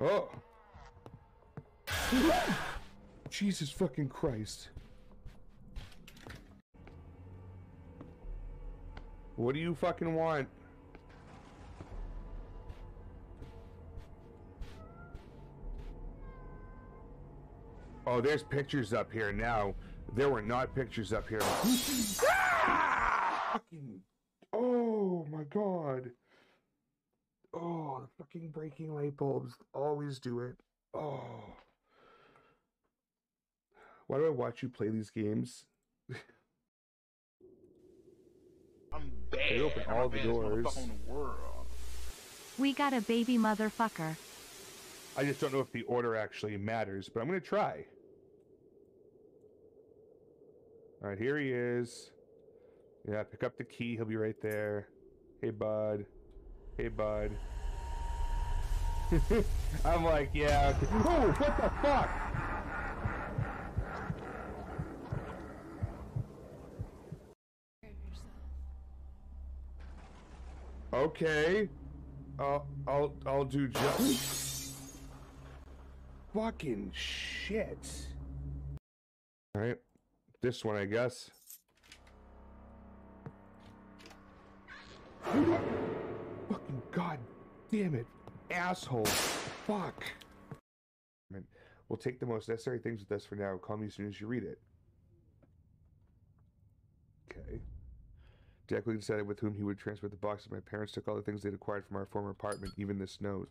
Oh. Jesus fucking Christ. What do you fucking want? Oh, there's pictures up here now. There were not pictures up here. ah! Fucking. Oh my god. Oh, the fucking breaking light bulbs always do it. Oh. Why do I watch you play these games? I'm bad. They open I'm all the the doors. the world. We got a baby motherfucker. I just don't know if the order actually matters, but I'm gonna try. All right, here he is. Yeah, pick up the key. He'll be right there. Hey, bud. Hey, bud. I'm like, yeah. okay. Oh, what the fuck? Okay. I'll I'll I'll do just fucking shit. All right. This one, I guess. Damn it. Asshole. Fuck. We'll take the most necessary things with us for now. Call me as soon as you read it. Okay. Lee decided with whom he would transfer the boxes. My parents took all the things they'd acquired from our former apartment, even this note.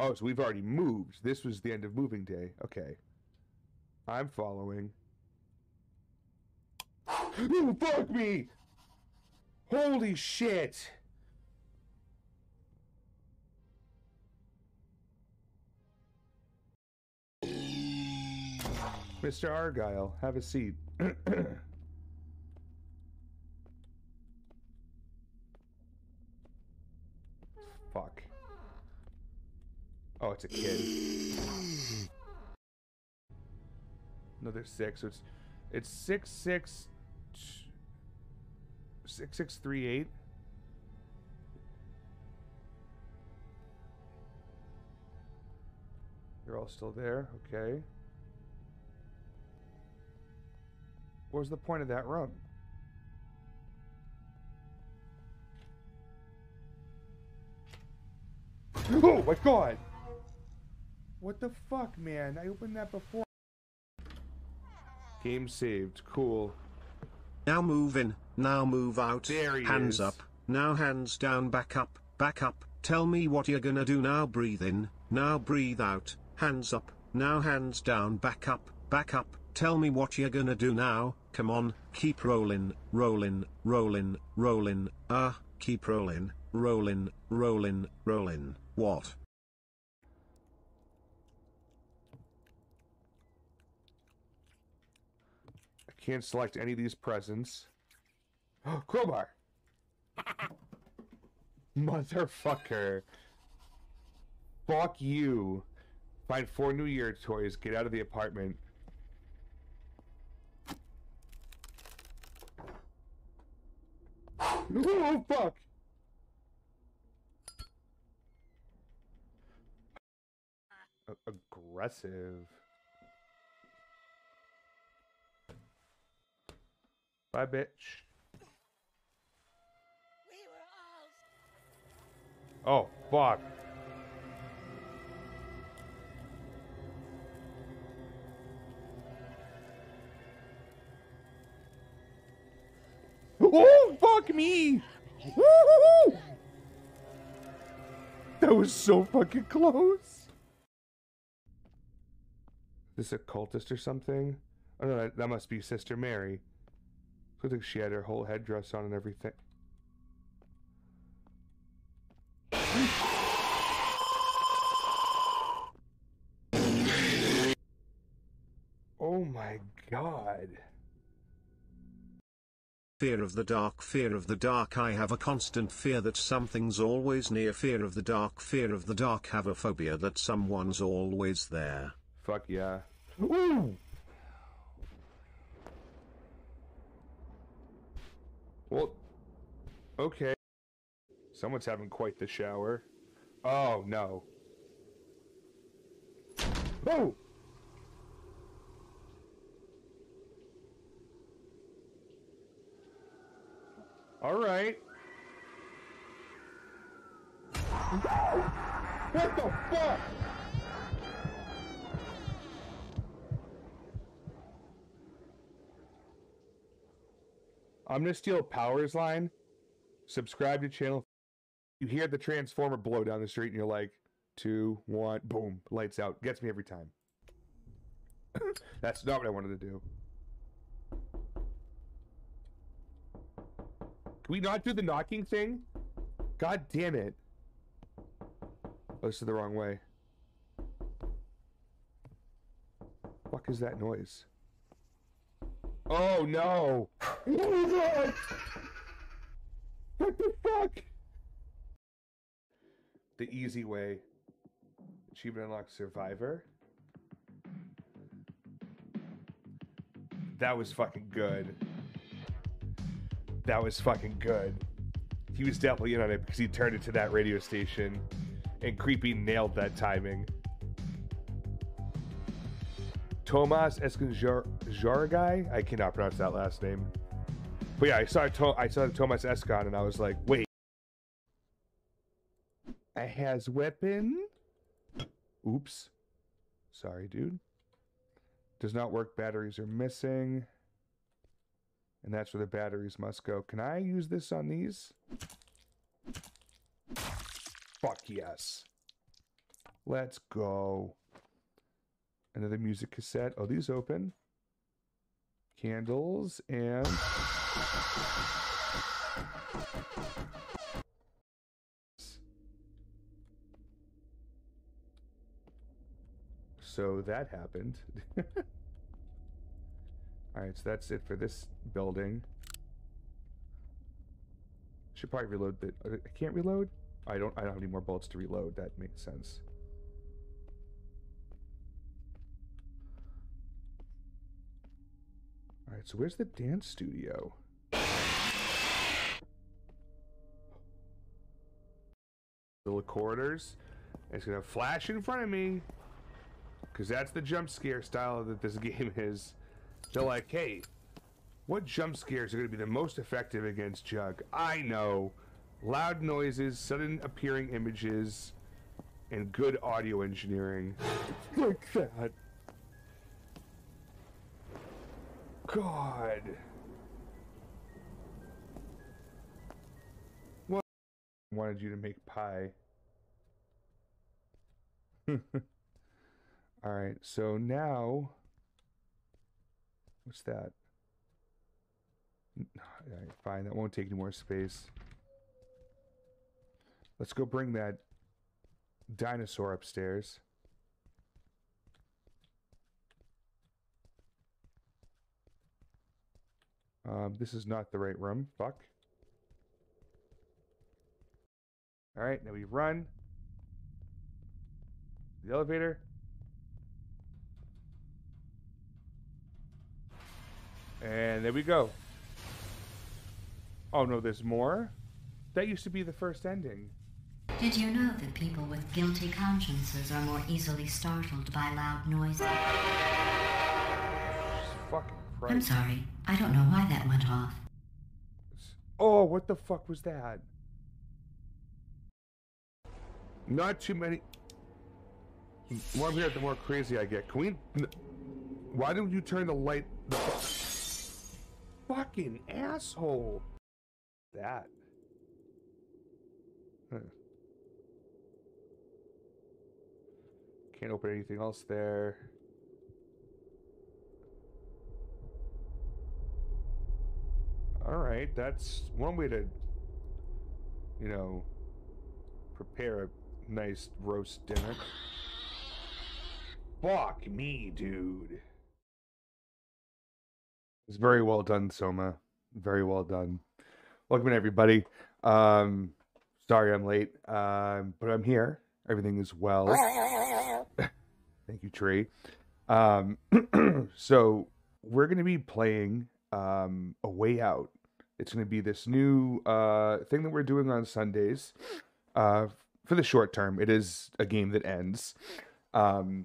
Oh, so we've already moved. This was the end of moving day. Okay. I'm following. Oh, fuck me! Holy shit! Mr. Argyle, have a seat. Fuck. Oh, it's a kid. Another six. So it's it's six six six six three eight. You're all still there, okay. What was the point of that run? Oh my god! What the fuck, man? I opened that before. Game saved. Cool. Now move in, now move out. There he hands is. up, now hands down, back up, back up. Tell me what you're gonna do now. Breathe in, now breathe out. Hands up, now hands down, back up, back up. Tell me what you're gonna do now. Come on, keep rolling, rolling, rolling, rolling. Ah, keep rolling, rolling, rolling, rolling. What? I can't select any of these presents. Oh, Crowbar! Motherfucker. Fuck you. Find four New Year toys. Get out of the apartment. Oh, fuck! A- aggressive. Bye, bitch. Oh, fuck. Oh, fuck me! Woo-hoo-hoo! That was so fucking close. This a cultist or something? Oh no, that, that must be Sister Mary. Looks like she had her whole headdress on and everything. Oh my god. Fear of the dark, fear of the dark. I have a constant fear that something's always near. Fear of the dark, fear of the dark. Have a phobia that someone's always there. Fuck yeah. Ooh! Well, okay. Someone's having quite the shower. Oh, no. Oh! All right. What the fuck? I'm gonna steal Power's line. Subscribe to channel. You hear the transformer blow down the street, and you're like, two, one, boom, lights out. Gets me every time. That's not what I wanted to do. We not do the knocking thing? God damn it. Oh, this is the wrong way. Fuck is that noise? Oh no! What the fuck? The easy way. Achievement unlocked survivor. That was fucking good. That was fucking good. He was definitely in on it because he turned it to that radio station and Creepy nailed that timing. Tomas Esconjargai? I cannot pronounce that last name. But yeah, I saw to- I saw Tomas Escon and I was like, wait. I has weapon? Oops. Sorry, dude. Does not work. Batteries are missing. And that's where the batteries must go. Can I use this on these? Fuck yes. Let's go. Another music cassette. Oh, these open. Candles and. So that happened. Alright, so that's it for this building. Should probably reload the. uh, I can't reload? I don't. I don't have any more bullets to reload. That makes sense. All right. So where's the dance studio? Little corridors. It's gonna flash in front of me, because that's the jump scare style that this game is. They're like, hey, what jump scares are going to be the most effective against Jug? I know. Loud noises, sudden appearing images, and good audio engineering. like that. God. What? Wanted you to make pie. Alright, so now. What's that? Fine, that won't take any more space. Let's go bring that dinosaur upstairs. Um, this is not the right room. Fuck. Alright, now we run. The elevator. And there we go. Oh no, there's more? That used to be the first ending. Did you know that people with guilty consciences are more easily startled by loud noises? Fucking I'm sorry. I don't know why that went off. Oh, what the fuck was that? Not too many. The more I'm here, the more crazy I get. Can we? Why don't you turn the light? The fucking asshole. That. Huh. Can't open anything else there. All right, that's one way to, you know, prepare a nice roast dinner. Fuck me, dude. It's very well done, Soma. Very well done. Welcome everybody. Um, sorry I'm late, um, but I'm here. Everything is well. Thank you, Tree. Um, so we're going to be playing um, A Way Out. It's going to be this new uh, thing that we're doing on Sundays. Uh, for the short term, it is a game that ends. Um,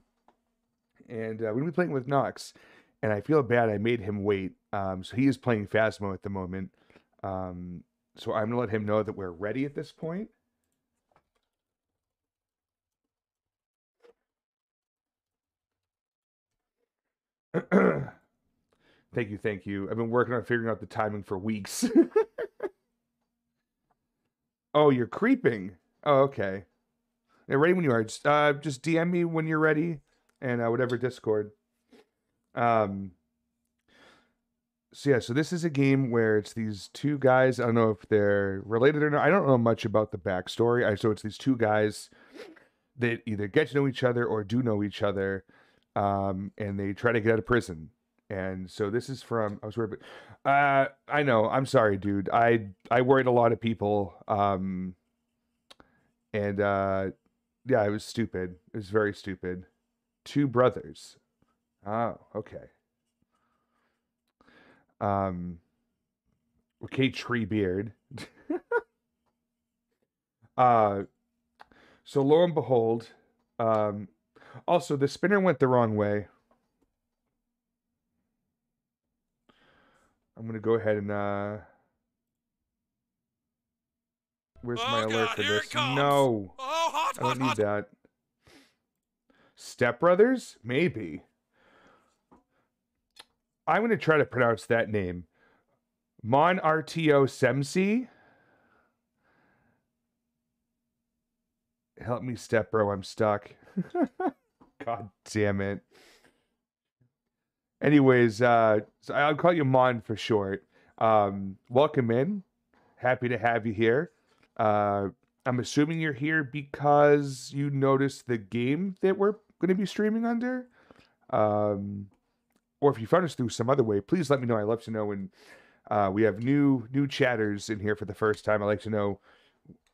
and uh, we're gonna be playing with Nox. And I feel bad I made him wait. Um, so he is playing Phasmo at the moment. Um, so I'm gonna let him know that we're ready at this point. thank you, thank you. I've been working on figuring out the timing for weeks. oh, you're creeping. Oh, okay. Yeah, ready when you are. Just, uh, just DM me when you're ready, and uh, whatever Discord. Um. So yeah, so this is a game where it's these two guys. I don't know if they're related or not. I don't know much about the backstory. I so it's these two guys that either get to know each other or do know each other, um, and they try to get out of prison. And so this is from I was worried, but uh, I know I'm sorry, dude. I I worried a lot of people, um, and uh, yeah, it was stupid. It was very stupid. Two brothers. Oh, okay. Um, okay, Treebeard. uh, so lo and behold, um, also the spinner went the wrong way. I'm gonna go ahead and uh, where's Oh, my alert for this? No, Oh, hot, I don't hot, need hot. that. Step Brothers? Maybe. I'm going to try to pronounce that name. Mon RTO Semsi? Help me, Step Bro. I'm stuck. God damn it. Anyways, uh, so I'll call you Mon for short. Um, welcome in. Happy to have you here. Uh, I'm assuming you're here because you noticed the game that we're going to be streaming under. Um, or if you found us through some other way, please let me know. I love to know when uh, we have new new chatters in here for the first time. I like to know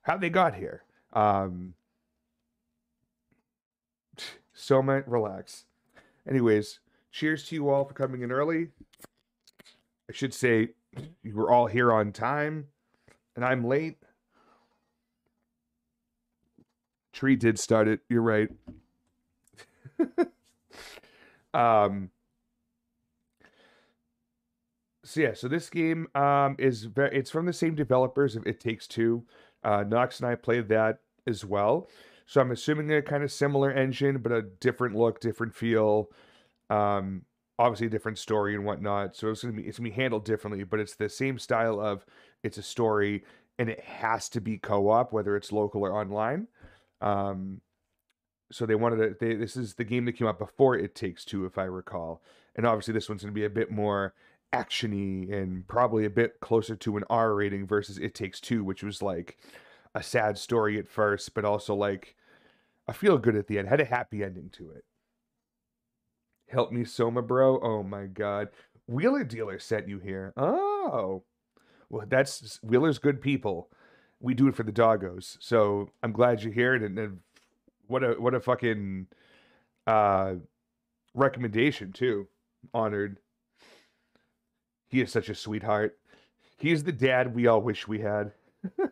how they got here. Um, so man, relax. Anyways, cheers to you all for coming in early. I should say you were all here on time, and I'm late. Tree did start it. You're right. um. So yeah, so this game um is very it's from the same developers of It Takes Two. Uh, Nox and I played that as well. So I'm assuming a kind of similar engine, but a different look, different feel. Um, obviously a different story and whatnot. So it's gonna be it's gonna be handled differently, but it's the same style of it's a story and it has to be co-op, whether it's local or online. Um, so they wanted to. They, this is the game that came out before It Takes Two, if I recall, and obviously this one's to be a bit more actiony and probably a bit closer to an R rating versus It Takes Two, which was like a sad story at first, but also like a feel good at the end. Had a happy ending to it. Help me, Soma, bro. Oh my god, Wheeler Dealer sent you here. Oh, well, that's Wheeler's good people. We do it for the doggos. So I'm glad you're here, and, and what a what a fucking uh recommendation too. Honored. He is such a sweetheart. He is the dad we all wish we had.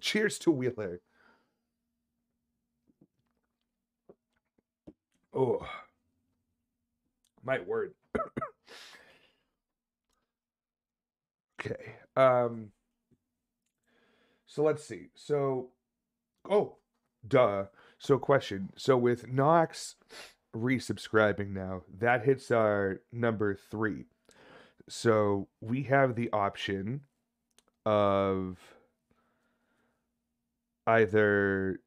Cheers to Wheeler. Oh, my word. okay. Um. So let's see. So, oh, duh. So question. So with Nox resubscribing now, that hits our number three. So we have the option of either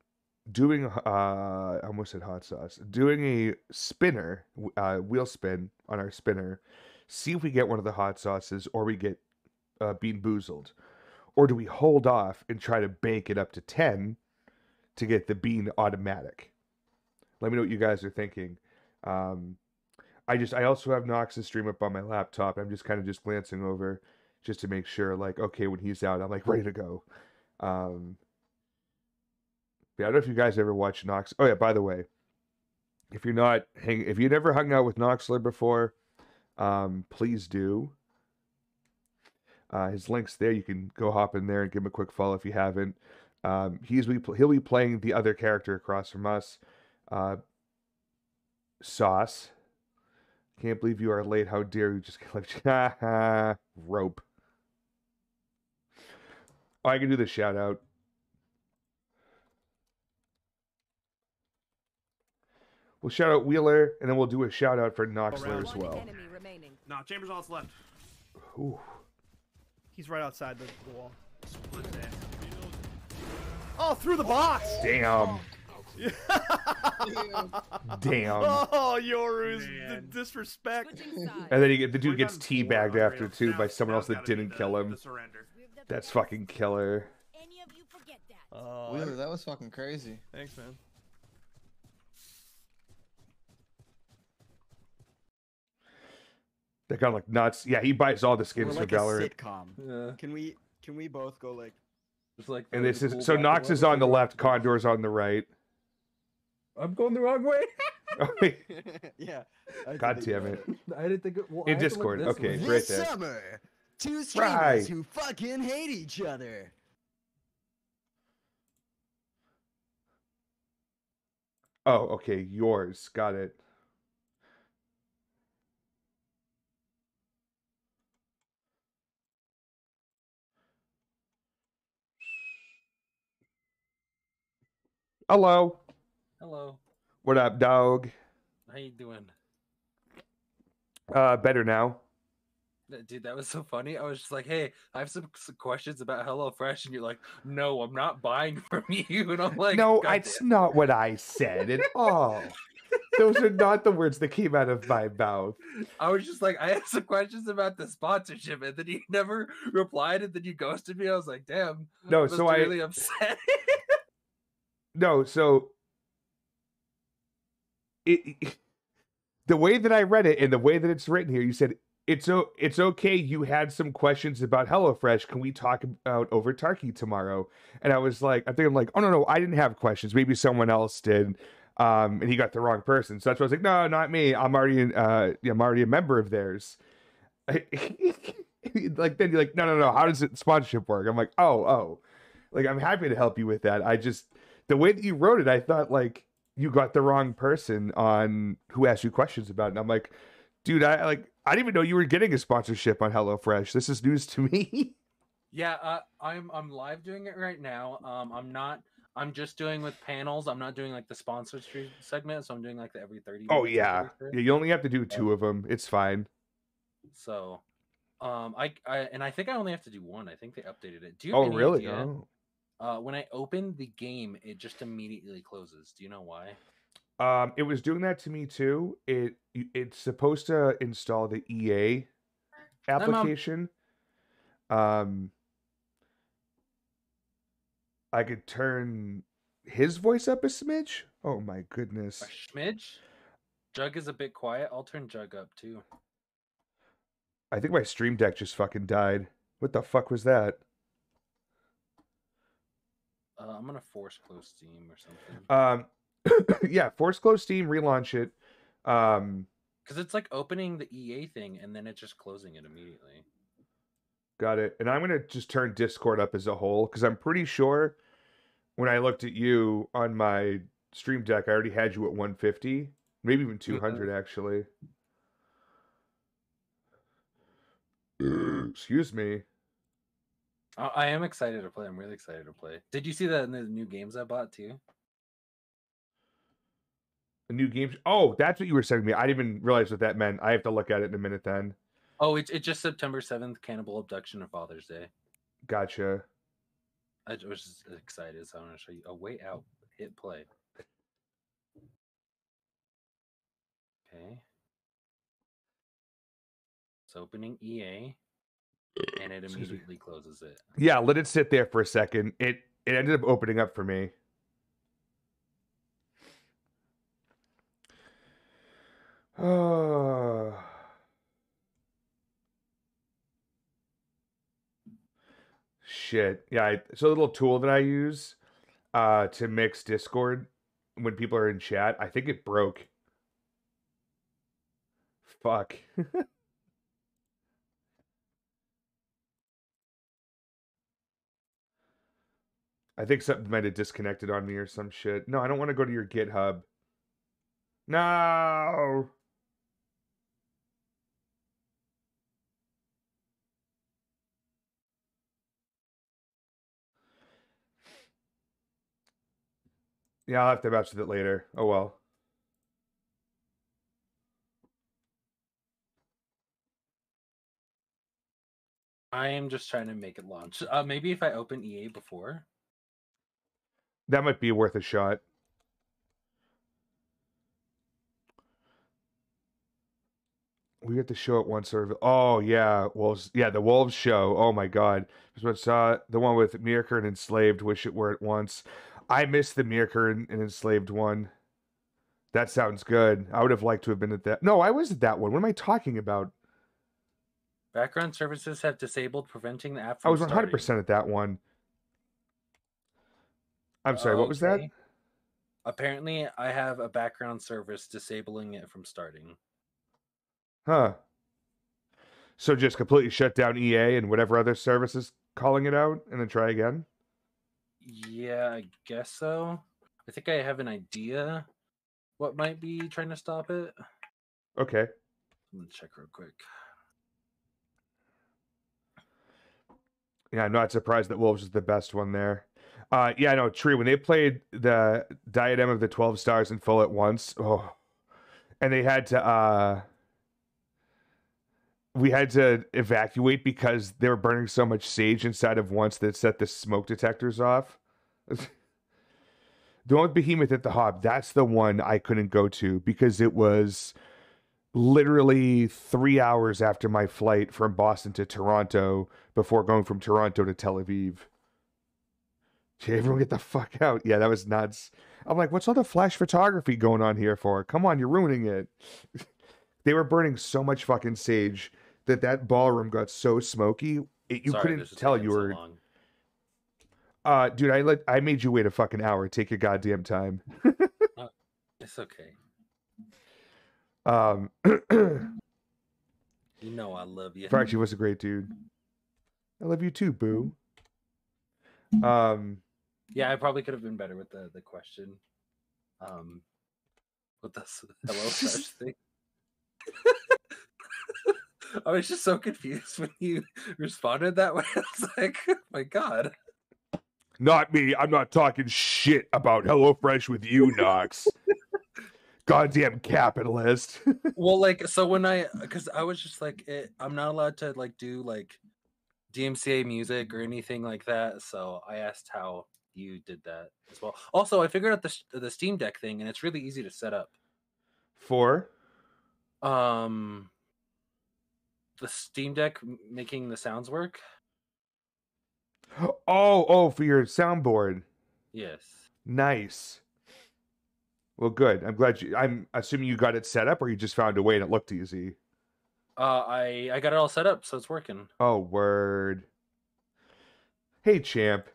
doing uh I almost said hot sauce doing a spinner uh wheel spin on our spinner see if we get one of the hot sauces or we get uh bean boozled or do we hold off and try to bank it up to 10 to get the bean automatic let me know what you guys are thinking um i just i also have nox's stream up on my laptop i'm just kind of just glancing over just to make sure like okay when he's out i'm like ready to go um yeah, I don't know if you guys ever watched Knox. Oh yeah, by the way, if you're not hang, if you never hung out with Knoxler before, um, please do. Uh, his links there. You can go hop in there and give him a quick follow if you haven't. Um, he's he'll be playing the other character across from us. Uh, Sauce. Can't believe you are late. How dare you just like rope. Oh, I can do the shout out. We'll shout out Wheeler, and then we'll do a shout out for Knoxler as well. enemy. Nah, Chambers on its left. Ooh. He's right outside the, the wall. Oh, through the box! Damn. Damn. Oh, Yoru's the disrespect. And then he get, the We've dude gets gotten four teabagged after too by someone else that didn't the- kill him. surrender. That's fucking killer. Any of you forget that. Oh, Wheeler, that was fucking crazy. thanks, man. They're kind of like nuts. Yeah, he buys all the skins We're for like a Valorant. sitcom. Yeah. Can we can we both go like Just like And this is cool so black Knox is on the photo. left, Condor's on the right. I'm going the wrong way. yeah. I God damn it. I didn't think. It, well, In I had to look Discord, this okay. way. It's This right there. summer, two streamers Right. who fucking hate each other. Oh, okay, yours. Got it. Hello. Hello. What up, dog? How you doing? Uh, better now. Dude, that was so funny. I was just like, "Hey, I have some, some questions about HelloFresh," and you're like, "No, I'm not buying from you." And I'm like, no, "God it's damn." not what I said at all. Those are not the words that came out of my mouth. I was just like, I had some questions about the sponsorship, and then you never replied, and then you ghosted me. I was like, "Damn." No, was so I- really upset. No, so it, the way that I read it and the way that it's written here, you said it's o- it's okay. You had some questions about HelloFresh. Can we talk about over Tarky tomorrow? And I was like, I think I'm like, oh no, no, I didn't have questions. Maybe someone else did. Um, and he got the wrong person. So that's why I was like, no, not me. I'm already in, uh, I'm already a member of theirs. like then you're like, no, no, no. How does it sponsorship work? I'm like, oh, oh. Like I'm happy to help you with that. I just the way that you wrote it, I thought like you got the wrong person on who asked you questions about it. And I'm like, dude, I like I didn't even know you were getting a sponsorship on HelloFresh. This is news to me. Yeah, uh, I'm I'm live doing it right now. Um, I'm not. I'm just doing with panels. I'm not doing like the sponsored stream segment, so I'm doing like the every thirty. oh yeah. yeah. You only have to do two of them. It's fine. So, um, I, I and I think I only have to do one. I think they updated it. Do you? Oh really? idea? Oh. Uh, when I open the game, it just immediately closes. Do you know why? Um, it was doing that to me too. It it's supposed to install the EA application. Um, I could turn his voice up a smidge. Oh my goodness! A smidge. Jug is a bit quiet. I'll turn Jug up too. I think my stream deck just fucking died. What the fuck was that? Uh, I'm gonna force close Steam or something. Um, yeah, force close Steam, relaunch it. Um, Because it's like opening the EA thing and then it's just closing it immediately. got it. And I'm gonna just turn Discord up as a whole because I'm pretty sure when I looked at you on my stream deck, I already had you at 150, maybe even 200 actually. Excuse me. I, I am excited to play. I'm really excited to play. Did you see that in the new games I bought too? A new games. Oh, that's what you were saying to me. I didn't even realize what that meant. I have to look at it in a minute then. Oh, it's it's just September seventh, Cannibal Abduction and Father's Day. Gotcha. I was just excited, so I'm gonna show you. a way out. Hit play. Okay. It's opening EA, and it immediately closes it. Yeah, let it sit there for a second. It it ended up opening up for me. Oh. Shit. Yeah, I, so a little tool that I use uh to mix Discord when people are in chat, I think it broke. Fuck. I think something might have disconnected on me or some shit. No, I don't want to go to your GitHub. No. Yeah, I'll have to match with it later. Oh well. I am just trying to make it launch. Uh, maybe if I open EA before. That might be worth a shot. We get the show at one server. Oh yeah, Wolves. Yeah, the Wolves show. Oh my god, saw the one with Mirror and Enslaved. Wish it were at once. I missed the Mirror and, and Enslaved one. That sounds good. I would have liked to have been at that. No, I was at that one. What am I talking about? Background services have disabled, preventing the app I was one hundred percent at that one. I'm sorry. What was that? Okay. Apparently, I have a background service disabling it from starting. Huh. So just completely shut down EA and whatever other service is calling it out, and then try again. Yeah, I guess so. I think I have an idea what might be trying to stop it. Okay. I'm gonna check real quick. Yeah, I'm not surprised that Wolves is the best one there. Uh, yeah, no, true. When they played the Diadem of the Twelve Stars in full at once, oh, and they had to, uh, we had to evacuate because they were burning so much sage inside of once that set the smoke detectors off. the one with Behemoth at the Hob, that's the one I couldn't go to because it was literally three hours after my flight from Boston to Toronto before going from Toronto to Tel Aviv. Everyone get the fuck out. Yeah, that was nuts. I'm like, what's all the flash photography going on here for? Come on, you're ruining it. they were burning so much fucking sage that that ballroom got so smoky, it, you Sorry, couldn't tell you were. long. Uh, dude, I let I made you wait a fucking hour. Take your goddamn time. It's okay. Um, You know I love you. Fracture was a great dude. I love you too, boo. Um, Yeah, I probably could have been better with the the question. Um, with this hello fresh thing. I was just so confused when you responded that way. I was like, oh my god. not me. I'm not talking shit about HelloFresh with you, Knox. Goddamn capitalist. Well, like, so when I, because I was just like, it, I'm not allowed to like do like DMCA music or anything like that. So I asked how you did that as well. Also, I figured out the the Stream Deck thing, and it's really easy to set up. For, Um, the Stream Deck making the sounds work. Oh, oh, for your soundboard. Yes. Nice. Well, good. I'm glad you. I'm assuming you got it set up, or you just found a way and it looked easy. Uh, I I got it all set up, so it's working. Oh, word. Hey, champ.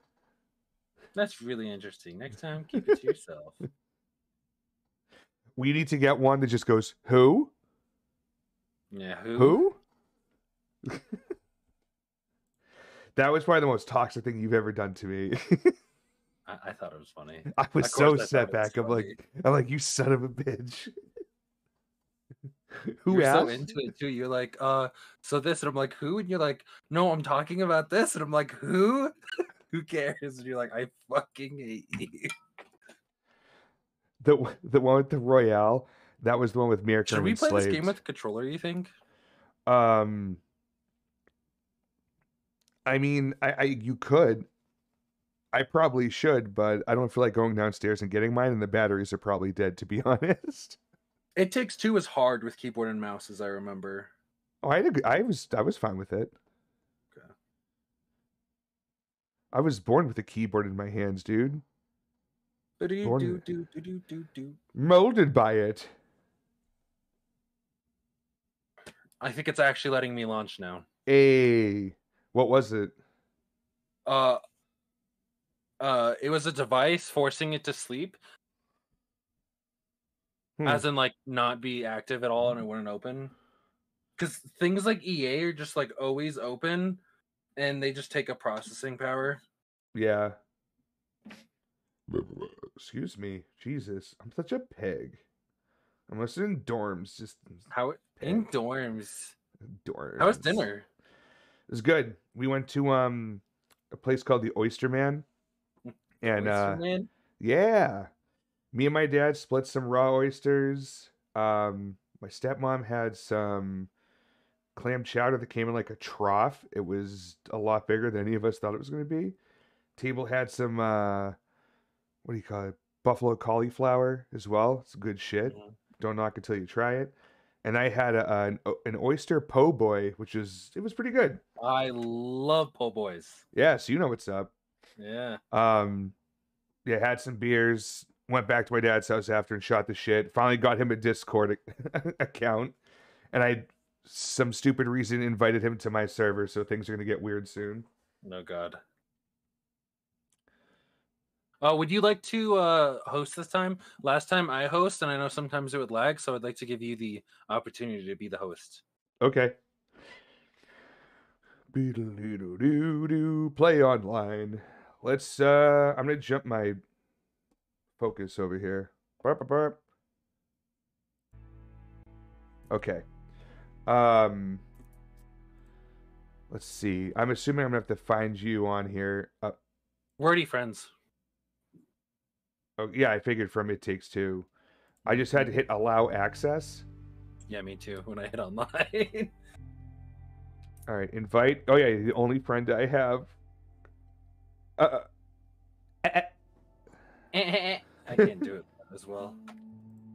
That's really interesting. Next time, keep it to yourself. We need to get one that just goes, "Who? Yeah. Who? Who?" that was probably the most toxic thing you've ever done to me. I, I thought it was funny. I was so I set back. I'm funny. like, I'm like, you son of a bitch. Who You're asked? so into it too. You're like, uh, so this, and I'm like, who? And you're like, no, I'm talking about this, and I'm like, who? Who cares? And you're like, I fucking hate you. the the one with the Royale. That was the one with Mirror Should we play this game with controller? You think? Um, I mean, I, I you could. I probably should, but I don't feel like going downstairs and getting mine, and the batteries are probably dead. To be honest. It takes two is hard with keyboard and mouse, as I remember. Oh, I had a g- I was I was fine with it. Okay. I was born with a keyboard in my hands, dude. Born. Molded by it. I think it's actually letting me launch now. A what was it? Uh, uh, it was a device forcing it to sleep, Hmm. as in like not be active at all, and it wouldn't open. Because things like EA are just like always open, and they just take up processing power. Yeah. Excuse me. Jesus. I'm such a pig. i Unless in dorms, just How in dorms? dorms. How was dinner? It was good. We went to um a place called the Oyster Man, and Oyster uh, Man? yeah, me and my dad split some raw oysters. Um, my stepmom had some clam chowder that came in like a trough. It was a lot bigger than any of us thought it was going to be. Table had some uh, what do you call it? Buffalo cauliflower as well. It's good shit. Mhm. Don't knock until you try it. And I had a, an, an oyster po' boy, which is it was pretty good. I love po' boys. Yeah, so you know what's up. Yeah. Um, yeah, had some beers. Went back to my dad's house after and shot the shit. Finally got him a Discord account, and I, some stupid reason, invited him to my server. So things are gonna get weird soon. No God. Uh, would you like to uh, host this time? Last time I host, and I know sometimes it would lag, so I'd like to give you the opportunity to be the host. Okay. Play online. Let's. uh I'm gonna jump my focus over here. Burp, burp, burp. Okay. Um. Let's see. I'm assuming I'm gonna have to find you on here. Uh, We're friends. oh yeah, I figured from it takes two. I just had to hit allow access. Yeah, me too. When I hit online. All right, invite. Oh yeah, the only friend I have. Uh, Uh, eh. I can't do it as well.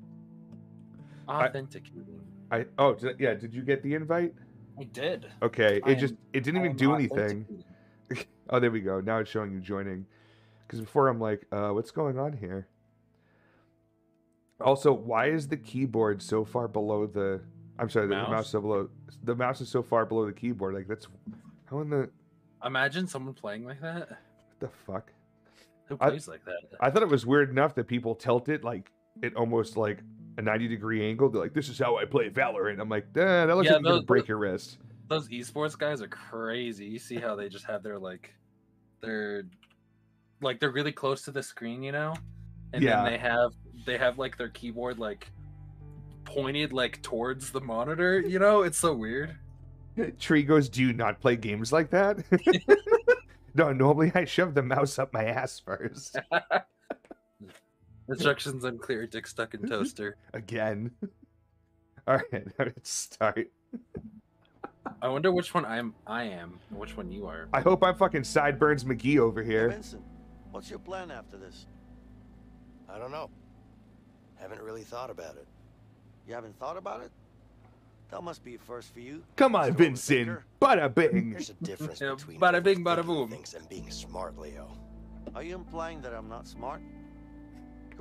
Authenticating. I oh did, yeah. Did you get the invite? I did. Okay, I it just am- it didn't I even do anything. Oh, there we go. Now it's showing you joining. Because before I'm like, uh, what's going on here? Also, why is the keyboard so far below the? I'm sorry, the mouse, Mouse? so below. The mouse is so far below the keyboard. Like that's how in the Imagine someone playing like that. what the fuck? Who I- plays like that? I thought it was weird enough that people tilt it like it almost like a 90 degree angle. They're like, this is how I play Valorant. I'm like, eh, that looks Yeah, like you're gonna break your wrist. Those esports guys are crazy. You see how they just have their like, their, like they're really close to the screen, you know, and Yeah. then they have they have like their keyboard like pointed like towards the monitor. You know, it's so weird. Tree goes, do you not play games like that? no, normally I shove the mouse up my ass first. Instructions unclear. Dick stuck in mm-hmm. toaster. Again. All right, let's start. I wonder which one I'm. I am. and Which one you are. I hope I'm fucking Sideburns McGee over Hey, here. Vincent, what's your plan after this? I don't know. Haven't really thought about it. You haven't thought about it? That must be a first for you. Come on, Still Vincent. thinker. Bada bing. There's a difference Yeah, between bada bing, bada overthinking boom. things and being smart, Leo. Are you implying that I'm not smart?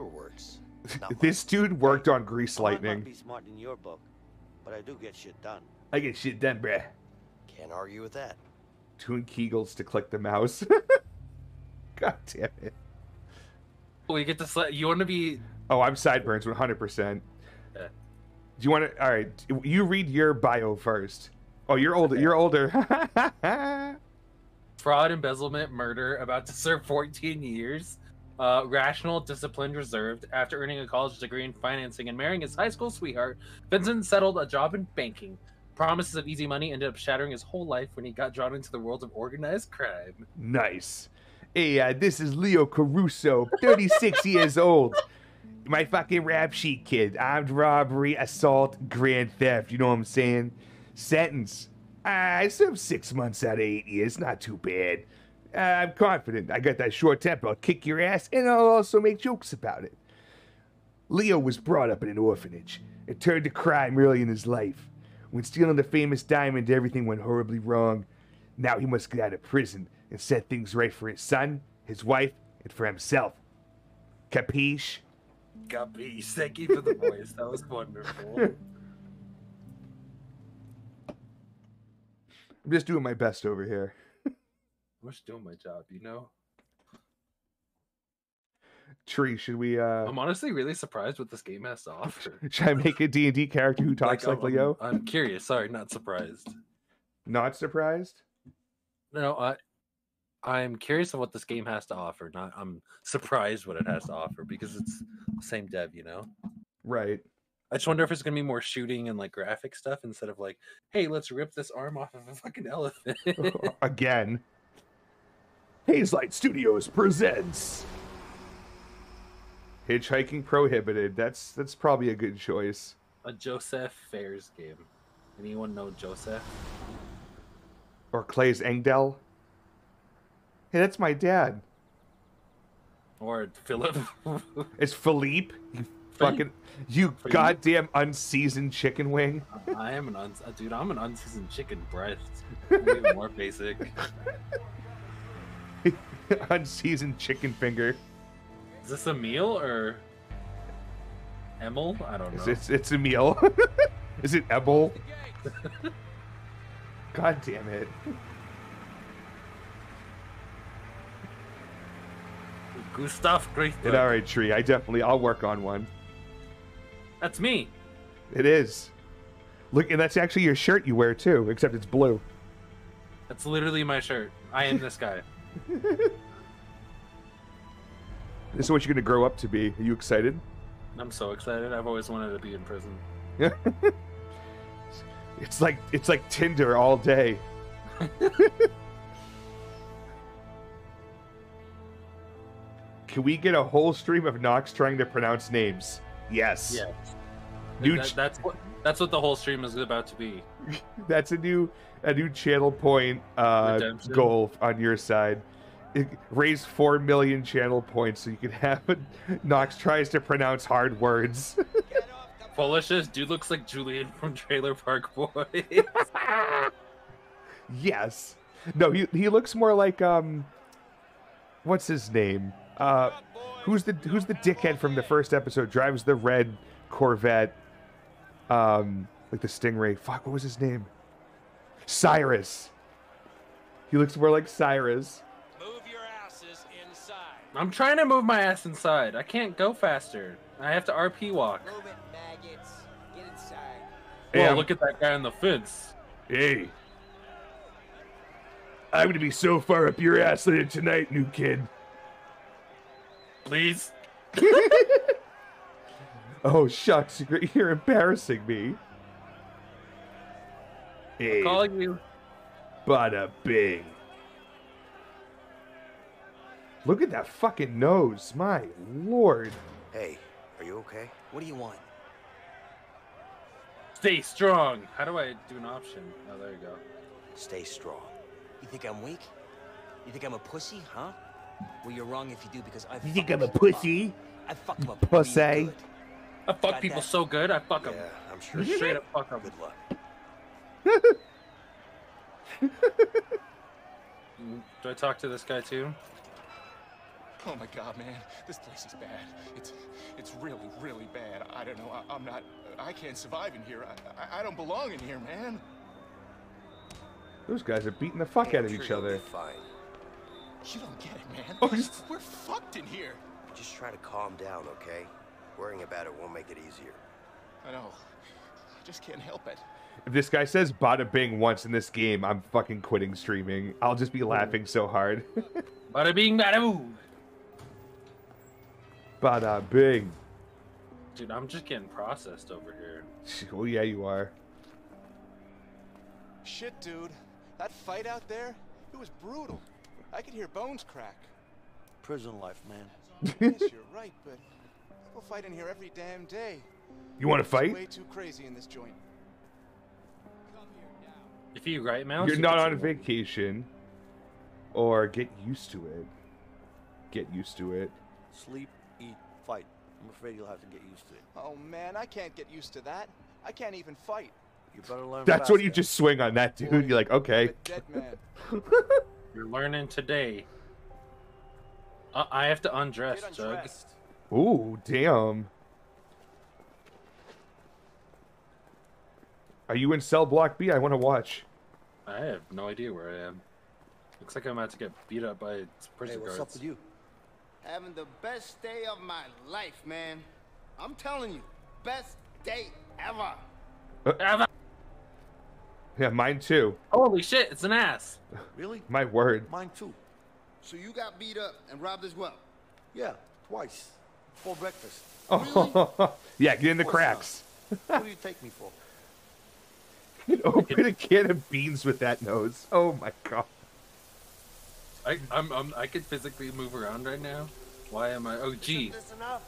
Your words. This dude worked on Grease I might not Lightning. be smart in your book, but I do get shit done. I get shit done, bruh. Can't argue with that. Two Kegels to click the mouse. God damn it. We get to. Sl- you want to be Oh, I'm Sideburns 100%. Yeah. Do you want to? All right, you read your bio first. Oh, you're older. You're older. fraud, embezzlement, murder, about to serve 14 years. Uh, rational, disciplined, reserved. After earning a college degree in financing and marrying his high school sweetheart, Vincent settled a job in banking. Promises of easy money ended up shattering his whole life when he got drawn into the world of organized crime. nice. Hey, uh, this is Leo Caruso, 36 years old. My fucking rap sheet kid. Armed robbery, assault, grand theft. You know what I'm saying? Sentence. I served six months out of eight years. Not too bad. Uh, I'm confident. I got that short temper. I'll kick your ass, and I'll also make jokes about it. Leo was brought up in an orphanage and turned to crime early in his life. When stealing the famous diamond, everything went horribly wrong. Now he must get out of prison and set things right for his son, his wife, and for himself. Capiche? Guppies, thank you for the voice. That was wonderful. I'm just doing my best over here. I'm just doing my job, you know? Tree, should we uh I'm honestly really surprised what this game has to offer. should I make a D&D character who talks like, I'm- I'm- Leo? I'm curious. Sorry, not surprised. Not surprised? No, I I'm curious of what this game has to offer. Not I'm surprised what it has to offer because it's the same dev, you know. Right. I just wonder if it's gonna be more shooting and like graphic stuff instead of like, hey, let's rip this arm off of a fucking elephant. Again. Hazelight Studios presents Hitchhiking Prohibited. That's that's probably a good choice. a Josef Fares game. Anyone know Joseph? Or Clay's Engdell. Hey, that's my dad. Or Philip? It's Philippe. You fucking you Philippe? goddamn unseasoned chicken wing. I am an uh, dude. I'm an unseasoned chicken breast. I'm even more basic. unseasoned chicken finger. Is this a meal or Emil? I don't know. It's it's, it's a meal. Is it Ebel? God damn it. Gustav Greif. It alright, tree. I definitely I'll work on one. That's me. It is. Look, and that's actually your shirt you wear too, except it's blue. That's literally my shirt. I am this guy. This is what you're gonna grow up to be. Are you excited? I'm so excited. I've always wanted to be in prison. It's like it's like Tinder all day. Can we get a whole stream of Knox trying to pronounce names? Yes. Yeah. New That- that's what that's what the whole stream is about to be. That's a new a new channel point uh, Redemption. goal on your side. It- raise four million channel points so you can have Knox tries to pronounce hard words. Foolishness, dude looks like Julian from Trailer Park Boys. yes. No, he he looks more like um what's his name? Uh who's the who's the dickhead from the first episode drives the red Corvette um like the Stingray. Fuck, what was his name? Cyrus. He looks more like Cyrus. Move your asses inside. I'm trying to move my ass inside. I can't go faster. I have to RP walk. Move it, maggots. Get inside. Hey, Whoa, I'm- look at that guy on the fence. Hey. I'm gonna be so far up your ass later tonight, new kid. Please. Oh shucks, you're, you're embarrassing me. Hey, Calling you. bada bing. Look at that fucking nose, my lord. Hey, are you okay? What do you want? Stay strong. How do I do an option? Oh, there you go. Stay strong. You think I'm weak? You think I'm a pussy, huh? Well, you're wrong if you do because I. You think I'm a pussy? I fuck him up. Pussy. Real good. I fuck Got people that. so good. I fuck them. Yeah, I'm sure. Straight up fuck them. Good luck. Do I talk to this guy too? Oh my god, man, this place is bad. It's it's really, really bad. I don't know. I, I'm not. I can't survive in here. I, I, I don't belong in here, man. Those guys are beating the fuck out of I'm each sure you'll other. Fine. You don't get it, man. Oh, just- We're fucked in here. Just try to calm down, okay? Worrying about it won't make it easier. I know. I just can't help it. If this guy says bada bing once in this game, I'm fucking quitting streaming. I'll just be laughing so hard. Bada bing, bada boom. bada bing. Dude, I'm just getting processed over here. Oh yeah, you are. Shit, dude. That fight out there, it was brutal. I could hear bones crack. Prison life, man. yes, you're right, but people fight in here every damn day. You want to It's fight? Way too crazy in this joint. If you right mouse, You're not on vacation. Or get used to it. Get used to it. Sleep, eat, fight. I'm afraid you'll have to get used to it. Oh man, I can't get used to that. I can't even fight. You better learn. That's what you just swing on that dude. You're like, okay. dead man. You're learning today. Uh, I have to undress, Get Jug. Undressed. Ooh, damn. Are you in cell block B? I want to watch. I have no idea where I am. Looks like I'm about to get beat up by prison Hey, prison what's up with you? Having the best day of my life, man. I'm telling you, best day ever. Uh, ever? Yeah, mine too. Holy shit, it's an ass. Really? My word. Mine too. So you got beat up and robbed as well. Yeah, twice. For breakfast. Oh, yeah, get in the Of course not. cracks. What do you take me for? You open a can of beans with that nose. Oh my god. I I'm, I'm I could physically move around right now. Why am I? Oh, gee. This enough?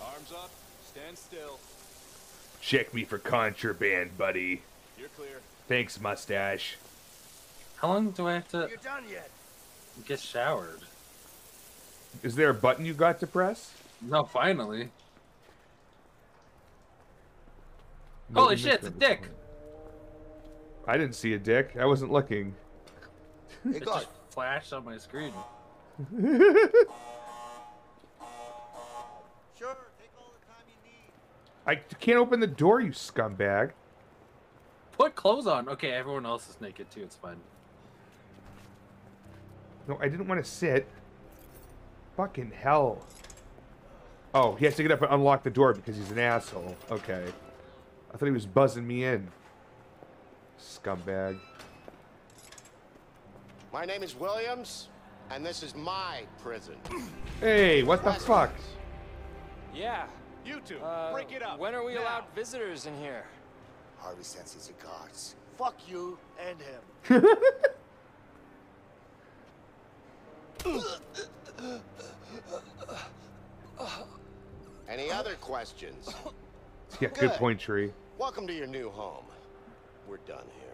Arms up. Stand still. Check me for contraband, buddy. You're clear. Thanks, mustache. How long do I have to You're done yet? get showered? Is there a button you got to press? No, finally. No, Holy shit, it's a it. dick. I didn't see a dick. I wasn't looking. Hey, It guard. just flashed on my screen. Sure, take all the time you need. I can't open the door, you scumbag. Put clothes on. Okay, everyone else is naked too. It's fine. No, I didn't want to sit. Fucking hell. Oh, he has to get up and unlock the door because he's an asshole. Okay. I thought he was buzzing me in. Scumbag. My name is Williams, and this is my prison. Hey, what the fuck? Yeah. You two, Uh, break it up. When are we Now. allowed visitors in here? Harvey sends his regards. Fuck you and him. Any other questions? Yeah, good Good. point, Tree. Welcome to your new home. We're done here.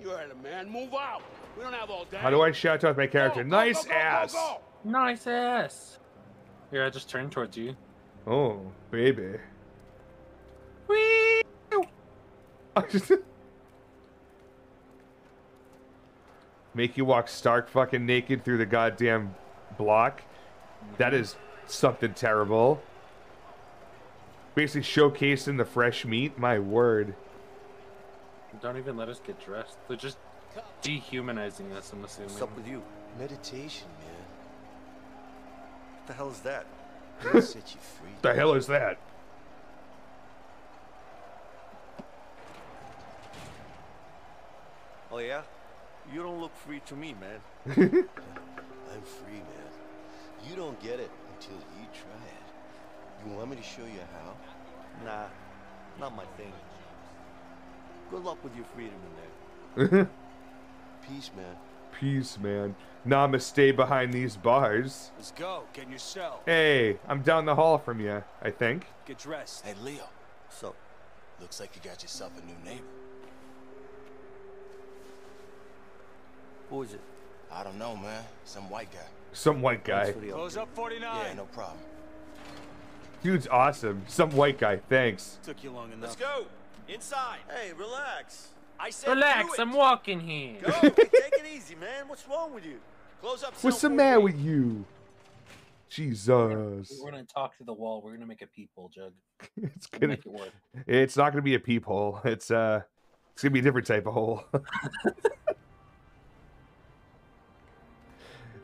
You heard him, man. Move out. We don't have all day. How do I shout out my character? Go, go, nice go, go, go, ass. go. Nice ass. Here, I just turned towards you. Oh, baby. Whee! Make you walk stark fucking naked through the goddamn block. That is something terrible. Basically showcasing the fresh meat. My word. Don't even let us get dressed. They're just dehumanizing us. I'm assuming. What's up with you? Meditation, man. What the hell is that? It'll set you free. The hell is that? Oh yeah? You don't look free to me, man. I'm free, man. You don't get it until you try it. You want me to show you how? Nah, not my thing. Good luck with your freedom in there. Peace, man. Peace, man. Namaste behind these bars. Let's go. Get in your cell. Hey, I'm down the hall from you, I think. Get dressed. Hey, Leo. So, Looks like you got yourself a new neighbor. who is it? I don't know, man. Some white guy. Some white guy. Thanks for the Close up 49. Yeah, no problem. Dude's awesome. Some white guy, thanks. Took you long enough. Let's go. Inside. Hey, relax. I said Relax. I'm walking here. Go, take it easy, man. What's wrong with you? Close up. What's the matter with you? Jesus. We're gonna talk to the wall. We're gonna make a peephole, Jug. It's We'll gonna make it work. It's not gonna be a peephole. It's uh it's gonna be a different type of hole.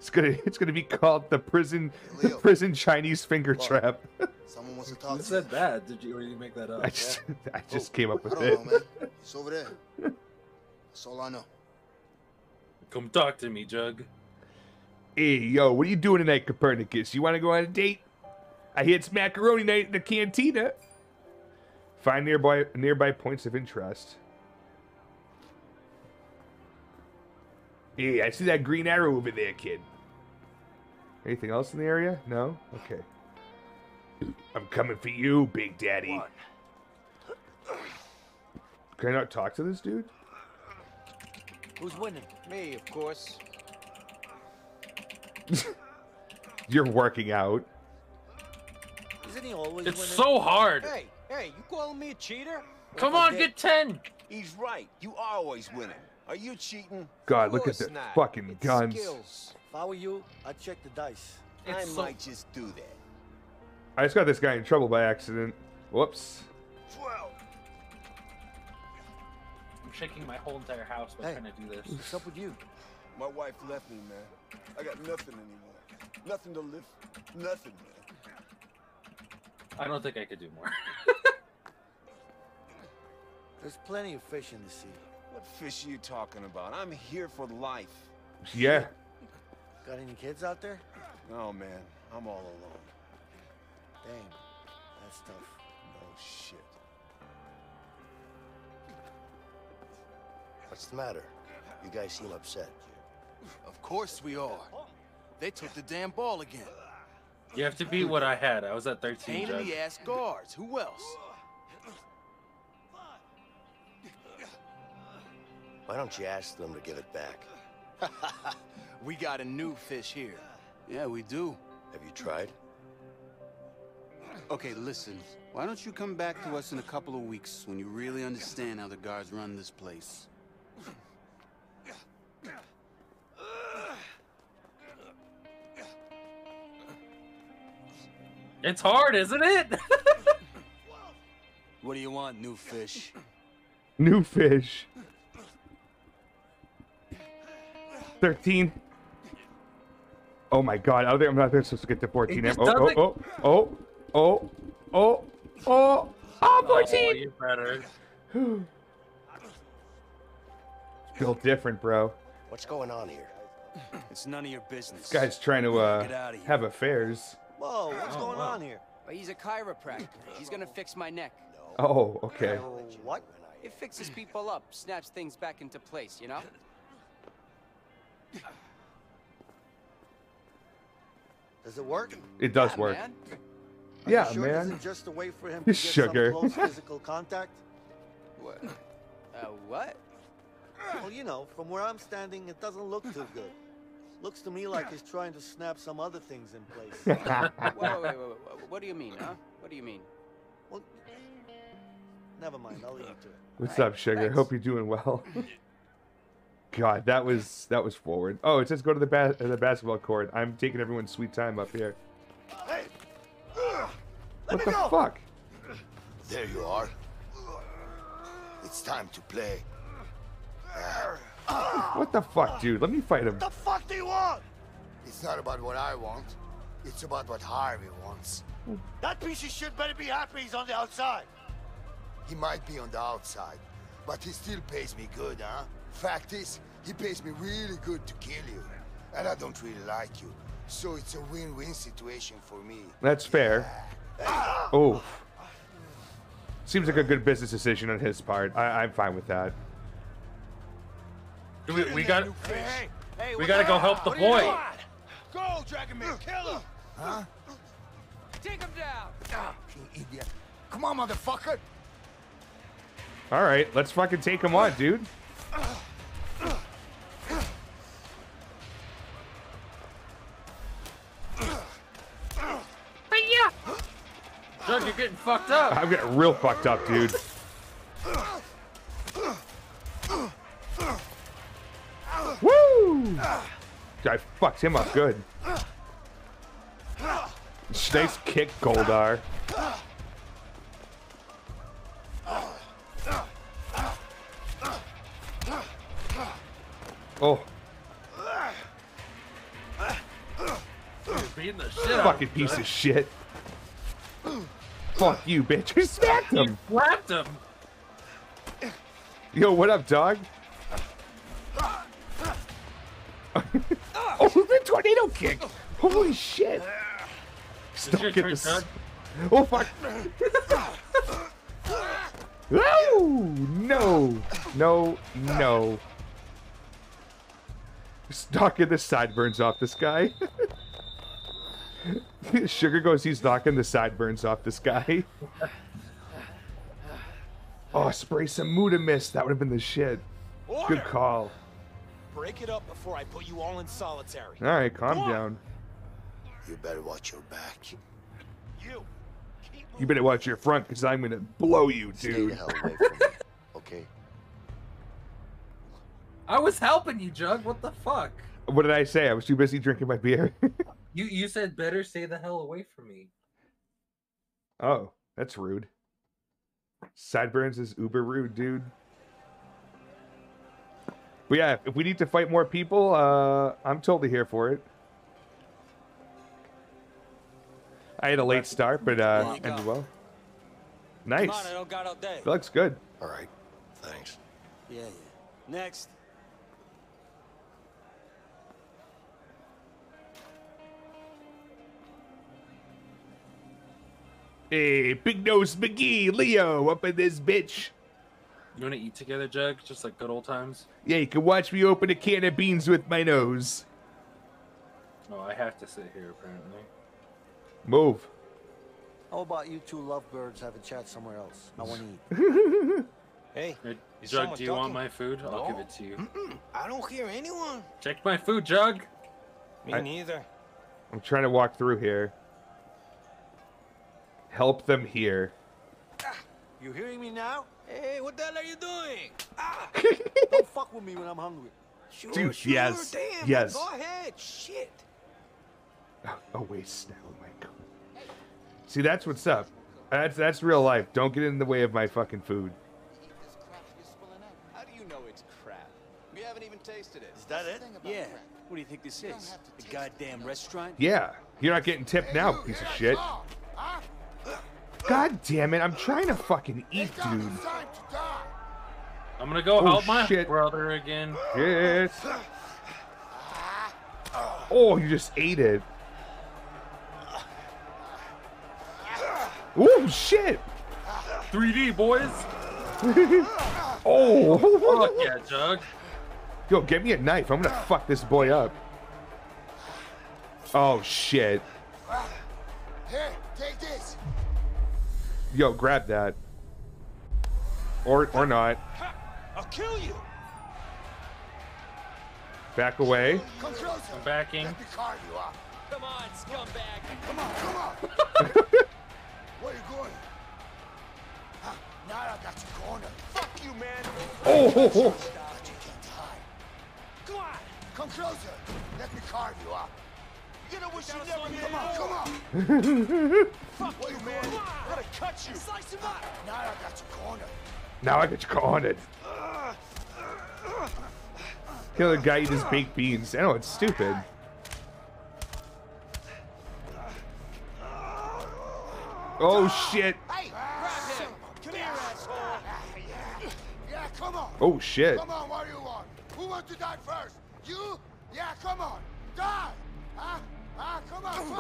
it's gonna it's gonna be called the prison the Leo. prison Chinese finger Look. trap. Someone wants to talk to you. said that? Did you or did you make that up? I just I just oh, came up I with don't it. know, man. It's over there. That's all I know. Come talk to me, Jug. Hey yo, what are you doing tonight, Copernicus? You wanna go on a date? I hear it's macaroni night at the cantina. Find nearby nearby points of interest. Hey, I see that green arrow over there, kid. Anything else in the area? No? Okay. I'm coming for you, Big Daddy. Can I not talk to this dude? Who's winning? Me, of course. You're working out. Isn't he always It's winning? so hard. Hey, hey, you calling me a cheater? Come What if I on, get ten. He's right. You are always winning. Are you cheating? God, look at Course the not. fucking It's guns. Skills. If I were you, I'd check the dice. I so- might just do that. I just got this guy in trouble by accident. Whoops. Twelve. I'm shaking my whole entire house by Hey. trying to do this. What's up with you? My wife left me, man. I got nothing anymore. Nothing to live. Nothing, man. I don't think I could do more. There's plenty of fish in the sea. What fish are you talking about? I'm here for life. Yeah. Got any kids out there? No, man. I'm all alone. Damn, that's tough. No shit. What's the matter? You guys seem upset. Of course we are. They took the damn ball again. You have to beat what I had. I was at 13. Pain in Judge. the ass guards. Who else? Why don't you ask them to give it back? we got a new fish here. Yeah, we do. Have you tried? Okay, listen. Why don't you come back to us in a couple of weeks when you really understand how the guards run this place? It's hard, isn't it? What do you want, new fish? New fish. 13. Oh my god, I don't think I'm not supposed to get to 14. just Oh, oh, oh, oh, oh, oh, oh, oh, 14! you better. Feel different, bro. What's going on here? It's none of your business. This guy's trying to uh have affairs. Whoa, what's Oh, going wow. on here? But he's a chiropractor. He's gonna fix my neck. Oh, okay. What? It fixes people up, snaps things back into place, you know? Does it work? It does Yeah, work. man. Yeah, sure man. This is just a way for him to get Sugar. some close physical contact? What? Uh, what? Well, you know, from where I'm standing, it doesn't look too good. Looks to me like he's trying to snap some other things in place. wait, wait, wait, wait, wait. What do you mean, huh? What do you mean? well, never mind. I'll leave you to it. What's Alright, up, Sugar? thanks. Hope you're doing well. God, that was that was forward. Oh, it says go to the ba- the basketball court. I'm taking everyone's sweet time up here. Hey! What the fuck? There you are. It's time to play. What the fuck, dude? Let me fight him. What the fuck do you want? It's not about what I want. It's about what Harvey wants. That piece of shit better be happy he's on the outside. He might be on the outside, but he still pays me good, huh? Fact is, he pays me really good to kill you. And I don't really like you. So it's a win-win situation for me. That's fair. Oh. Seems like a good business decision on his part. I, I'm fine with that. We, we got hey, hey, we gotta go help the What are you boy. Go, Dragon Man, kill him! Huh? Take him down! You idiot. Come on, motherfucker! All right, let's fucking take him on, dude. Judge, you're getting fucked up. I'm getting real fucked up, dude. Woo! I fucked him up good. Nice kick, Goldar. Oh, You're beating the shit fucking piece of shit. Fuck you, bitch. You smacked You him. slapped him. Yo, what up, dog? oh, the tornado kick! Holy shit! Stuck your in turn, the s- Doug. Oh fuck! Oh, no! No! No! No! Stuck in the sideburns off this guy. Sugar goes, he's knocking the sideburns off this guy. Oh, spray some Muda Mist. That would have been the shit. Good call. Break it up before I put you all in solitary. All right, calm Go on. down. You better watch your back. You. You better watch your front, because I'm going to blow you, Stay dude. the hell away from me, okay? I was helping you, Jug. What the fuck? What did I say? I was too busy drinking my beer. You you said better stay the hell away from me. oh, that's rude. Sideburns is uber rude, dude. But yeah, if we need to fight more people, uh, I'm totally here for it. I had a late start, but uh, ended well. Nice. Come on, I don't got all day. That looks good. All right, thanks. Yeah, yeah. Next. Hey, Big Nose McGee, Leo, up in this bitch. You want to eat together, Jug? Just like good old times? Yeah, you can watch me open a can of beans with my nose. Oh, I have to sit here apparently. Move. How about you two lovebirds have a chat somewhere else? I want to eat. Hey, Hey, is Jug, do you want my food? I'll give it to you. Mm-mm, I don't hear anyone. Check my food, Jug. Me I- neither. I'm trying to walk through here. Help them here. You hearing me now? Hey, what the hell are you doing? Ah! Don't fuck with me when I'm hungry. Sure, Dude, sure, yes, Damn, yes. Go ahead. Shit. Ah, oh wait, snap! Oh my god. See, that's what's up. That's that's real life. Don't get in the way of my fucking food. How do you know it's crap? We haven't even tasted it. Is that it? Yeah. What do you think this is? The goddamn restaurant? Yeah, you're not getting tipped now, piece of shit. God damn it! I'm trying to fucking eat, dude. I'm gonna go Oh, help my shit. brother again. Shit. Oh, you just ate it. Oh shit. 3D boys. oh. Fuck yeah, Jug. Yo, get me a knife. I'm gonna fuck this boy up. Oh shit. Here, take this. Yo, grab that. Or or not. I'll kill you. Back away. Come closer. I'm backing. Let me carve you up. Come on, scumbag. Come on, come on. Where you going? Huh, now I got you cornered. Fuck you, man. Oh, ho, ho. But you can't hide. Come on. Come closer. Let me carve you up. Come on, come on. Fuck Where you, you man. going? I'm gonna cut you. Slice him up. Now I got you cornered. Now I get you cornered. Kill a guy eat his baked beans. I know it's stupid. Oh shit. Hey, grab him. Come here, asshole. Yeah, come on. Oh shit. Come on, what do you want? Who wants to die first? You? Yeah, come on. Die. Huh?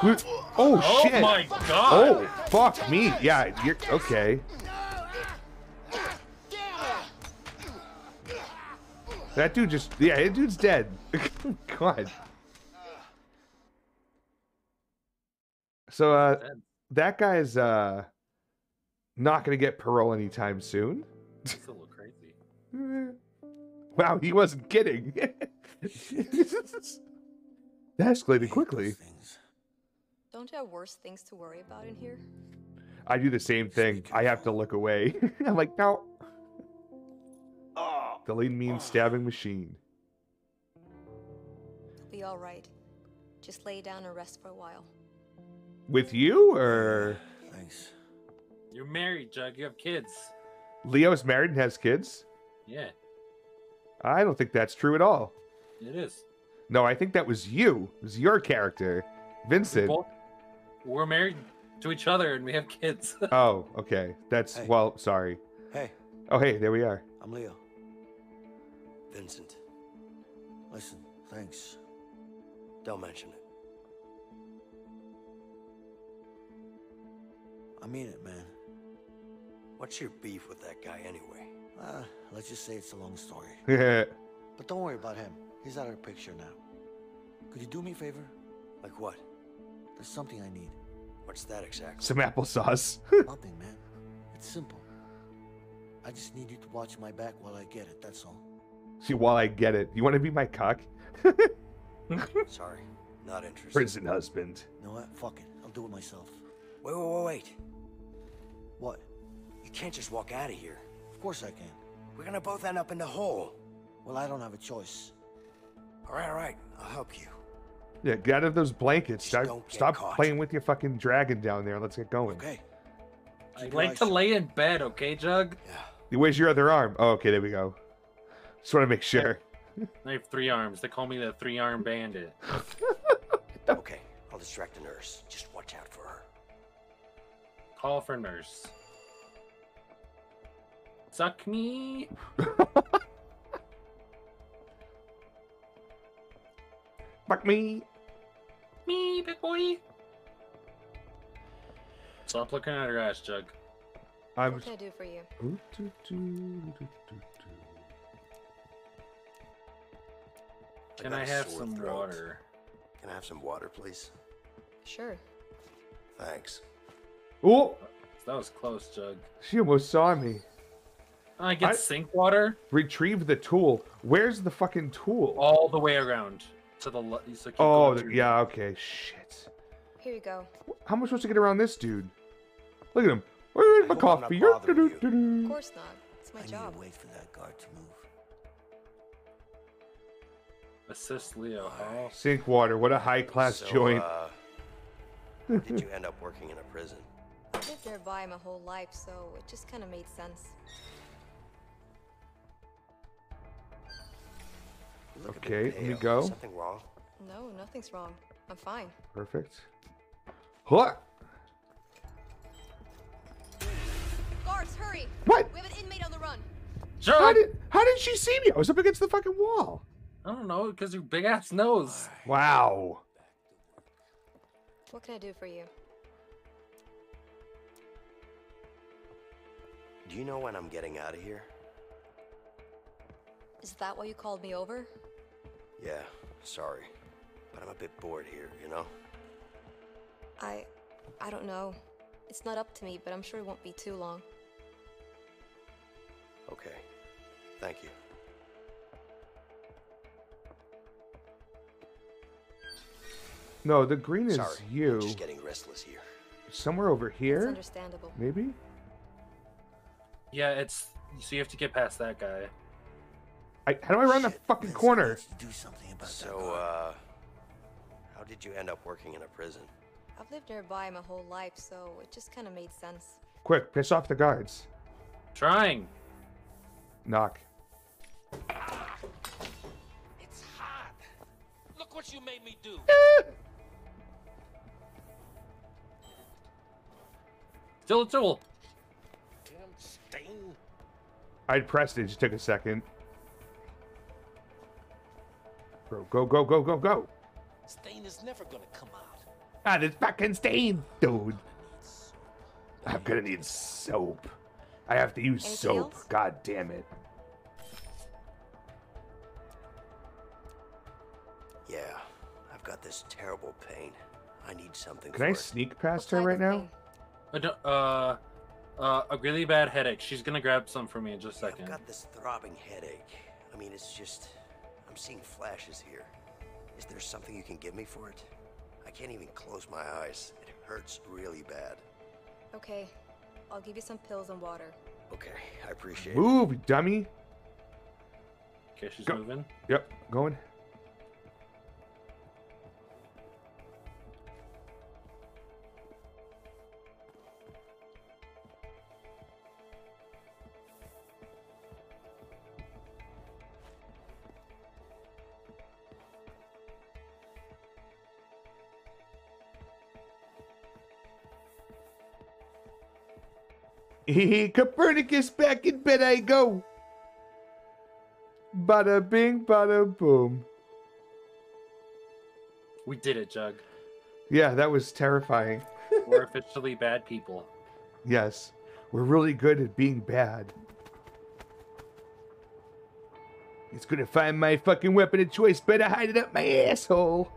Huh? Come on. Oh, Oh shit. my god! Oh, fuck me. Yeah, you're okay. That dude just yeah, that dude's dead. God. So uh that guy's uh not gonna get parole anytime soon. That's a little crazy. Wow, he wasn't kidding. that escalated quickly. Don't you have worse things to worry about in here? I do the same thing. I have to look away. I'm like, no. The lean mean stabbing machine. You'll be alright. Just lay down and rest for a while. With you or Thanks. You're married, Jug. You have kids. Leo's married and has kids? Yeah, I don't think that's true at all. it is. No, I think that was you. It was your character, Vincent. Both- We're married to each other and we have kids. Oh, okay. That's Hey. well, sorry. Hey, Oh, hey, there we are. I'm Leo. Vincent. Listen, thanks. Don't mention it. I mean it, man. What's your beef with that guy anyway? Uh, let's just say it's a long story. yeah. But don't worry about him. He's out of the picture now. Could you do me a favor? Like what? There's something I need. What's that exactly? Some applesauce. Nothing, man. It's simple. I just need you to watch my back while I get it, that's all. See, while I get it, you want to be my cock? Sorry, not interested. Prison husband. You know what? Fuck it. I'll do it myself. Wait, wait, wait, wait. What? You can't just walk out of here. Of course I can. We're gonna both end up in the hole. Well, I don't have a choice. All right, all right. I'll help you. Yeah, get out of those blankets. Stop, stop playing with your fucking dragon down there. Let's get going. Okay. I like to lay in bed, okay, Jug? Yeah. Where's your other arm? Oh, okay, there we go. Just want to make sure. I have three arms. They call me the three arm bandit. Okay, I'll distract the nurse. Just watch out for her. Call for nurse. Suck me. Fuck me. Me, big boy. Stop looking at her ass, Jug. I'm. What can I do for you? Ooh, doo, doo, doo, doo, doo. Can got I a have some throat. water? Can I have some water, please? Sure. Thanks. Oh, That was close, Jug. she almost saw me. I get I- sink water Retrieve the tool. Where's the fucking tool? all the way around to the left. So keep Oh, going the- yeah, okay. Shit. Here you go. How am I supposed to get around this dude? Look at him. Where's my hope I'm not coffee? bothering you. Of Doo-doo-doo-doo. course not. It's my I need job. to wait for that guard to move. Assist Leo. Oh, Sink water. What a high class so, joint. Uh, did you end up working in a prison? I've lived nearby my whole life, so it just kind of made sense. Look Okay, let me go. Something wrong? No, nothing's wrong. I'm fine. Perfect. Huh. Guards, hurry! What? We have an inmate on the run. Sure. How did how did she see me? I was up against the fucking wall. I don't know, because your big ass nose. Wow. What can I do for you? Do you know when I'm getting out of here? Is that why you called me over? Yeah, sorry. But I'm a bit bored here, you know? I. I don't know. It's not up to me, but I'm sure it won't be too long. Okay. Thank you. No, the green is Sorry. you. I'm just getting restless here. Somewhere over It's here? understandable. Maybe? Yeah, it's. So you have to get past that guy. I, how do I run the fucking corner? do something about so, uh, how did you end up working in a prison? I've lived nearby my whole life, so it just kind of made sense. Quick, piss off the guards. Trying. Knock. It's hot. Look what you made me do. Still a tool. Damn stain. I pressed it, it just took a second. Bro, go, go, go, go, go. Stain is never gonna come out. Ah, this fucking stain, dude. I'm gonna need soap. I have to use Anything soap. else? God damn it. Yeah, I've got this terrible pain. I need something Can for I it. sneak past What her right now? pain? Uh, uh, a really bad headache. She's gonna grab some for me in just a Yeah, second. I've got this throbbing headache. I mean, it's just. I'm seeing flashes here. Is there something you can give me for it? I can't even close my eyes. It hurts really bad. Okay, I'll give you some pills and water. Okay, I appreciate it. Move, you dummy. Okay, she's Go. moving. Yep, going. Copernicus back in bed I go. Bada bing, bada boom. We did it, Jug. Yeah, that was terrifying. We're officially bad people. Yes, we're really good at being bad. He's gonna find my fucking weapon of choice. Better hide it up my asshole.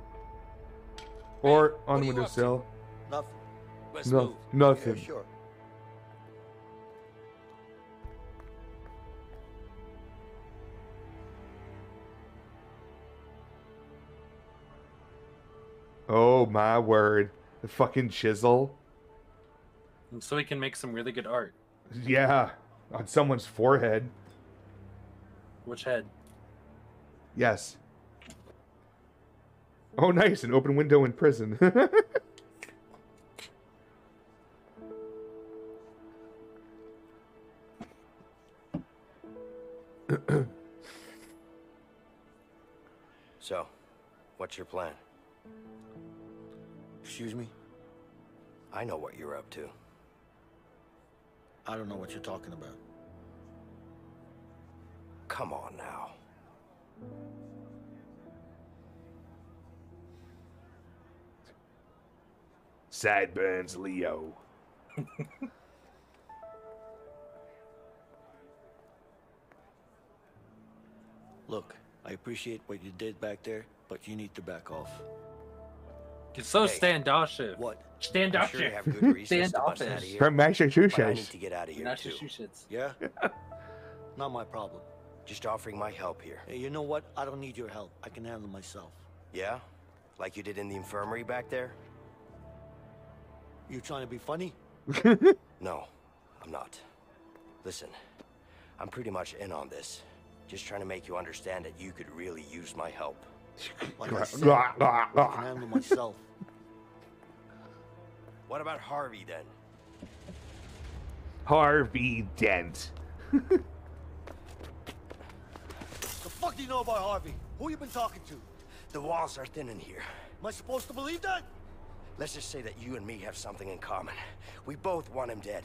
Or on the what are you up to? windowsill. Nothing. Let's No, move. nothing. Yeah, sure. Oh my word. The fucking chisel. And so we can make some really good art. Yeah, on someone's forehead. Which head? Yes. Oh, nice. An open window in prison. So, what's your plan? Excuse me? I know what you're up to. I don't know what you're talking about. Come on now. Sideburns Leo. Look, I appreciate what you did back there, but you need to back off. It's so Hey, standoffish. What? Standoffish. I'm sure you have good reasons to bust out of Standoffish. here. From but I need Massachusetts. to get out of here too. Yeah? Not my problem. Just offering my help here. Hey, you know what? I don't need your help. I can handle myself. Yeah? Like you did in the infirmary back there? You trying to be funny? No, I'm not. Listen, I'm pretty much in on this. Just trying to make you understand that you could really use my help. Like I said, I can handle myself. What about Harvey then? Harvey Dent. The fuck do you know about Harvey? Who you been talking to? The walls are thin in here. Am I supposed to believe that? Let's just say that you and me have something in common. We both want him dead.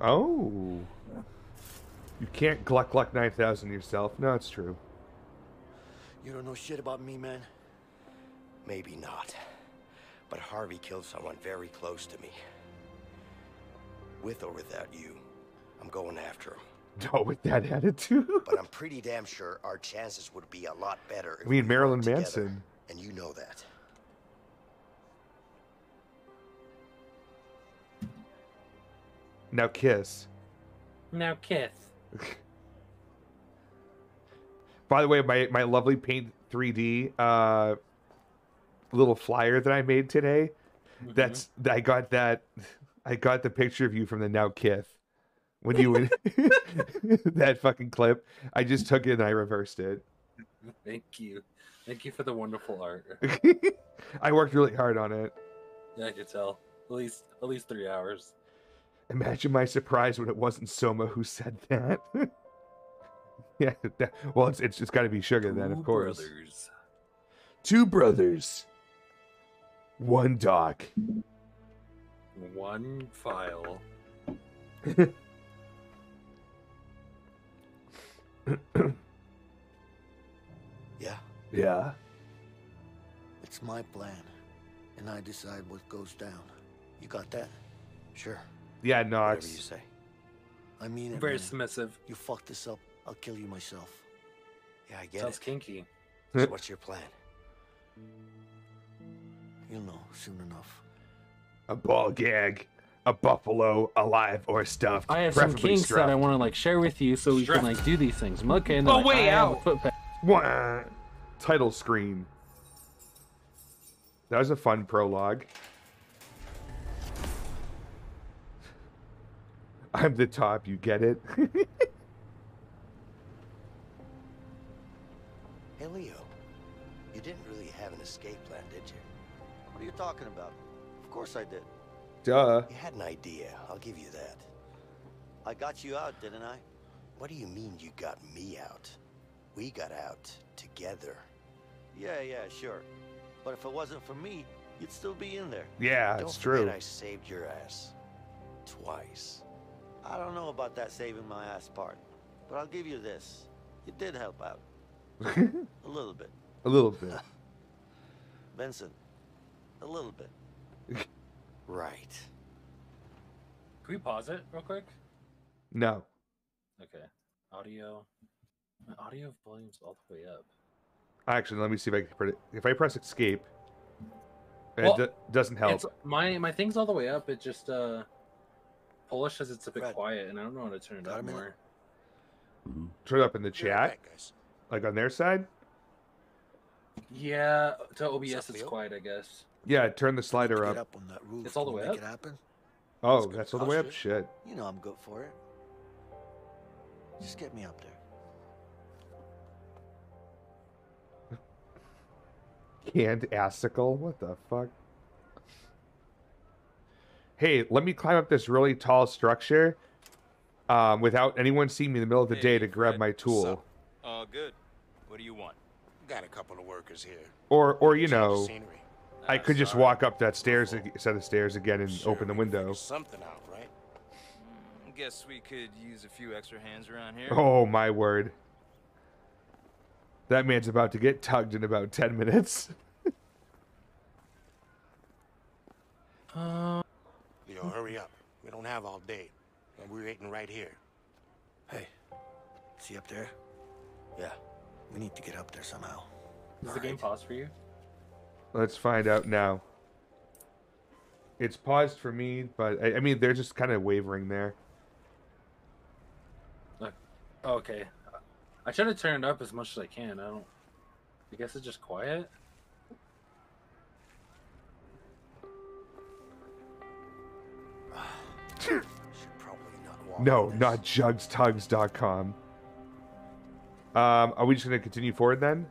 Oh. You can't Gluck Gluck 9000 yourself. No, it's true. You don't know shit about me, man. Maybe not. But Harvey killed someone very close to me. With or without you, I'm going after him. No, oh, with that attitude. But I'm pretty damn sure our chances would be a lot better if I mean, Marilyn together, Manson. And you know that. Now kiss. Now kiss. By the way, my, my lovely Paint 3D uh, little flyer that I made today, that's I got that I got the picture of you from the Now Kith. When you would that fucking clip, I just took it and I reversed it. Thank you. Thank you for the wonderful art. I worked really hard on it. Yeah, I could tell. At least at least three hours. Imagine my surprise when it wasn't Soma who said that. yeah, well, it's it's it's got to be Sugar then, of course. brothers. Two brothers, one doc. One file. Yeah, Yeah. it's my plan. And I decide what goes down. You got that? Sure. Yeah, No. Whatever Knox. you say. I mean it. Very man. submissive. You fucked this up, I'll kill you myself. Yeah, I get Sounds it. kinky. So what's your plan? You'll know soon enough. A ball gag, a buffalo, alive or stuffed. I have some preferably kinks that I want to like share with you, so we Strap. can like do these things. I'm okay. and Oh, they're like, wait, I have a ow. foot pa- Wah. Title screen. That was a fun prologue. I'm the top, you get it? Hey, Leo. You didn't really have an escape plan, did you? What are you talking about? Of course I did. Duh. You had an idea. I'll give you that. I got you out, didn't I? What do you mean you got me out? We got out together. Yeah, yeah, sure. But if it wasn't for me, you'd still be in there. Yeah, Don't it's true. I saved your ass. Twice. I don't know about that saving my ass part, but I'll give you this. You did help out. A little bit. A little bit. Vincent, a little bit. Right. Can we pause it real quick? No. Okay. Audio. My audio volume's all the way up. Actually, let me see if I can put it. If I press escape, it Well, do- doesn't help. It's, my my thing's all the way up. It just uh, Polish says it's a bit quiet, and I don't know how to turn it up more. Turn it up in the chat. Like on their side? Yeah, to OBS What's it's Leo? quiet, I guess. Yeah, turn the slider up. up on that roof. It's all the way make up? it happen. Oh, It's that's all the way up? you. Shit. You know I'm good for it. Just get me up there. Canned assicle? What the fuck? Hey, let me climb up this really tall structure um, without anyone seeing me in the middle of the day to grab my tool. Uh, good. What do you want? Got a couple of workers here. Or, or you Change know, scenery. I could just walk up that stairs, ag- set of stairs again, and open the window. Something out, right? Guess we could use a few extra hands around here. Oh my word! That man's about to get tugged in about ten minutes. Uh, Leo, hurry up. We don't have all day. And we're waiting right here. Hey, see up there? Yeah, we need to get up there somehow. Is the game paused for you? Let's find out now. It's paused for me, but I, I mean they're just kind of wavering there. Uh, okay. I try to turn it up as much as I can. I don't. I guess it's just quiet. No, not jugstugs.com. Um, are we just gonna continue forward then?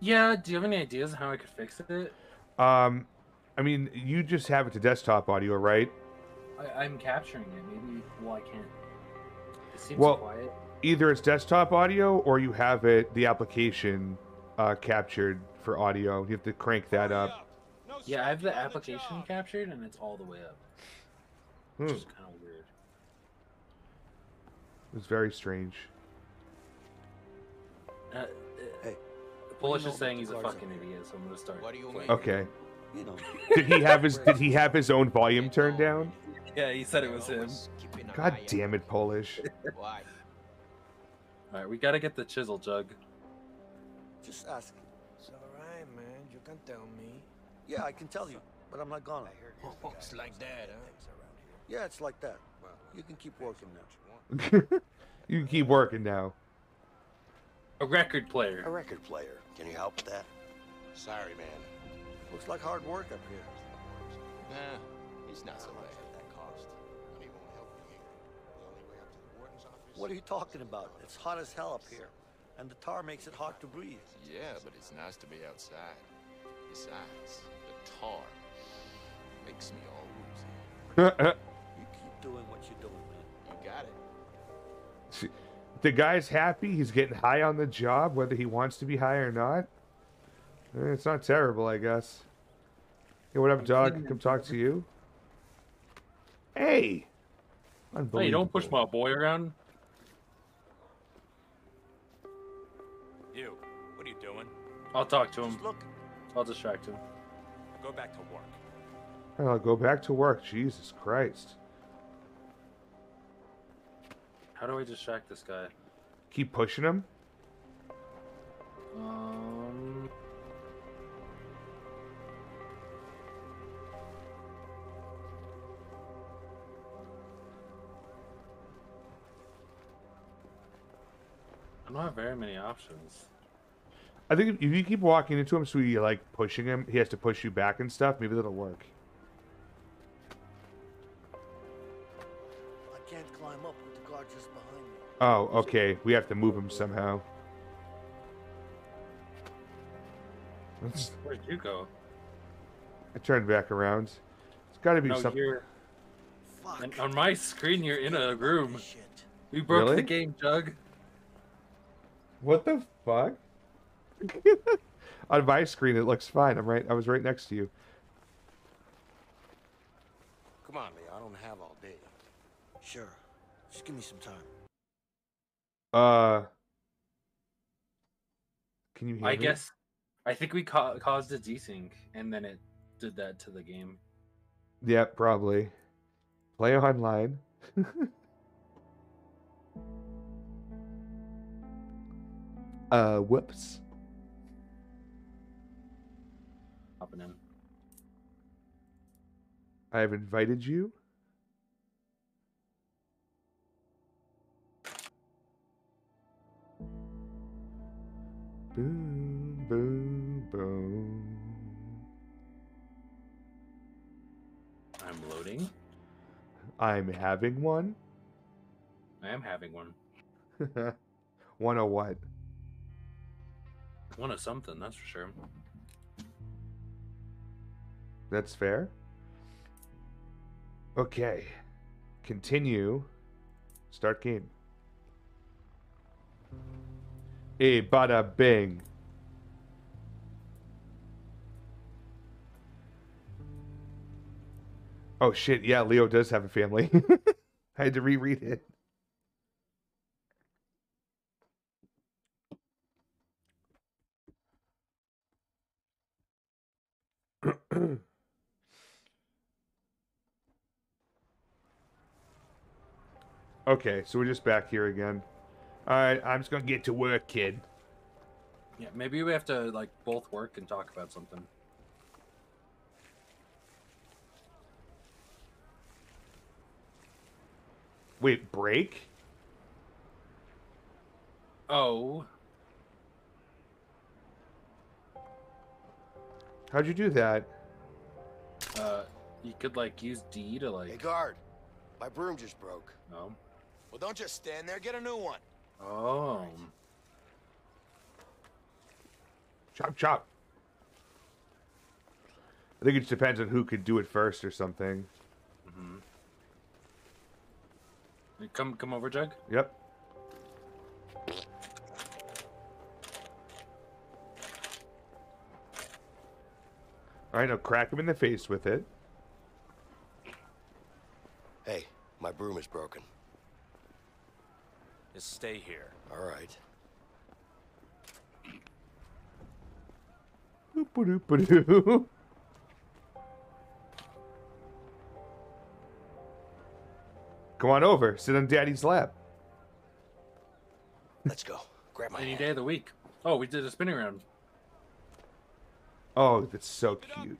Yeah. Do you have any ideas on how I could fix it? Um, I mean, you just have it to desktop audio, right? I, I'm capturing it. Maybe. Well, I can't. It seems Well, quiet. either it's desktop audio or you have it the application uh, captured for audio. You have to crank that up. Yeah, I have the application captured, and it's all the way up. Which Hmm. is kind of weird. It's very strange. Uh, hey, Polish is saying he's a cars fucking idiot, so I'm gonna start. What do you Okay. You know. Did he have his Did he have his own volume turned down? Yeah, he said it was him. God damn it, Polish. Why? All right, we gotta get the chisel jug. Just ask. It's alright, man. You can tell me. Yeah, I can tell you, but I'm not gonna. Oh, it's like that, huh? Yeah, it's like that. You can keep working now. you can keep working now. A record player. A record player. Can you help with that? Sorry, man. Looks like hard work up here. Nah, he's not so bad. That cost. Money won't help you here. The only way up to the warden's office. What are you talking about? It's hot as hell up here, and the tar makes it hard to breathe. Yeah, but it's nice to be outside. Besides, the tar makes me all woozy. You keep doing what you're doing, man. You got it. The guy's happy. He's getting high on the job, whether he wants to be high or not. Eh, It's not terrible, I guess. Hey, what up, dog? Come talk to you. Hey! Hey, don't push my boy around. You, what are you doing? I'll talk to him. Just look. I'll distract him. Go back to work. I'll go back to work. Jesus Christ. How do I distract this guy? Keep pushing him. Um. I don't have very many options. I think if you keep walking into him, so you like pushing him, he has to push you back and stuff. Maybe that'll work. Oh, okay. We have to move him somehow. Let's- Where'd you go? I turned back around. It's got to be No, something. you're. And on my screen, you're in a room. We broke Really? the game, Jug. What the fuck? On my screen, it looks fine. I'm right. I was right next to you. Come on, Leo. I don't have all day. Sure. Just give me some time. Uh, can you hear I me? guess. I think we ca- caused a desync, and then it did that to the game. Yeah, probably. Play online. uh, whoops. Hopping in. I have invited you. Boom, boom, boom. I'm loading. I'm having one. I am having one. one of what? One of something, that's for sure. That's fair. Okay. Continue. Start game. A bada bing. Oh shit, yeah, Leo does have a family. I had to reread it. okay, so we're just back here again. Alright, I'm just gonna get to work, kid. Yeah, maybe we have to like both work and talk about something. Wait, break? Oh. How'd you do that? Uh, you could like use D to like. Hey, guard. My broom just broke. No. Well, don't just stand there. Get a new one. Oh. Chop, chop. I think it just depends on who could do it first or something. hmm Come, come over, Jug. Yep. Alright, now crack him in the face with it. Hey, my broom is broken. Just stay here. All right. Boop-a-doop-a-doo. Come on over. Sit on Daddy's lap. Let's go. Grab my Any hand. day of the week. Oh, we did a spinning round. Oh, that's so cute.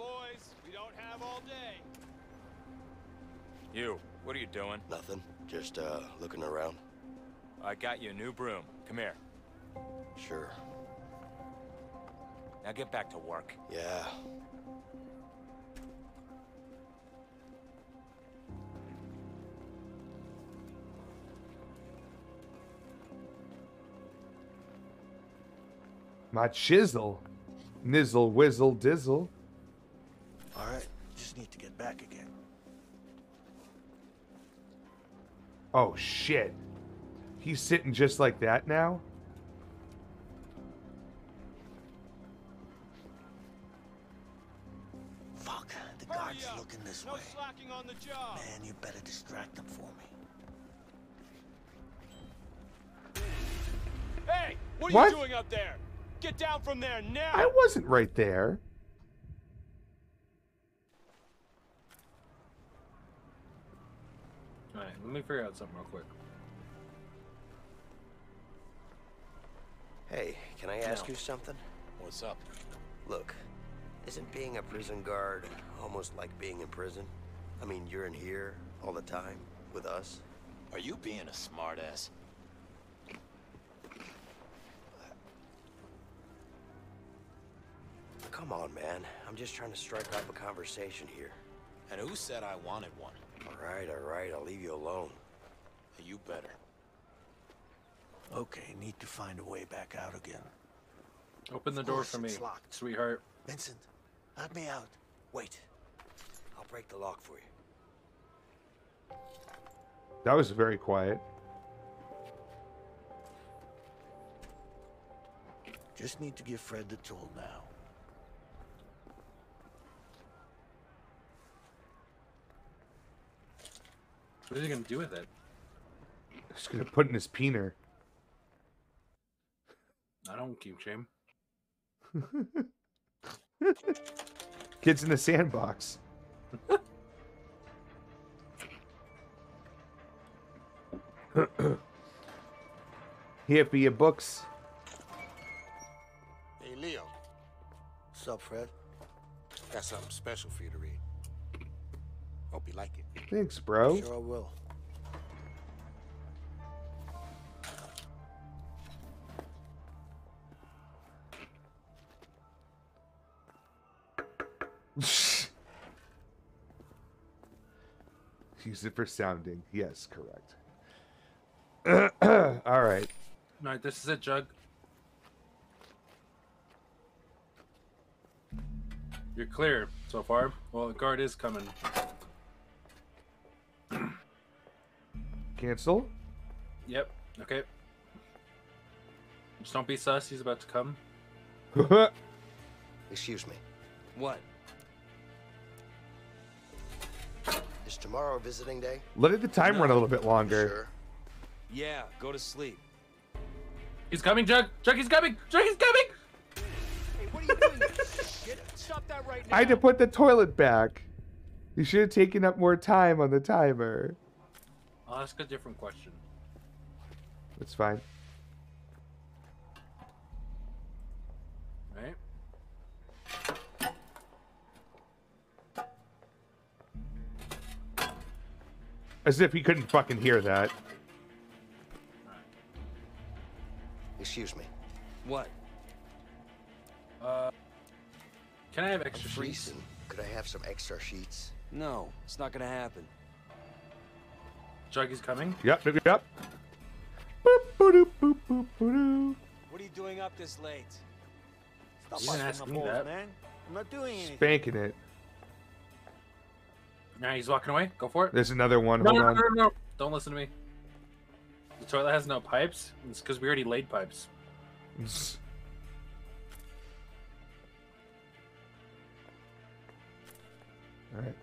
You, what are you doing? Nothing. Just uh, looking around. I got you a new broom. Come here. Sure. Now get back to work. Yeah. My chisel. Nizzle, whizzle, dizzle. All right, just need to get back again. Oh, shit. He's sitting just like that now? Fuck, the guard's looking this way. Man, you better distract them for me. Hey, what are What? you doing up there? Get down from there now. I wasn't right there. All right, let me figure out something real quick. Hey, can I ask No. you something? What's up? Look, isn't being a prison guard almost like being in prison? I mean, you're in here all the time with us. Are you being a smartass? Come on, man. I'm just trying to strike up a conversation here. And who said I wanted one? All right, all right. I'll leave you alone. You better. Okay, need to find a way back out again. Open the door for me, it's locked. sweetheart. Vincent, let me out. Wait. I'll break the lock for you. That was very quiet. Just need to give Fred the tool now. What is he gonna do with it? Just gonna put in his peener. I don't keep shame. Kids in the sandbox. Here for your books. Hey, Leo. What's up, Fred? Got something special for you to read. Hope you like it. Thanks, bro. Sure I will. Use it for sounding. Yes, correct. All right. All right, this is it, Jug. You're clear so far. Well, the guard is coming. Cancel. Yep. Okay. Just don't be sus. He's about to come. Excuse me. What? Is tomorrow visiting day? Let the time run a little bit longer. Yeah, go to sleep. He's coming, Jug. Jug, he's coming. Jug, he's coming. Hey, what are you doing? Get, stop that right now. I had to put the toilet back. You should have taken up more time on the timer. I'll ask a different question. It's fine. As if he couldn't fucking hear that. Excuse me. What? Uh, can I have I'm extra sheets? Could I have some extra sheets? No, it's not gonna happen. Juggy's coming. Yep, yep, yep. What are you doing up this late? Stop You didn't ask me balls, that. man. I'm not doing anything. Spanking it. Now he's walking away. Go for it. There's another one. No, Hold no, on. no, no, no. Don't listen to me. The toilet has no pipes. It's because we already laid pipes. Alright.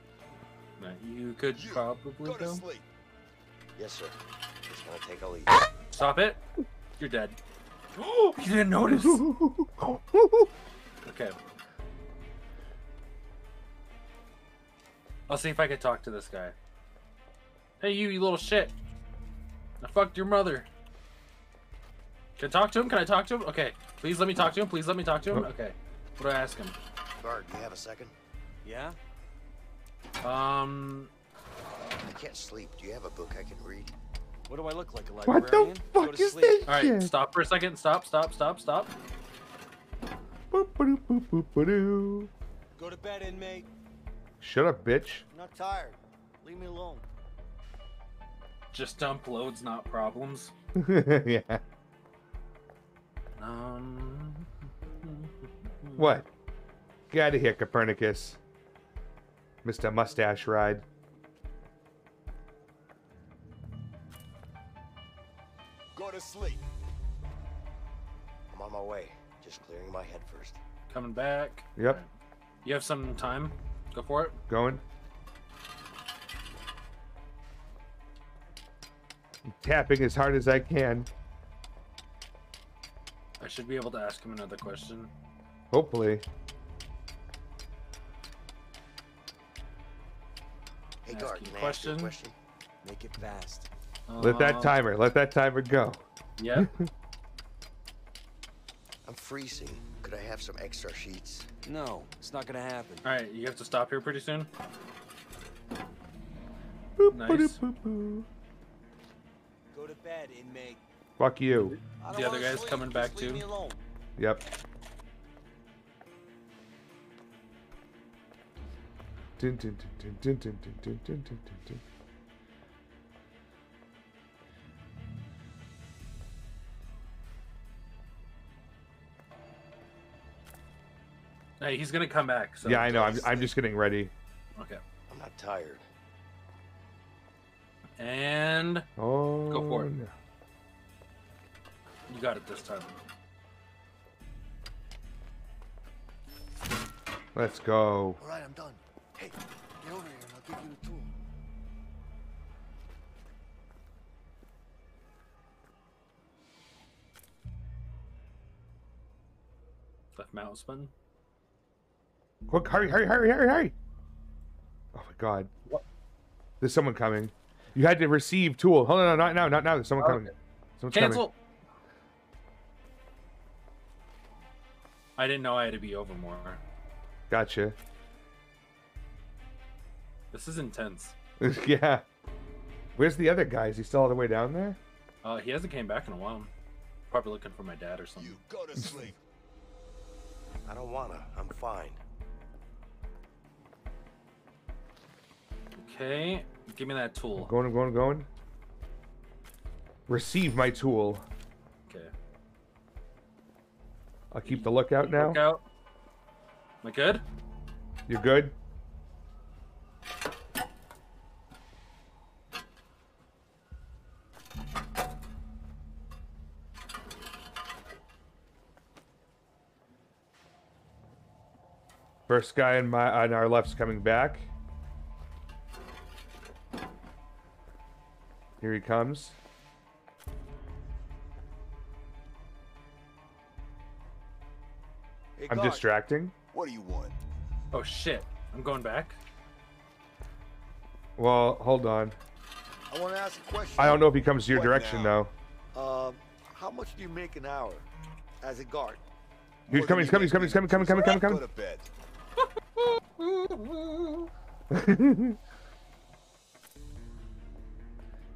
Now, you could probably Go to go. sleep. Yes, sir. Just gonna take a leak. Stop it. You're dead. you didn't notice. okay. I'll see if I can talk to this guy. Hey, you, you little shit. I fucked your mother. Can I talk to him? Can I talk to him? Okay. Please let me talk to him. Please let me talk to him. Okay. What do I ask him? Guard, do you have a second? Yeah? Um. I can't sleep. Do you have a book I can read? What do I look like? A librarian? What the librarian? Go fuck to is sleep. this All right. shit? Stop for a second. Stop. Stop. Stop. Stop. Boop, ba-doo, boop, boop, ba-doo. Go to bed, inmate. Shut up, bitch. I'm not tired. Leave me alone. Just dump loads, not problems. yeah. Um. What? Get out of here, Copernicus. Mr. Mustache Ride. Go to sleep. I'm on my way. Just clearing my head first. Coming back. Yep. You have some time. Go for it. Going. I'm tapping as hard as I can. I should be able to ask him another question. Hopefully. Hey, Ask guard, you can ask you a question? question? Make it fast. Let that Um, timer, let that timer go. Yep. I'm freezing. Could I have some extra sheets? No, it's not gonna happen. All right, you have to stop here pretty soon. Boop, Nice. ba-doo, boop. Go to bed, inmate. Fuck you. The other guy's sleep. coming Just back leave too. me alone. Yep. Dun, dun, dun, Hey, he's gonna come back. So Yeah, I know. I'm, I'm just getting ready. Okay. I'm not tired. And Oh. Go for it. no. you got it this time. Let's go. All right, I'm done. Hey, get over here and I'll give you the tool. Left mouse button. Quick, hurry, hurry, hurry, hurry, hurry. Oh my god. What? There's someone coming. You had to receive tool. Hold on, no, not now, not now. There's someone Okay. coming. Someone's coming. Cancel. I didn't know I had to be over more. Gotcha. This is intense. yeah. Where's the other guy? Is he still all the way down there? Uh, he hasn't came back in a while. Probably looking for my dad or something. You go to sleep. I don't wanna. I'm fine. Okay, give me that tool. Going, I'm going, I'm going. Receive my tool. Okay. I'll keep the lookout now. Look out. Am I good? You're good? First guy on my on our left's coming back. Here he comes. Hey, I'm guard, distracting. What do you want? Oh shit! I'm going back. Well, hold on. I want to ask a question. I don't know if he comes your What direction now? though. Uh, How much do you make an hour as a guard? He's coming, he's coming, he's coming, he's coming, coming, coming, coming, coming.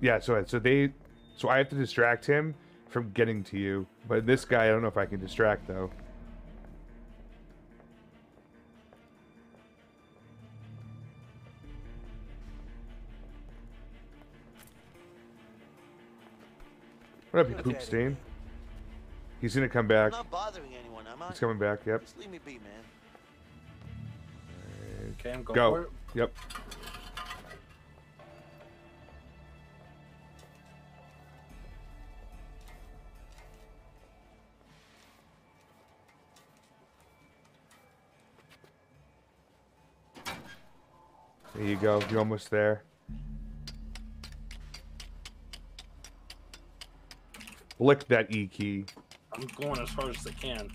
Go to bed. yeah, so so they so I have to distract him from getting to you. But this guy I don't know if I can distract though. What up, you poop stain? He's gonna come back. I'm not bothering anyone, am I? He's coming back, yep. Just leave me be, man. Okay, I'm going Go. for it. Yep. There you go. You're almost there. Flick that E key. I'm going as far as I can.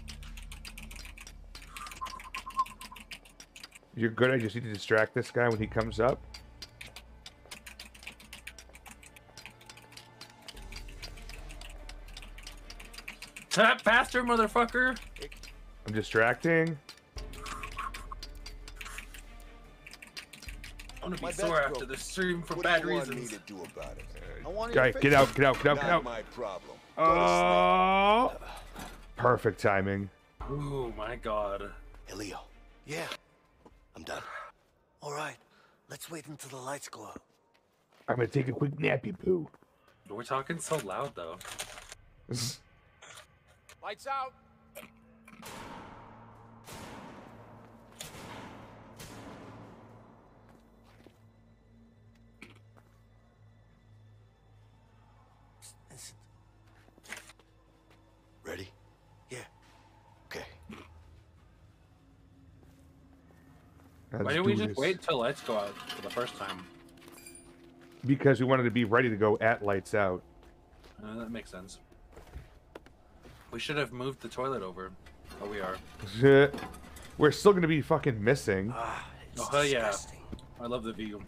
You're good. I just need to distract this guy when he comes up. Tap faster, motherfucker! I'm distracting. I'm gonna be sore after broken. this stream for what bad do you want reasons. me to do about it? I want Guy, get out, get out, get out, Not get out. my problem. Oh, perfect timing. Oh my god. Hey, Leo. Yeah. I'm done. All right. Let's wait until the lights go out. I'm gonna take a quick nappy poo. We're talking so loud though. Lights out. Listen. Ready? Yeah. Okay. Let's Why didn't we just this. wait till lights go out for the first time? Because we wanted to be ready to go at lights out. Uh, that makes sense. We should have moved the toilet over. Oh, we are. We're still gonna be fucking missing. Oh hell yeah! I love the view.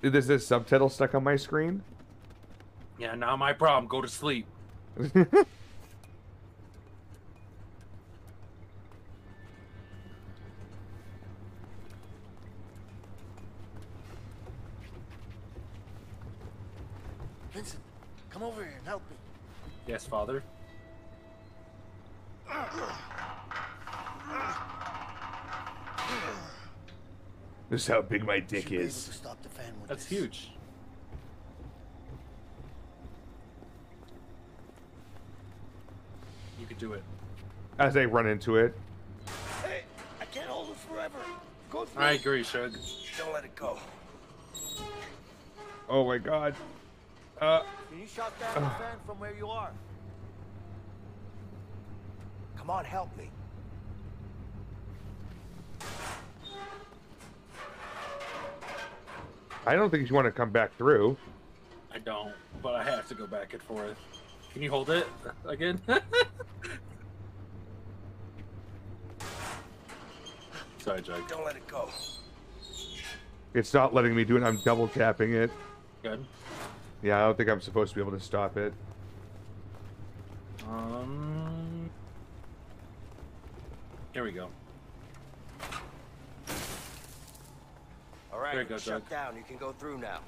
There's this subtitle stuck on my screen. Yeah, now my problem. Go to sleep. Vincent, come over here and help me. Yes, father. This is how big my dick Should be able is. stop the fan with That's this. huge. You could do it. As they run into it. Hey, I can't hold it forever. Go through. I agree, Shug. Don't let it go. Oh my god. Uh, Can you shut down the fan from where you are? Come on, help me. I don't think you want to come back through. I don't, but I have to go back and forth. Can you hold it again? Sorry, Jug. Don't let it go. It's not letting me do it. I'm double tapping it. Good. Yeah, I don't think I'm supposed to be able to stop it. Um. Here we go. All right, There you go, shut Doug. down. You can go through now.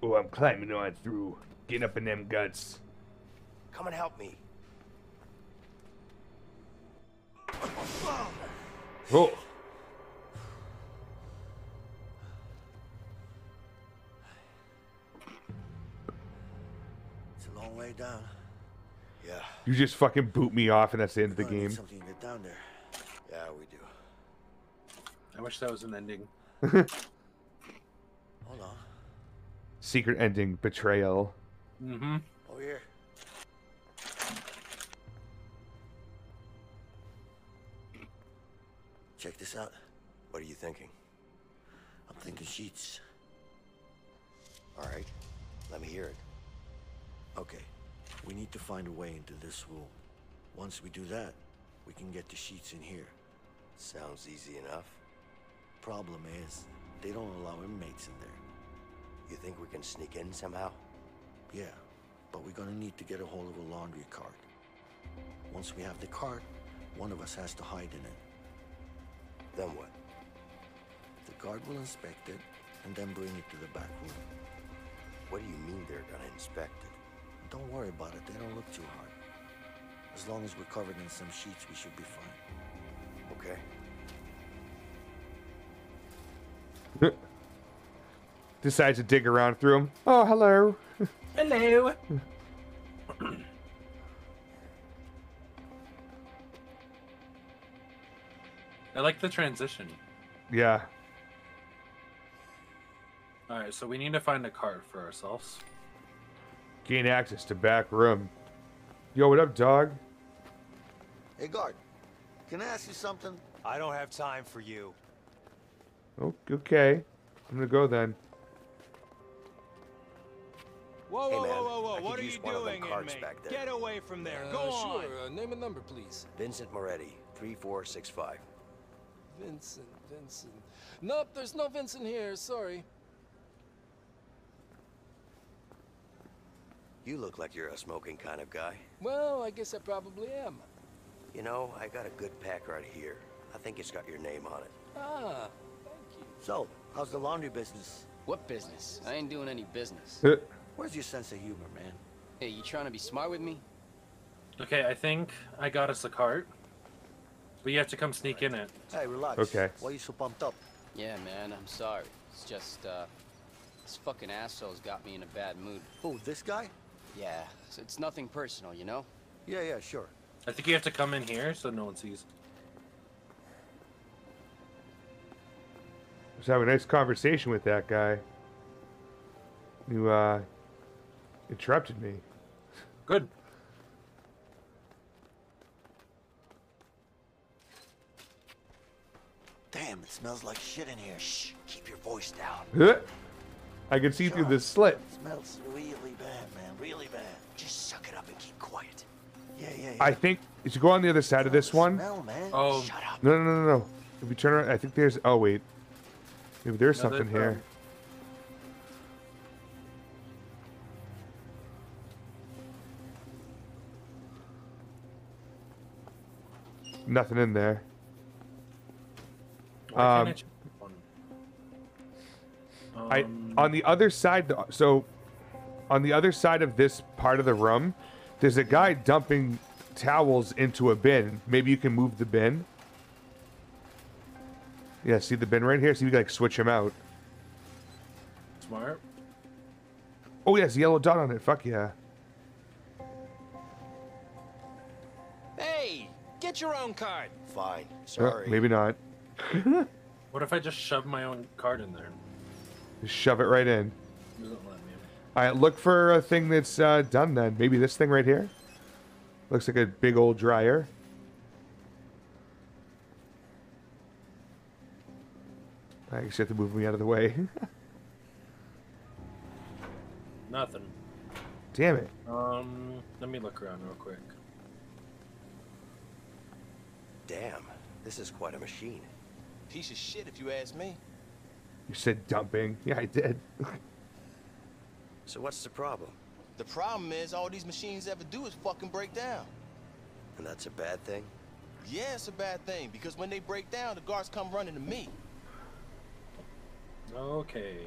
Oh, I'm climbing on through. Getting up in them guts. Come and help me. Oh. Way down. Yeah. You just fucking boot me off and that's the end of the game. Something to get down there. Yeah, we do. I wish that was an ending. Hold on. Secret ending, betrayal. Mm-hmm. Over here. Check this out. What are you thinking? I'm thinking sheets. All right. Let me hear it. Okay. We need to find a way into this room. Once we do that, we can get the sheets in here. Sounds easy enough. Problem is, they don't allow inmates in there. You think we can sneak in somehow? Yeah, but we're gonna need to get a hold of a laundry cart. Once we have the cart, one of us has to hide in it. Then what? The guard will inspect it and then bring it to the back room. What do you mean they're gonna inspect it? Don't worry about it, they don't look too hard. As long as we're covered in some sheets, we should be fine. Okay. Decides to dig around through them. Oh, hello. Hello. I like the transition. Yeah. All right, so we need to find a cart for ourselves. Gain access to back room. Yo, what up, dog? Hey, guard, can I ask you something? I don't have time for you. Oh, okay. I'm gonna go then. Whoa, Hey, whoa, man, whoa, whoa, whoa! What are you one of them doing, carts inmate? back there. Get away from there. Uh, Go on. Sure, uh, name and number, please. Vincent Moretti, 3465. Vincent, Vincent. Nope, there's no Vincent here, sorry. You look like you're a smoking kind of guy. Well, I guess I probably am. You know, I got a good pack right here. I think it's got your name on it. Ah, thank you. So, how's the laundry business? What business? I ain't doing any business. Where's your sense of humor, man? Hey, you trying to be smart with me? Okay, I think I got us a cart. But you have to come sneak in it. Hey, relax. Okay. Why you so pumped up? Yeah, man, I'm sorry. It's just, uh, this fucking asshole's got me in a bad mood. Who, this guy? Yeah, so it's nothing personal, you know? Yeah, yeah, sure. I think you have to come in here so no one sees. Just have a nice conversation with that guy. You uh interrupted me. Good. Damn, it smells like shit in here. Shh, keep your voice down. Huh? I can see through this slit. smells really bad, man, really bad. Just suck it up and keep quiet. Yeah, yeah, yeah. I think if you should go on the other side of this one. Smell, man. Oh. Shut up. No, no, no, no, no. If you turn around, I think there's. Oh wait, maybe there's No, there's, something here. um, Nothing in there. Why can't I Um. I Um, on the other side. th- So, on the other side of this part of the room, there's a guy dumping towels into a bin. Maybe you can move the bin. Yeah, see the bin right here. See, if you can like switch him out. Smart. Oh, yes, yellow dot on it. Fuck yeah. Hey, get your own card. Fine. Uh, Sorry. maybe not. What if I just shove my own card in there? Just shove it right in. It doesn't let me. All right, look for a thing that's uh, done then. Maybe this thing right here. Looks like a big old dryer. I guess you have to move me out of the way. Nothing. Damn it. Um, let me look around real quick. Damn, this is quite a machine. Piece of shit, if you ask me. You said dumping. Yeah, I did. So what's the problem? The problem is, all these machines ever do is fucking break down. And that's a bad thing? Yeah, it's a bad thing, because when they break down, the guards come running to me. Okay.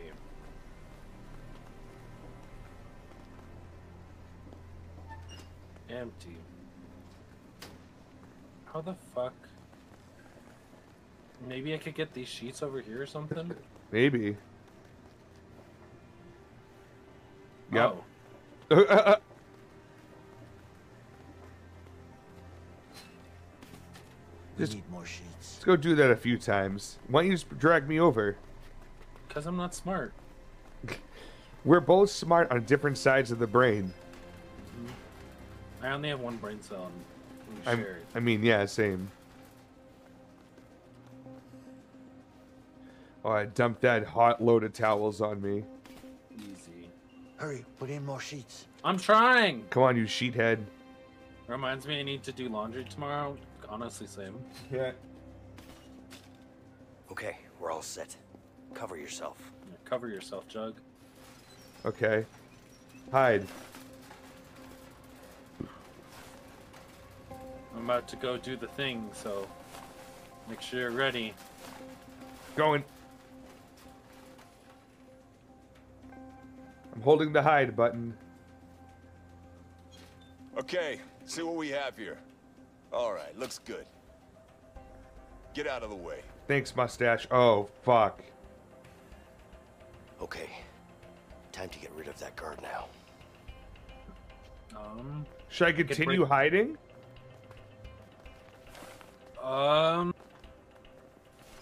Empty. How the fuck? Maybe I could get these sheets over here or something? Maybe. Yep. Oh. We Just- need more sheets. Let's go do that a few times. Why don't you just drag me over? Because I'm not smart. We're both smart on different sides of the brain. Mm-hmm. I only have one brain cell and I'm. I mean, yeah, same. Oh, I dumped that hot load of towels on me. Easy. Hurry, put in more sheets. I'm trying! Come on, you sheethead. Reminds me I need to do laundry tomorrow. Honestly, same. Yeah. Okay, we're all set. Cover yourself. Cover yourself, Jug. Okay. Hide. I'm about to go do the thing, so make sure you're ready. Going. I'm holding the hide button. Okay, see what we have here. All right, looks good. Get out of the way. Thanks, mustache. Oh, fuck. Okay. Time to get rid of that guard now. Um. Should I continue break- hiding? Um.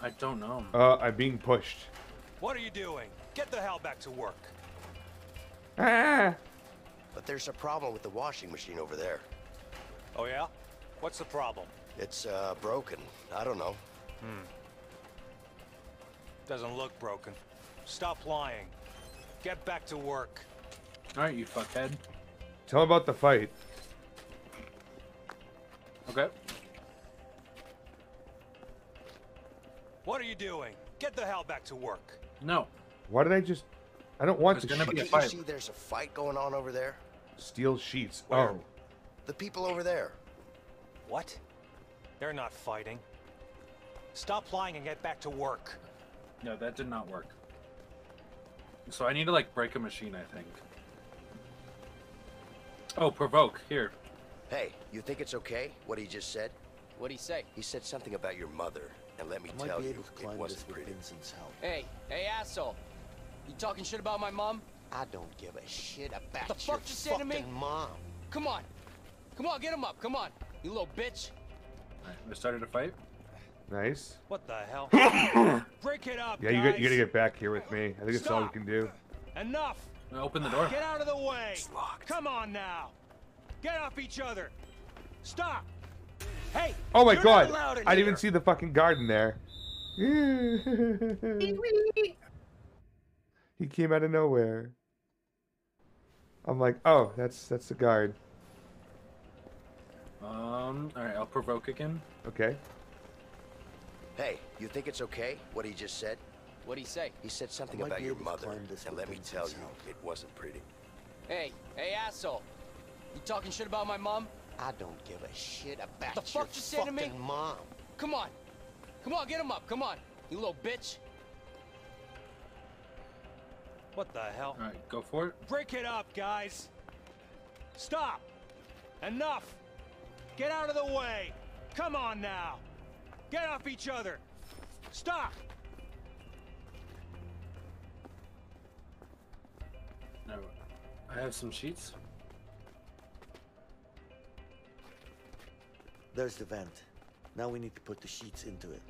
I don't know. Uh, I'm being pushed. What are you doing? Get the hell back to work. Ah! But there's a problem with the washing machine over there. Oh yeah? What's the problem? It's, uh, broken. I don't know. Hmm. Doesn't look broken. Stop lying. Get back to work. All right, you fuckhead. Tell him about the fight. Okay. What are you doing? Get the hell back to work. No. Why did I just... I don't want to There's gonna shoot. be a Did you fight. see there's a fight going on over there? Steel sheets. Oh. Where? Oh. The people over there. What? They're not fighting. Stop lying and get back to work. No, that did not work. So I need to like break a machine, I think. Oh, provoke. Here. Hey, you think it's okay, what he just said? What'd he say? He said something about your mother, and let me I tell you, it wasn't pretty. Help. Hey, hey, asshole. You talking shit about my mom? I don't give a shit about What the your fuck you say to me? fucking mom. Come on. Come on, get him up. Come on. You little bitch. Alright, we started a fight. Nice. What the hell? Break it up, Yeah, you, got, you gotta get back here with me. I think it's all you can do. Enough. Open the door. Get out of the way. Come on now. Get off each other. Stop. Hey. Oh my god! Not allowed in I didn't here. even see the fucking garden there. he came out of nowhere. I'm like, oh, that's that's the guard. Um. All right, I'll provoke again. Okay. Hey, you think it's okay, what he just said? What'd he say? He said something about your mother, and let me Vincent's tell you, it wasn't pretty. Hey, hey, asshole. You talking shit about my mom? I don't give a shit about The your fuck you say to me? fucking mom. Come on. Come on, get him up. Come on. You little bitch. What the hell? All right, go for it. Break it up, guys. Stop. Enough. Get out of the way. Come on now. Get off each other. Stop. No, I have some sheets. There's the vent. Now we need to put the sheets into it.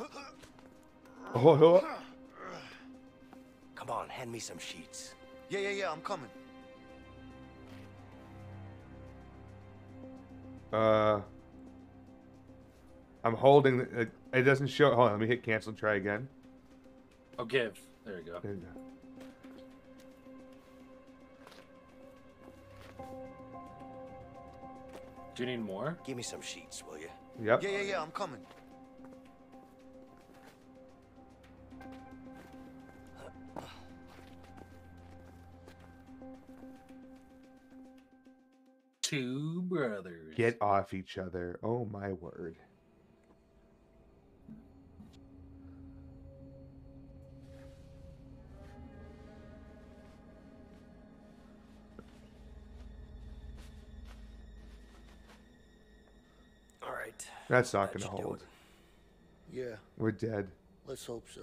Oh, oh, Come on, hand me some sheets. Yeah, yeah, yeah, I'm coming. uh, I'm holding. the- It, it doesn't show. Hold on, let me hit cancel and try again. Oh, give. There you go. There you go. Do you need more? Give me some sheets, will you? Yep. Yeah, yeah, yeah, I'm coming. Two brothers. Get off each other. Oh my word. All right. That's not How'd gonna hold. Yeah, We're dead. let's hope so.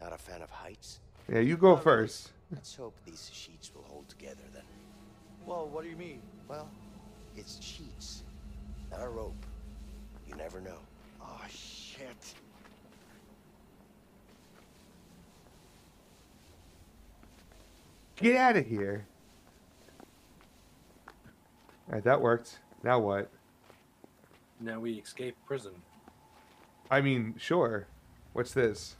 Not a fan of heights? Yeah, you go first. Let's hope these sheets will hold together then. Well, what do you mean? Well, it's sheets, not a rope. You never know. Oh, shit. Get out of here. All right, that worked. Now what? Now we escape prison. I mean, sure. What's this?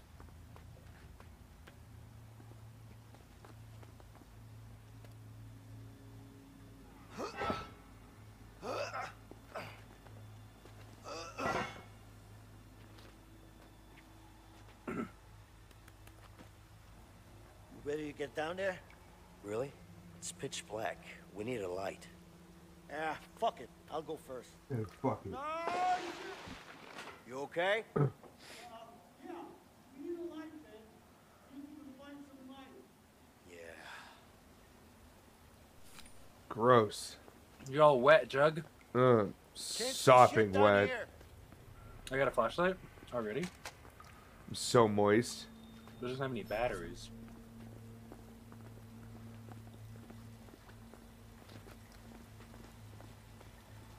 ready to get down there? Really? It's pitch black. We need a light. Ah, fuck it. I'll go first. Yeah, fuck it. You okay? yeah. Gross. You all wet, Jug? Uh, sopping wet. I got a flashlight already. I'm so moist. It doesn't have any batteries.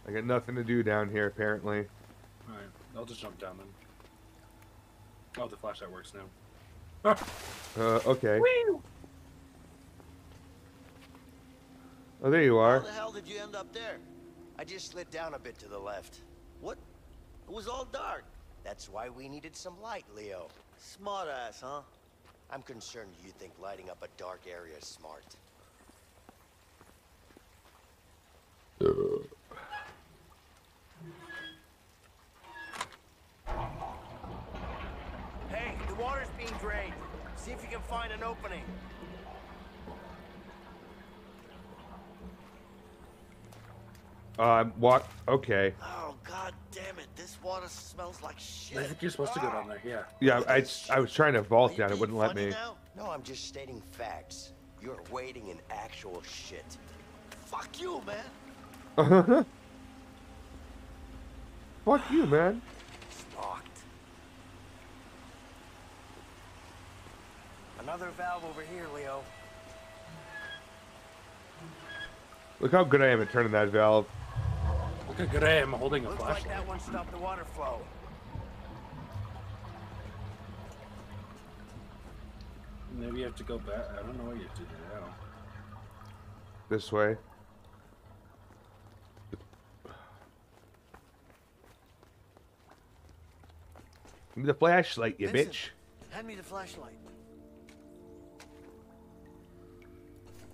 I got nothing to do down here, apparently. Alright, I'll just jump down then. Oh, the flashlight works now. Uh, okay. Oh, there you are. How are. the hell did you end up there? I just slid down a bit to the left. What? It was all dark. That's why we needed some light, Leo. Smart ass, huh? I'm concerned you think lighting up a dark area is smart. Hey, the water's. See if you can find an opening. Uh, walk. Okay. Oh, god damn it. This water smells like shit. I think you're supposed to go down there, yeah. Yeah, I, I was trying to vault down. It wouldn't let me. now? No, I'm just stating facts. You're waiting in actual shit. Fuck you, man. Fuck you, man. Locked. Another valve over here, Leo. Look how good I am at turning that valve. Look how good I am holding a Looks like flashlight. that one stopped the water flow. Maybe you have to go back. I don't know what you have to do now. This way. Give me the flashlight, you Vincent, bitch. Hand me the flashlight.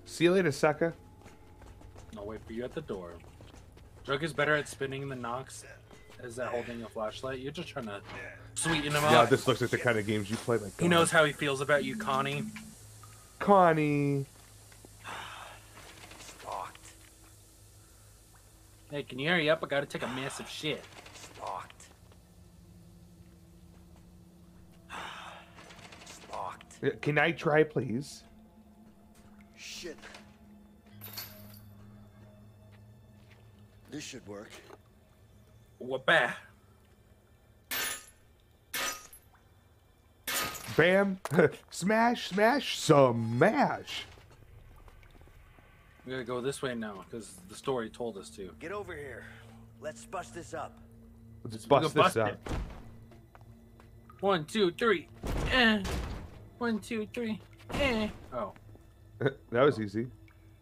See you later, sucker. I'll wait for you at the door. Jug is better at spinning the Knox is at holding a flashlight. You're just trying to sweeten him Yeah, up. Yeah, this looks like the kind of games you play. Like He knows how he feels about you, Connie. Connie. Locked. Hey, can you hurry up? I gotta take a massive shit. Locked. Locked. Uh, Can I try, please? Shit. This should work. What bad? Bam! smash! Smash! Smash! We gotta go this way now because the story told us to. Get over here. Let's bust this up. Let's We bust this bust up. it. One, two, three. Eh. One, two, three. Eh. Oh, that was easy.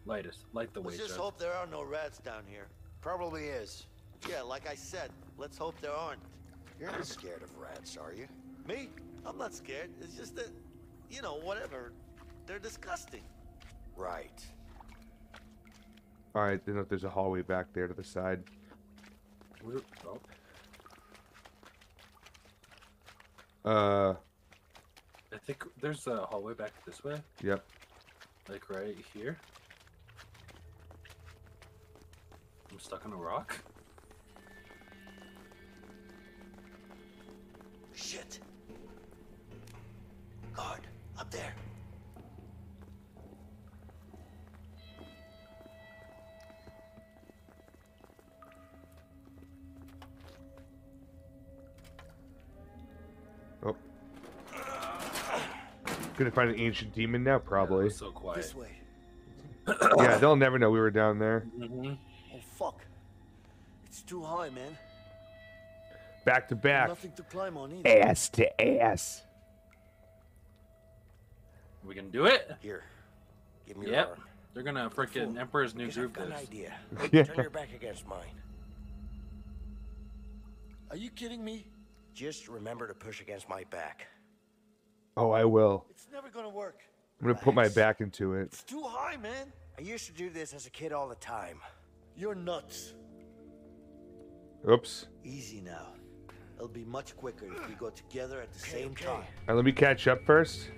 light us. Light the way, Let's just Jug. hope there are no rats down here. Probably is. Yeah, like I said, let's hope there aren't. You're not scared of rats, are you? Me? I'm not scared. It's just that, you know, whatever. They're disgusting. Right. All right, then there's a hallway back there to the side. Where- oh. Uh, I think there's a hallway back this way, yep. Like right here. I'm stuck on a rock. Shit. Guard, up there. Gonna find an ancient demon now, probably. So quiet. This way. yeah, they'll never know we were down there. Mm-hmm. Oh, fuck. It's too high, man. Back to back. Nothing to climb on either. Ass to ass. We can do it. Here. Give me your Yep. arm. They're gonna freaking Emperor's New Because I've Groove got an this. idea. Yeah. Turn your back against mine. Are you kidding me? Just remember to push against my back. Oh, I will. It's never gonna work. I'm gonna put my back into it. It's too high, man. I used to do this as a kid all the time. You're nuts. Oops. Easy now. It'll be much quicker if we go together at the same time. All right, let me catch up first.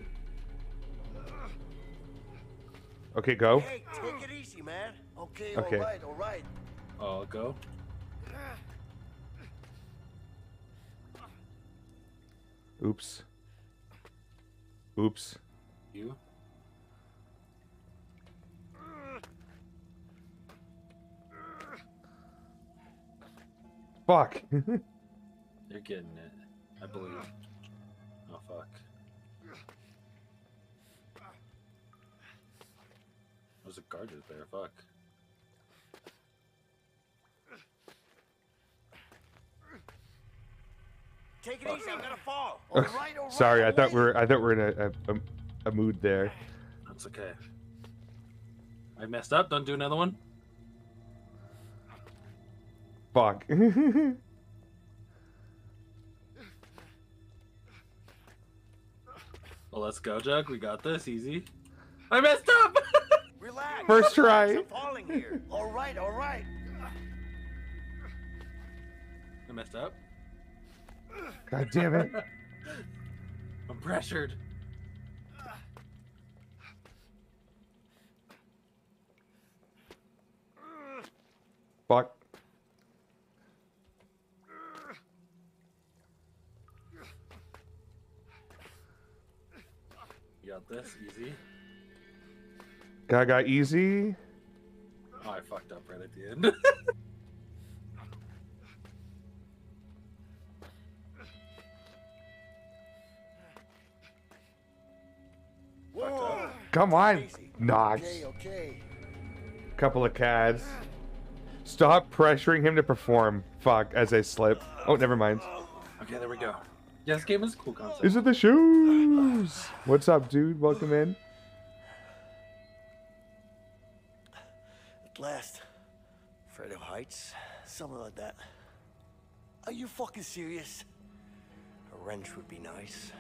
Okay, go. Hey, take it easy, man. Okay, Okay. all right, all right. Oh, go. Oops. Oops. You. Fuck. You're getting it. I believe. Oh fuck. There's a guard there. Fuck. Take it easy, I'm gonna fall. All right, all right. Sorry, I thought we right. were I thought we were in a, a, a, a mood there. That's okay. I messed up. Don't do another one. Fuck. Well, let's go, Jug. We got this. Easy. I messed up. Relax. First try. I'm falling here. All right, all right. I messed up. God damn it. I'm pressured. Fuck. You got this. Easy. Gaga easy. Oh, I fucked up right at the end. Whoa. Come on, Knox. Okay, okay. Couple of cads. Stop pressuring him to perform. Fuck, as I slip. Oh, never mind. okay, there we go. Yeah, this game is a cool concept. Is it the shoes? What's up, dude? Welcome in. At last. Afraid of heights? Something like that. Are you fucking serious? A wrench would be nice.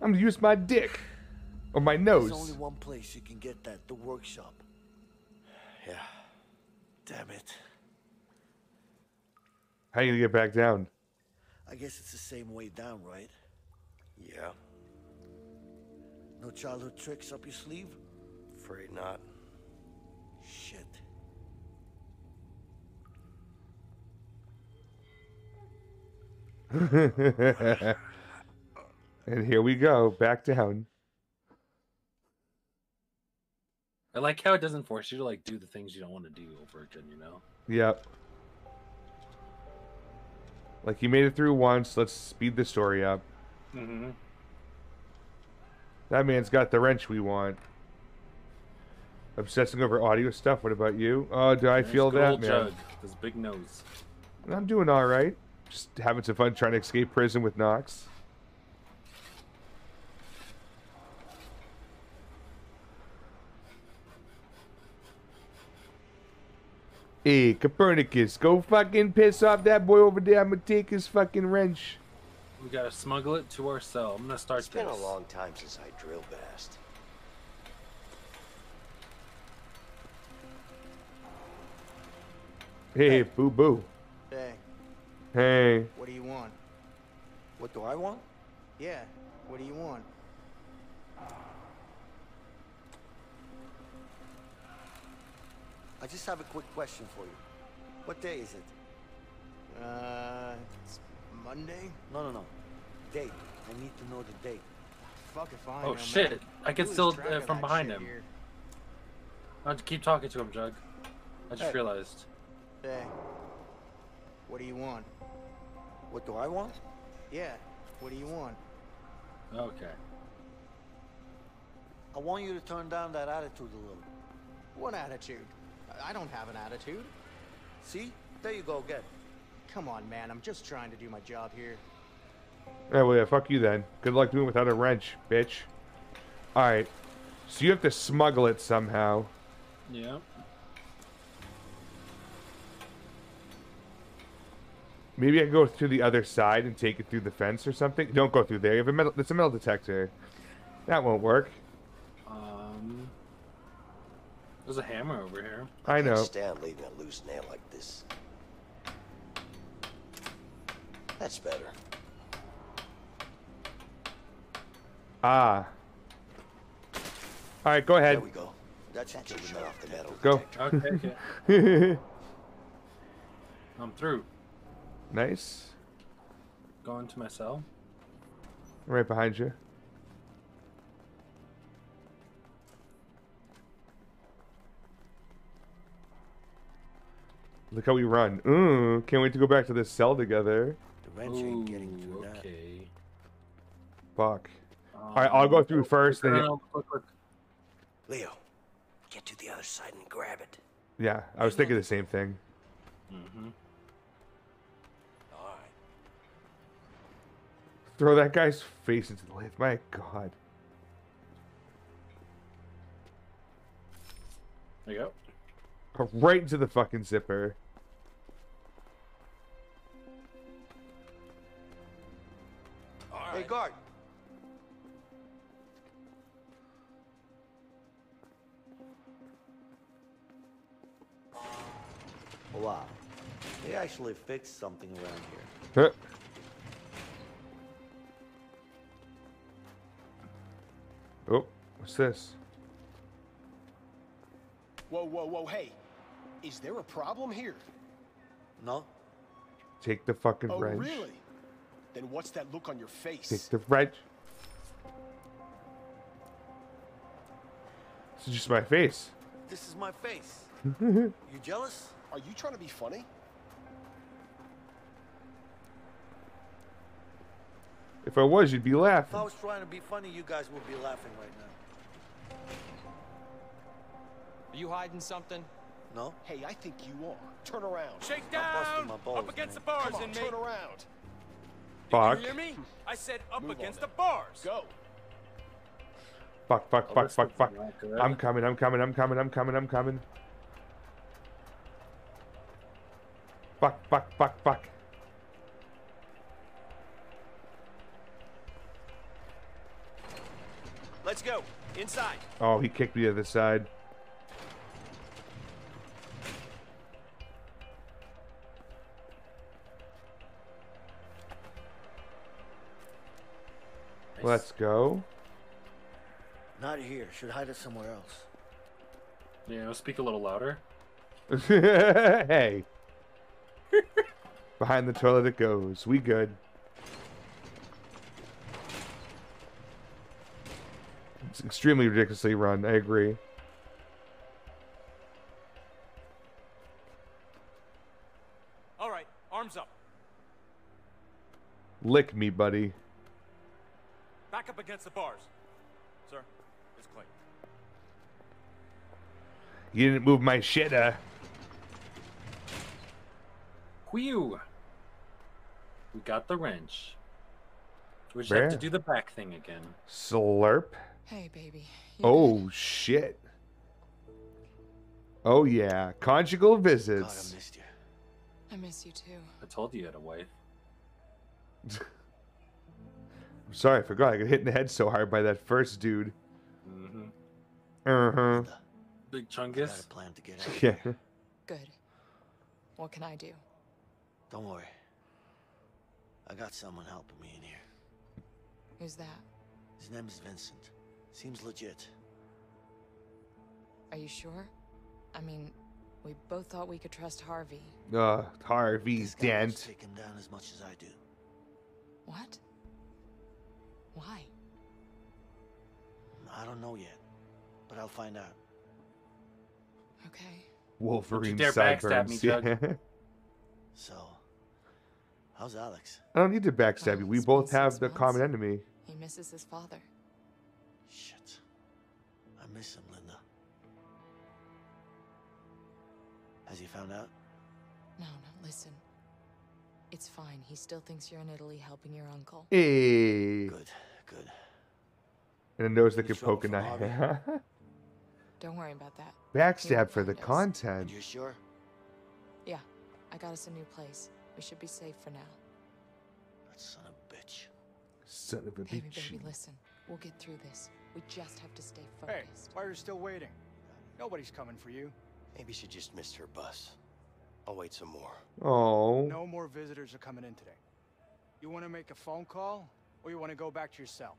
I'm gonna use my dick. Or my nose. There's only one place you can get that, the workshop. Yeah. Damn it. How you gonna get back down? I guess it's the same way down, right? Yeah. No childhood tricks up your sleeve? Afraid not. Shit. and here we go, back down. I like how it doesn't force you to like do the things you don't want to do over again. You know. Yep. Like you made it through once, let's speed the story up. Mm-hmm. That man's got the wrench we want. Obsessing over audio stuff. What about you? Oh, do I feel that, man? This big nose. I'm doing all right. Just having some fun trying to escape prison with Knox. Hey, Copernicus, go fucking piss off that boy over there. I'm gonna take his fucking wrench. We gotta smuggle it to our cell. I'm gonna start It's been this. a long time since I drill bast. Hey, boo boo. Hey, Hey. what do you want? What do I want? Yeah, what do you want? I just have a quick question for you. What day is it? Uh, it's Monday? No, no, no. Date. I need to know the date. Fuck if I Oh know, shit! man. I can Who still uh, from behind him. here? I'll keep talking to him, Jug. I just Hey. realized. Hey, what do you want? What do I want? Yeah, what do you want? Okay. I want you to turn down that attitude a little. What attitude? I- I don't have an attitude. See? There you go again. Come on, man. I'm just trying to do my job here. Yeah, well, yeah, fuck you then. Good luck doing it without a wrench, bitch. Alright. So you have to smuggle it somehow. Yeah. Maybe I can go through the other side and take it through the fence or something. Don't go through there. You have a metal. It's a metal detector. That won't work. Um. There's a hammer over here. I know. Can't stand leaving a loose nail like this. That's better. Ah. All right, go ahead. There we go. That should keep him off the metal. Go. Okay, okay. I'm through. nice. Going to my cell. Right behind you. Look how we run. Ooh, can't wait to go back to this cell together. The wrench ain't getting through that. Okay. Fuck. Alright, I'll go through first. Then No, no, quick, quick. Leo, get to the other side and grab it. yeah, I was thinking the same thing. Mm-hmm. Alright. Throw that guy's face into the lift. My god. There you go. Right into the fucking zipper. Hey, guard. Oh, wow. They actually fixed something around here. Huh. Oh, what's this? Whoa, whoa, whoa, hey. Is there a problem here? No? Take the fucking oh, wrench. really? Then what's that look on your face? Take the wrench. This is just my face. This is my face. You jealous? Are you trying to be funny? If I was, you'd be laughing. If laughing. I was trying to be funny, you guys would be laughing right now. Are you hiding something? No? Hey, I think you are. Turn around. Shake I'm down! my balls, up against man. the bars, Come on, inmate. turn around. Fuck. You hear me? I said up Move against the bars. Go. Fuck, fuck, fuck, fuck, fuck. I'm coming, I'm coming, I'm coming, I'm coming, I'm coming. Fuck, fuck, fuck, fuck. Let's go. Inside. Oh, he kicked me to the side. Let's go. Not here. Should hide it somewhere else. You know, speak a little louder. hey. Behind the toilet it goes. We good. It's extremely ridiculously run. I agree. All right, arms up. Lick me, buddy. Back up against the bars. Sir, it's clean. You didn't move my shit, uh. Whew. We got the wrench. We just have to do the back thing again. Slurp. Hey, baby. Oh, shit. Oh, yeah. Conjugal visits. God, I missed you. I miss you too. I told you you had a wife. I'm sorry, I forgot. I got hit in the head so hard by that first dude. Mm-hmm. Uh huh. Big Got a plan to get out. Yeah. Good. What can I do? Don't worry. I got someone helping me in here. Who's that? His name is Vincent. Seems legit. Are you sure? I mean, we both thought we could trust Harvey. Uh, Harvey's This guy will dent. take him down as much as I do. What? Why? I don't know yet, but I'll find out. Okay. Wolverine dare backstab me, sideburns. Jug. Yeah. So, how's Alex? I don't need to backstab you. We both have the months. common enemy. He misses his father. Shit. I miss him, Linda. Has he found out? No, no, listen. It's fine. He still thinks you're in Italy helping your uncle. Hey. Good, good. And a nose that Any could trouble poke a from knife. Don't worry about that. Backstab for the find us. content. You sure? Yeah, I got us a new place. We should be safe for now. That son of a bitch. Son of a Baby, bitch. baby, listen. We'll get through this. We just have to stay focused. Hey, focused. why are you still waiting? Nobody's coming for you. Maybe she just missed her bus. I'll wait some more. Oh. No more visitors are coming in today. You want to make a phone call, or you want to go back to your cell?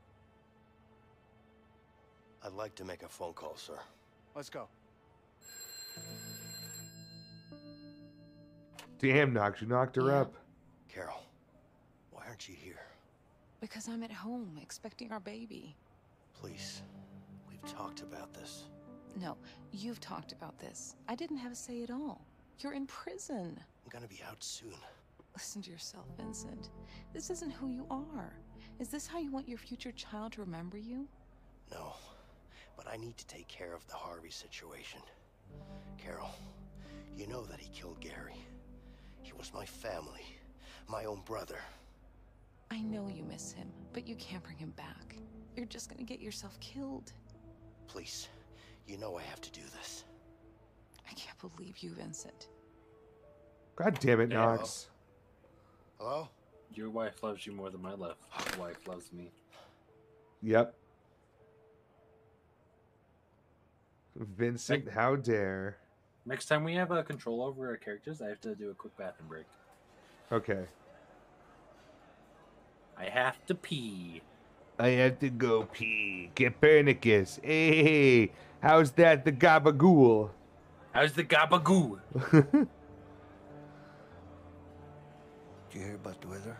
I'd like to make a phone call, sir. Let's go. Damn, Knox, you knocked her Yeah. up. Carol, why aren't you here? Because I'm at home expecting our baby. Please, we've talked about this. No, you've talked about this. I didn't have a say at all. You're in prison. I'm gonna be out soon. Listen to yourself, Vincent. This isn't who you are. Is this how you want your future child to remember you? No, but I need to take care of the Harvey situation. Carol, you know that he killed Gary. He was my family, my own brother. I know you miss him, but you can't bring him back. You're just gonna get yourself killed. Please, you know I have to do this. I can't believe you, Vincent. God damn it, Yeah. Knox. Hello? Your wife loves you more than my love. wife loves me. Yep. Vincent, how dare. Next time we have a control over our characters, I have to do a quick bathroom break. Okay. I have to pee. I have to go pee. Copernicus. Hey, how's that the gabagool? How's the gabagoo? Do you hear about the weather?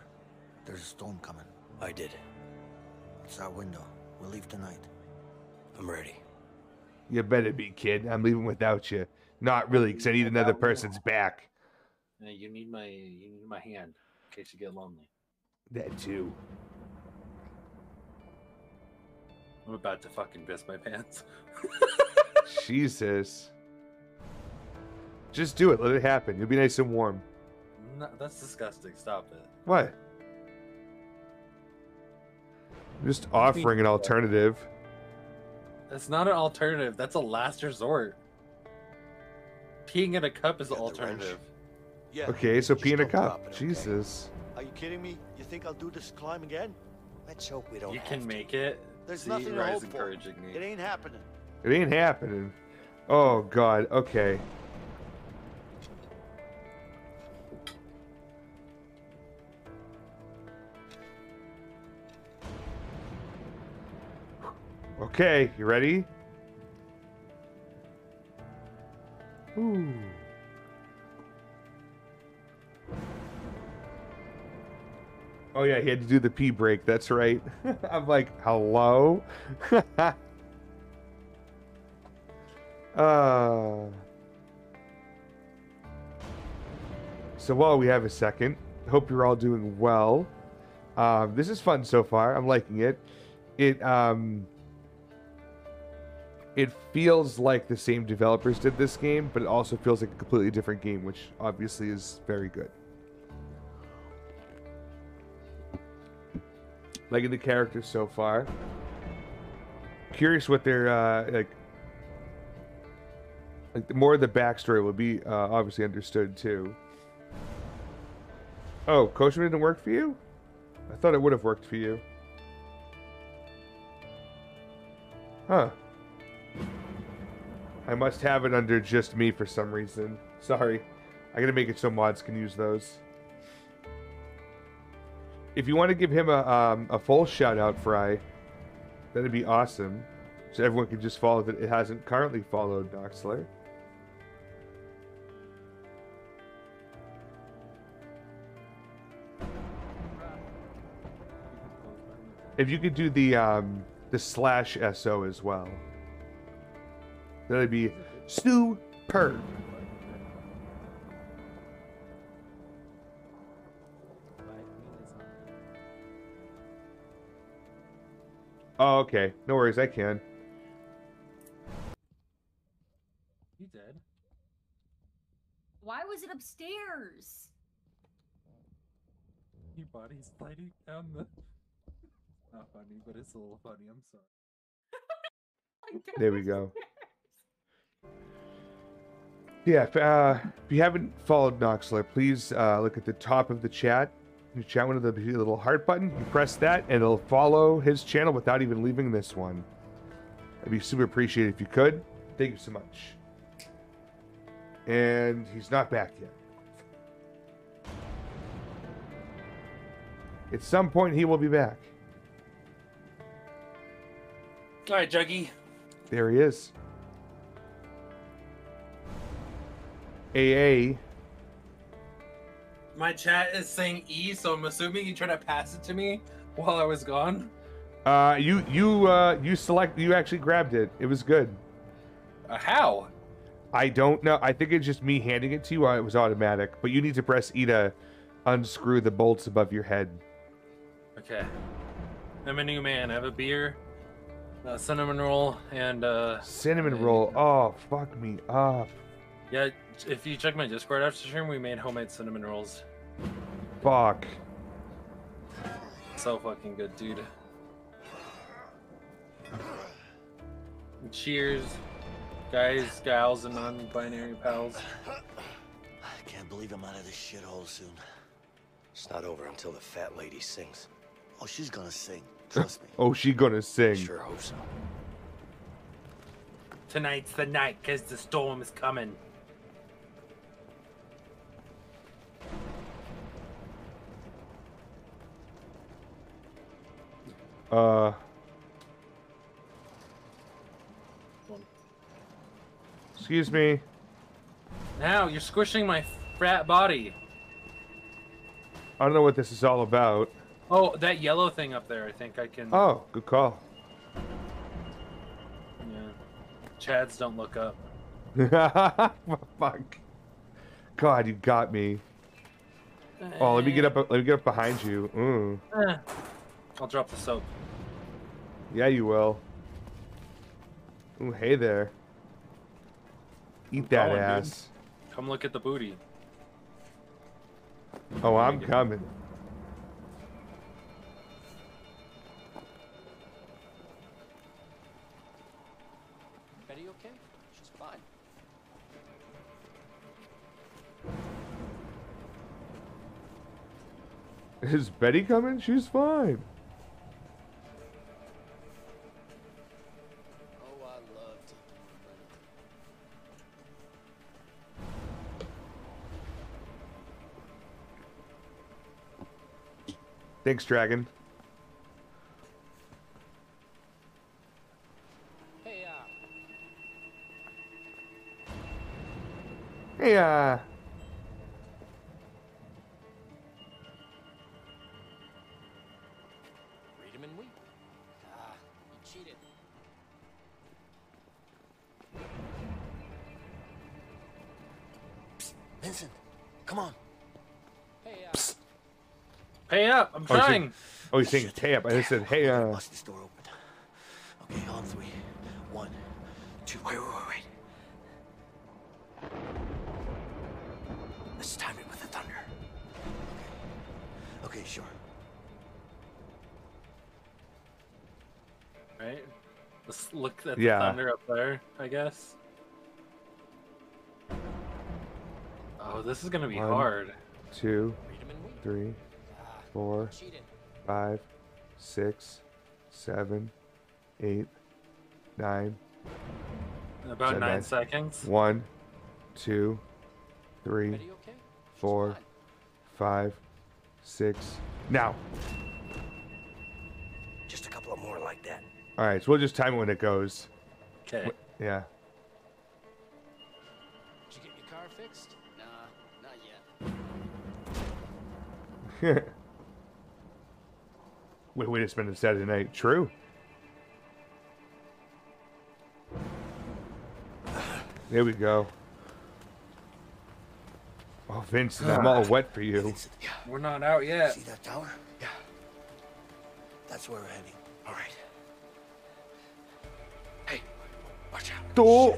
There's a storm coming. I did. It's our window. We'll leave tonight. I'm ready. You better be, kid. I'm leaving without you. Not really, because I need another person's back. Yeah, you need my you need my hand in case you get lonely. That too. I'm about to fucking piss my pants. Jesus. Just do it. Let it happen. You'll be nice and warm. No, that's disgusting. Stop it. What? Just offering an alternative. That's not an alternative. That's a last resort. Peeing in a cup is an alternative. Yeah. Okay, so just pee in a cup. it, okay? Jesus. Are you kidding me? You think I'll do this climb again? Let's hope we don't. You have can to. make it. There's See, nothing to Rise hope for. encouraging me. It ain't happening. It ain't happening. Oh, God. Okay. Okay, you ready? Ooh. Oh yeah, he had to do the pee break. That's right. I'm like, hello. uh. So while we have a second, hope you're all doing well. Um, this is fun so far. I'm liking it. It um. It feels like the same developers did this game, but it also feels like a completely different game, which obviously is very good. liking the characters so far. Curious what their uh, like. Like more of the backstory will be uh, obviously understood too. Oh, Coachman didn't work for you? I thought it would have worked for you. Huh. I must have it under just me for some reason. Sorry. I gotta make it so mods can use those. If you want to give him a um, a full shout out, Fry, that'd be awesome. So everyone can just follow that it hasn't currently followed Knoxler. If you could do the um, the slash SO as well, that'd be superb. Oh, okay. No worries, I can. You dead? Why was it upstairs? Your body's sliding down the. Not funny, but it's a little funny. I'm sorry. There we go. Yeah, if, uh, if you haven't followed Knoxler, please uh, look at the top of the chat. You chat one of the little heart button. You press that, and it'll follow his channel without even leaving this one. I'd be super appreciated if you could. Thank you so much. And he's not back yet. At some point, he will be back. All right, Juggy. There he is. AA. My chat is saying E, so I'm assuming you tried to pass it to me while I was gone. Uh, you you uh you select you actually grabbed it. It was good. Uh, how? I don't know. I think it's just me handing it to you. It was automatic, but you need to press E to unscrew the bolts above your head. Okay. I'm a new man. I have a beer, a cinnamon roll, and uh. Cinnamon roll. Oh, fuck me up. Yeah, if you check my Discord after stream, we made homemade cinnamon rolls. Fuck. So fucking good, dude. Cheers, guys, gals, and non-binary pals. I can't believe I'm out of this shithole soon. It's not over until the fat lady sings. Oh, she's gonna sing. Trust me. Oh, she gonna sing. Sure hope so. Tonight's the night, cause the storm is coming. Uh. Excuse me. Now you're squishing my fat body. I don't know what this is all about. Oh, that yellow thing up there. I think I can. Oh, good call. Yeah. Chads don't look up. Fuck. God, you got me. Oh, let me get up. Let me get up behind you. Mm. I'll drop the soap. Yeah, you will. Ooh, hey there. Eat that going, dude. ass. Come look at the booty. Oh, I'm coming. Betty okay? She's fine. Is Betty coming? She's fine. Thanks, Dragon. Hey, uh, Hey, uh. read him and weep. Ah, you cheated. Vincent, come on. Hey, uh, Pay up! I'm Oh, trying. saying, oh, he's saying hey up. I just said hey, uh. Bust this door open. Okay, on three. One, two. Wait, wait, wait, wait. Let's time it with the thunder. Okay. Okay, sure. Right? Let's look at Yeah. the thunder up there, I guess. Oh, this is gonna be One, hard. Two, three, four, cheated. five, six, seven, eight, nine. In about seven, nine seconds. One, two, three, okay? four, five, six. Now. Just a couple of more like that. All right, so we'll just time it when it goes. Okay. Yeah. Did you get your car fixed? Nah, not yet. Wait, wait a minute. Saturday night. True. There we go. Oh, Vincent, I'm all wet for you. Yeah, We're not out yet. See that tower? Yeah. That's where we're heading. All right. Hey, watch out. Oh.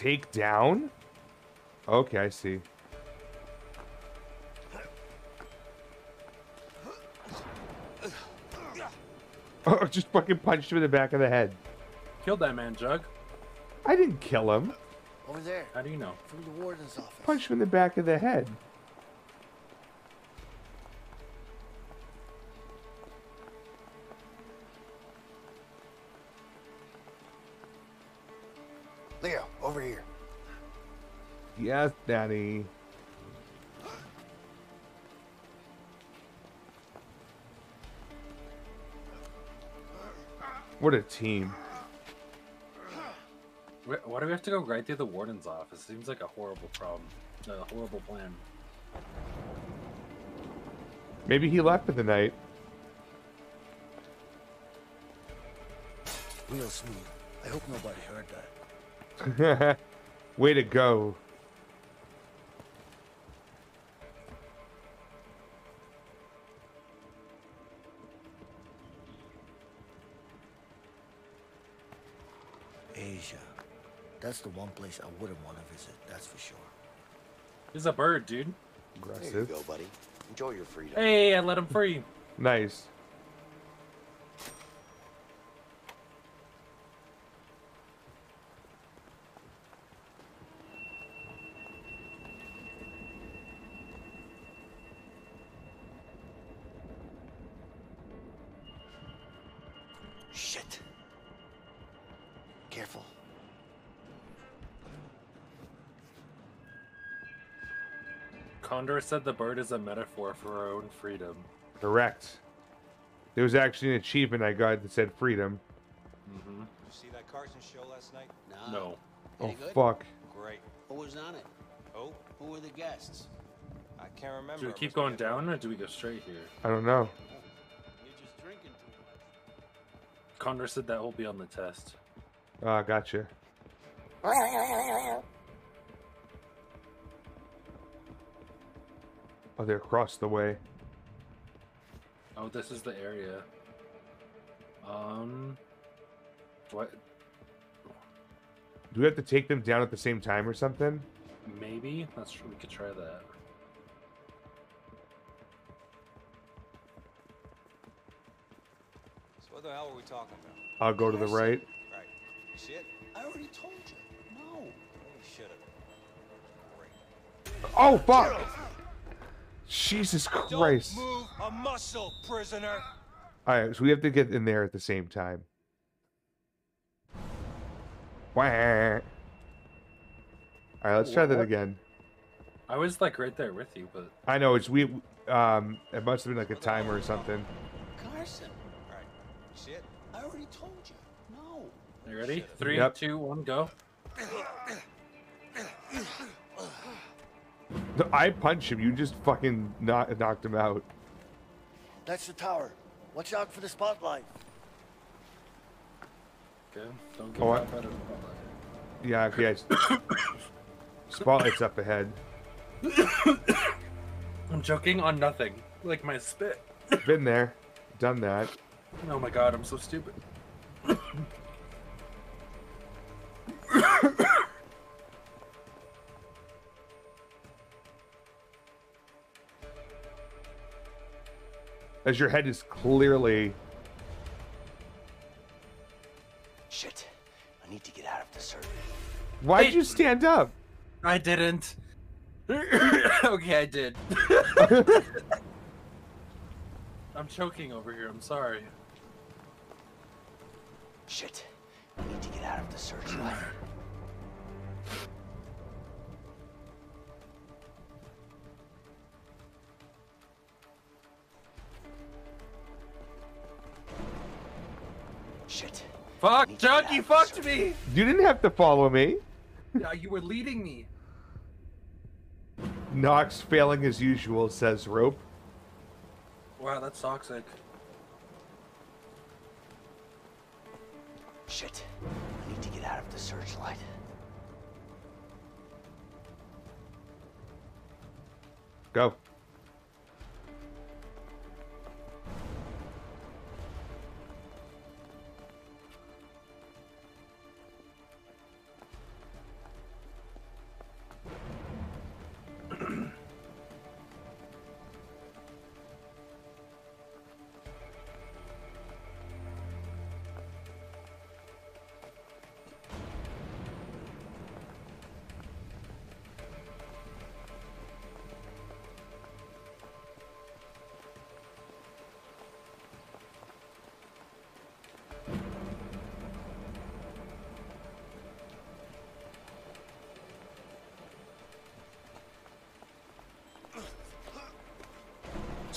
Take down? Okay, I see. Oh, just fucking punched him in the back of the head. Killed that man, Jug. I didn't kill him. Over there, How do you know? through the warden's office. Punched him in the back of the head. Yes, Daddy. What a team. Why do we have to go right through the warden's office? Seems like a horrible problem. A horrible plan. Maybe he left for the night. Real smooth. I hope nobody heard that. Way to go. That's the one place I wouldn't want to visit, that's for sure. He's a bird, dude. There you go, buddy. Enjoy your freedom. Hey, I let him free. Nice. Condor said the bird is a metaphor for our own freedom. Correct. There was actually an achievement I got that said freedom. Mm-hmm. You see that Carson show last night? No. Oh good? fuck. Great. Who was on it? Oh, Who were the guests? I can't remember. Do we keep going down or do we go straight here? I don't know. You're just drinking too much. Condor said that will be on the test. Ah, gotcha. Oh, they're across the way. Oh, this is the area. Um. What? Do we have to take them down at the same time or something? Maybe? That's true. We could try that. So what the hell are we talking about? I'll go to the right. Right. You see it? I already told you. No. You should have. Oh fuck! Jesus Christ! Don't move a muscle, prisoner. All right, so we have to get in there at the same time. Wah. All right, let's try that again. I was like right there with you, but I know it's we. Um, it must have been like a timer or something. Carson, all right, You see it? I already told you. No. you ready? Three, Yep. two, one, go. I punched him. You just fucking knock, knocked him out. That's the tower. Watch out for the spotlight. Okay. Don't oh, get Oh, I- caught by the spotlight. Yeah, okay. I s- Spotlight's up ahead. I'm joking on nothing. Like my spit. Been there, done that. Oh my god, I'm so stupid. As your head is clearly. Shit. I need to get out of this hurry. Why'd you stand up? I didn't. okay, I did. I'm choking over here. I'm sorry. Shit. I need to get out of the searchlight. Shit. Fuck, Chuck, you fucked me. You didn't have to follow me. Yeah, you were leading me. Knox failing as usual, says Rope. Wow, that's toxic.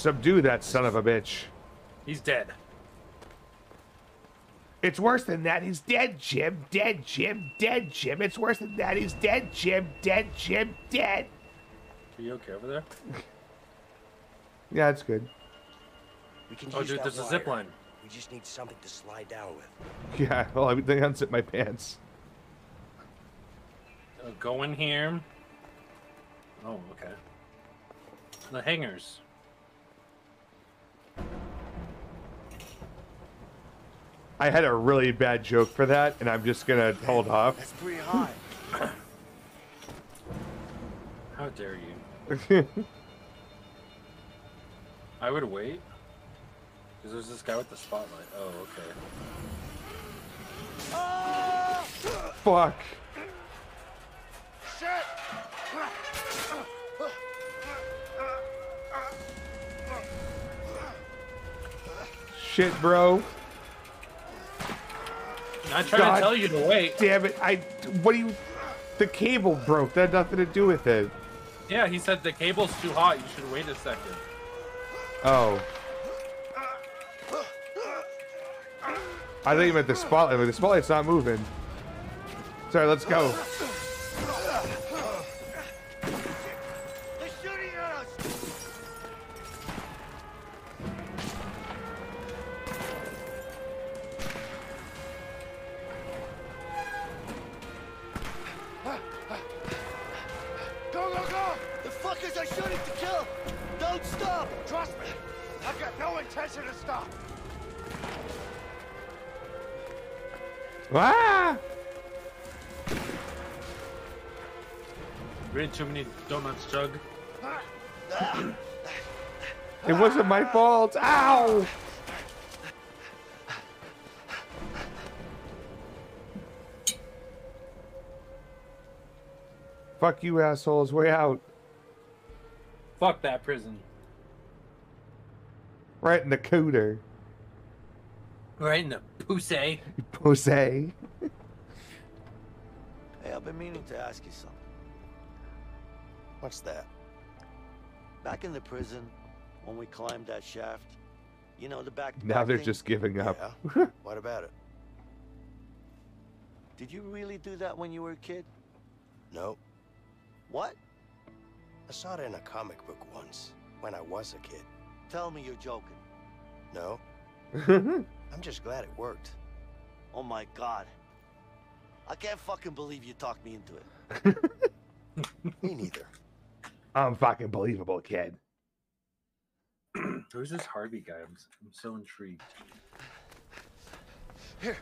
Subdue that son of a bitch. He's dead. It's worse than that. He's dead, Jim. Dead, Jim. Dead, Jim. It's worse than that. He's dead, Jim. Dead, Jim. Dead. Are you okay over there? Yeah, it's good. We can Oh, use dude, that there's a wire. zip line. We just need something to slide down with. Yeah, well, I they unzip my pants. Uh, go in here. Oh, okay. The hangers. I had a really bad joke for that, and I'm just gonna hold off. That's pretty high. How dare you? I would wait. Because there's this guy with the spotlight. Oh, okay. Fuck. Shit, bro. I tried to tell you to wait. Damn it! I. What do you? The cable broke. That had nothing to do with it. Yeah, he said the cable's too hot. You should wait a second. Oh. I think you meant the spotlight, but the spotlight's not moving. Sorry, let's. Go, my. Ow! Fuck you, assholes. Way out. Fuck that prison. Right in the cooter. Right in the pussy. Pussy. Hey, I've been meaning to ask you something. What's that? Back in the prison, when we climbed that shaft, you know the back. Now back they're thing? just giving up. What about it? Did you really do that when you were a kid? No. What? I saw it in a comic book once, when I was a kid. Tell me you're joking. No. I'm just glad it worked. Oh my god. I can't fucking believe you talked me into it. Me neither. I'm fucking believable, kid. Who's this Harvey guy? I'm, s- I'm so intrigued. Here.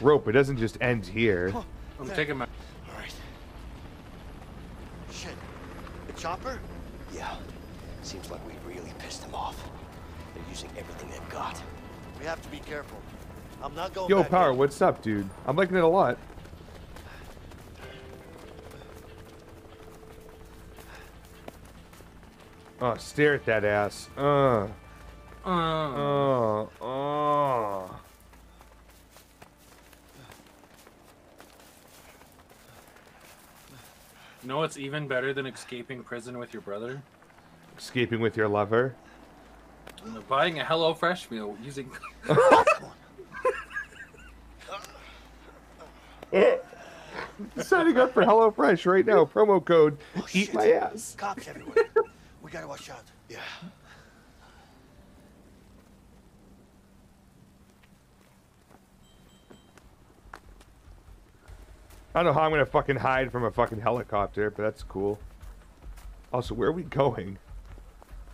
Rope, it doesn't just end here. I'm taking my. All right. Shit. The chopper? Yeah. Seems like we really pissed them off. They're using everything they've got. We have to be careful. I'm not going Yo, back Power, in. what's up, dude? I'm liking it a lot. Oh, stare at that ass. Uh. Uh. Uh. Uh. You know what's even better than escaping prison with your brother? Escaping with your lover. Buying a HelloFresh meal using. Signing up for HelloFresh right now. Promo code Eat My Ass. Cops everywhere. We gotta watch out. Yeah. I don't know how I'm gonna fucking hide from a fucking helicopter, but that's cool. Also, where are we going?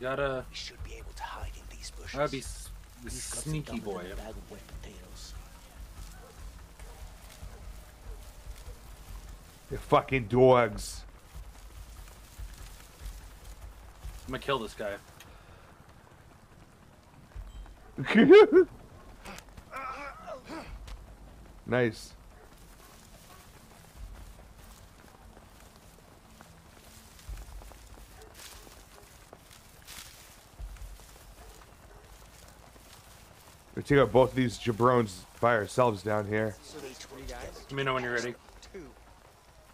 Gotta. We should be able to hide in these bushes. Gotta be s- the sneaky boy. Bag of. The fucking dogs. I'm gonna kill this guy. nice. We take out both these jabrones by ourselves down here. Let me know when you're ready.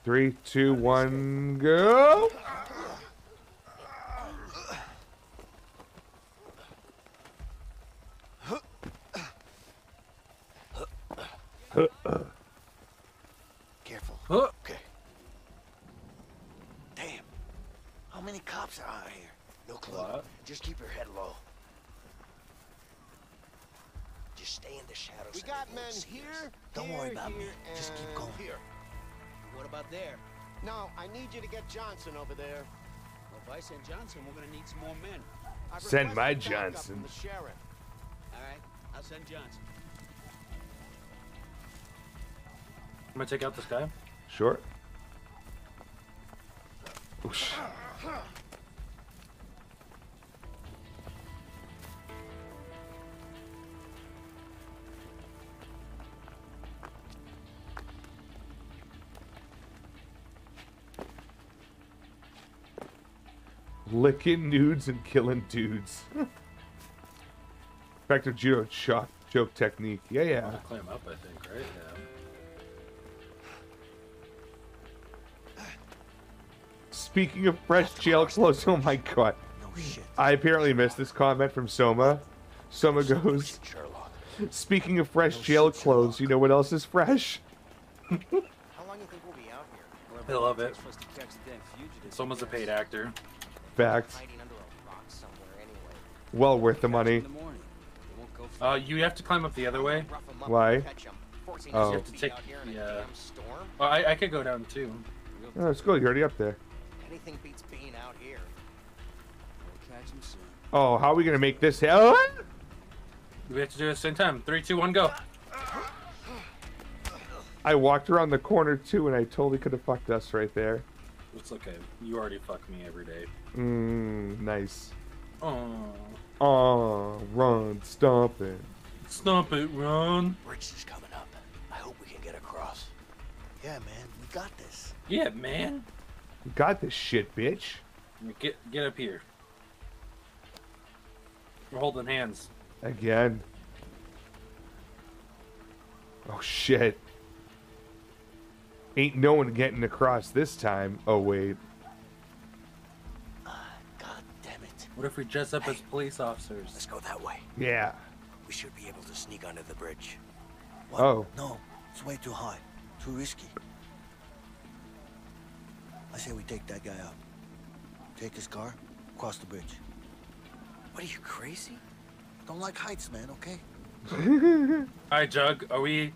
Three, two, one, go! Johnson over there. Well, if I send Johnson, we're gonna need some more men. I've Send my Johnson. The sheriff. All right, I'll send Johnson. I'm gonna take out this guy. Sure. Oosh. Licking nudes and killing dudes. Effective judo shock joke technique. Yeah, yeah. I'll climb up, I think, right? Yeah. Speaking of fresh jail clothes, oh my god. I apparently missed this comment from Soma. Soma goes, Speaking of fresh jail clothes, you know what else is fresh? How long you think we'll be out here? I love it. Soma's a paid actor. Fact. Well worth the money. Uh, you have to climb up the other way. Why? You Oh. have to take. Yeah. Well, I, I could go down too. Oh, it's cool. You're already up there. Anything beats being out here. We'll catch him soon. Oh, how are we gonna make this hell? We have to do it at the same time. Three, two, one, go. I walked around the corner too, and I totally could have fucked us right there. It's okay. You already fuck me every day. Mmm, nice. Oh. Oh, run, stomp it. Stomp it, run. Bridge is coming up. I hope we can get across. Yeah, man, we got this. Yeah, man. We got this shit, bitch. Get get up here. We're holding hands. Again. Oh shit. Ain't no one getting across this time. Oh wait. What if we dress up as police officers? Let's go that way. Yeah. We should be able to sneak under the bridge. Oh. No, it's way too high. Too risky. I say we take that guy out. Take his car, cross the bridge. What are you, crazy? Don't like heights, man, okay? All right, Jug. Are we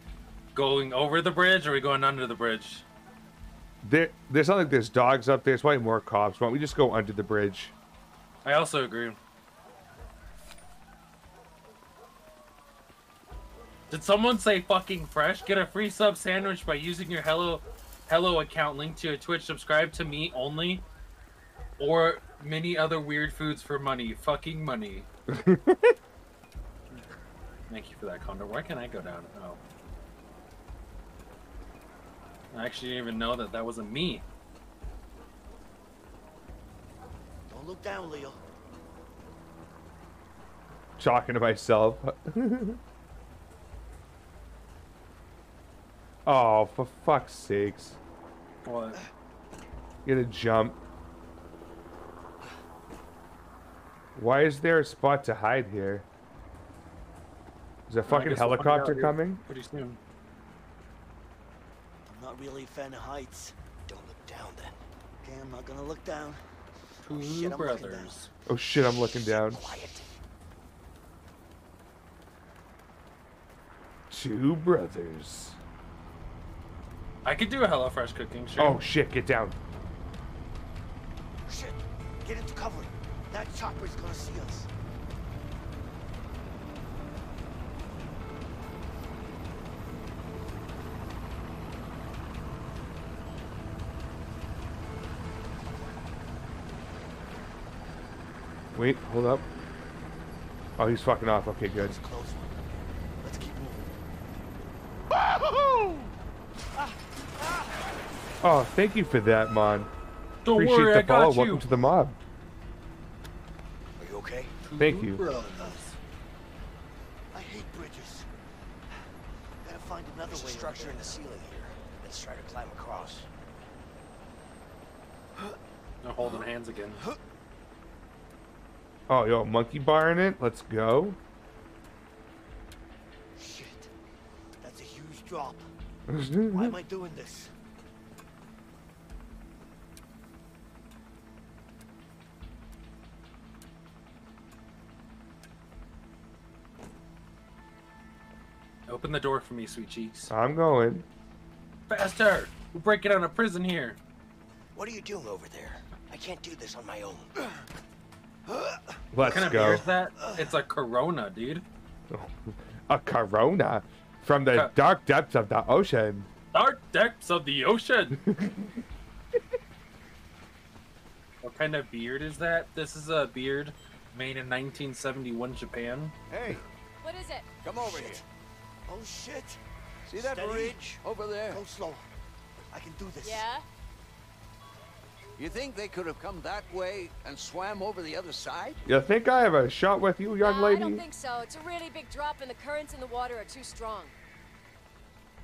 going over the bridge or are we going under the bridge? There, there's not like there's dogs up there. There's probably more cops. Why don't we just go under the bridge? I also agree. Did someone say fucking fresh? Get a free sub sandwich by using your Hello Hello account linked to your Twitch. Subscribe to me only, or many other weird foods for money. Fucking money. Thank you for that, Condor. Why can't I go down? Oh. I actually didn't even know that that wasn't me. Don't look down, Leo. Talking to myself. oh, for fuck's sakes. What? Get a jump. Why is there a spot to hide here? Is a fucking guess we'll helicopter coming? Pretty soon. I'm not really a fan of heights. Don't look down then. Okay, I'm not gonna look down. Two shit, brothers. Oh shit, I'm looking down. Two brothers. I could do a HelloFresh cooking. show. Oh shit, get down. Shit, get into cover. That chopper's gonna see us. Wait, hold up. Oh, he's fucking off. Okay, good. Let's keep moving. Oh, thank you for that, Mon. Don't Appreciate worry, the I got follow. you. Welcome to the mob. Are you okay? Thank you. I hate bridges. Gotta find another There's a way. structure in the ceiling here. Let's try to climb across. They're holding hands again. Oh, yo, monkey bar in it. Let's go. Shit, that's a huge drop. Why am I doing this? Open the door for me, sweet cheeks. I'm going. Faster! We're breaking out of prison here. What are you doing over there? I can't do this on my own. what Let's kind of go. beer is that? It's a Corona, dude. A corona from the Ca- dark depths of the ocean. Dark depths of the ocean. what kind of beard is that? This is a beard made in 1971 Japan. Hey, What is it? come over here. Oh shit! See that Steady. bridge over there? Go slow. I can do this. Yeah? You think they could have come that way and swam over the other side? You think I have a shot with you, young Nah, lady? I don't think so. It's a really big drop, and the currents in the water are too strong.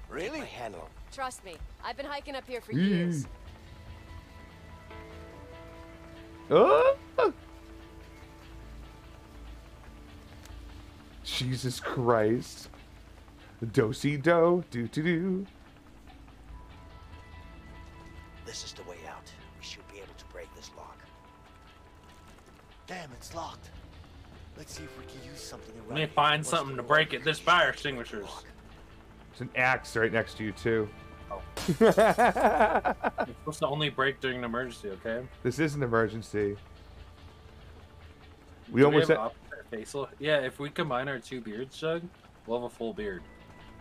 Really? I handle him. Trust me, I've been hiking up here for years. Oh! Jesus Christ. Do-si do, do do do. This is the way Damn, it's locked. Let's see if we can use something Let me find something to break it. This fire extinguishers. There's an axe right next to you, too. Oh. It's supposed to only break during an emergency, okay? This is an emergency. We Do almost have had, facial. Yeah, if we combine our two beards, Jug, we'll have a full beard.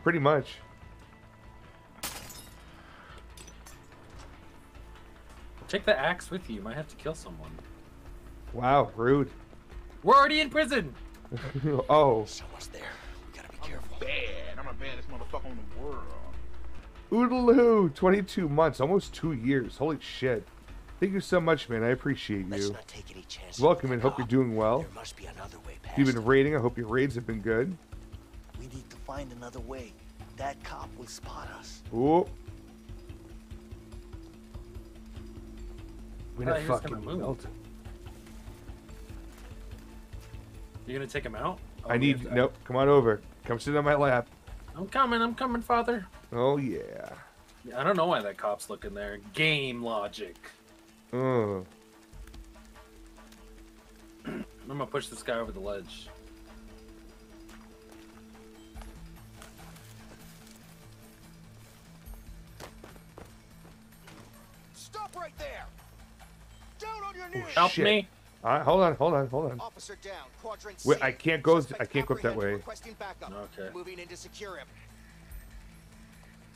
pretty much. Take the axe with you. You might have to kill someone. Wow, rude. We're already in prison. oh. Someone's there. We gotta be careful. Bad. I'm the baddest motherfucker in the world. Oodaloo, 22 months, almost two years. Holy shit. Thank you so much, man. I appreciate Let's you. not take any chances. Welcome and hope you're doing well. There must be another way If past. you've been raiding, I hope your raids have been good. We need to find another way. That cop will spot us. Ooh. We thought not he fucking gonna melt. You gonna take him out? Oh, I need to- nope. Come on over. Come sit on my lap. I'm coming. I'm coming, father. Oh yeah. Yeah, I don't know why that cop's looking there. Game logic. Uh. I'm gonna push this guy over the ledge. Stop right there! Down on your Oh, knees! Help shit. me. All right, hold on, hold on, hold on. Officer down, quadrant Wait, C. I can't go. Suspect I can't go up that apprehended, way. Requesting backup. Okay. Moving in to secure him.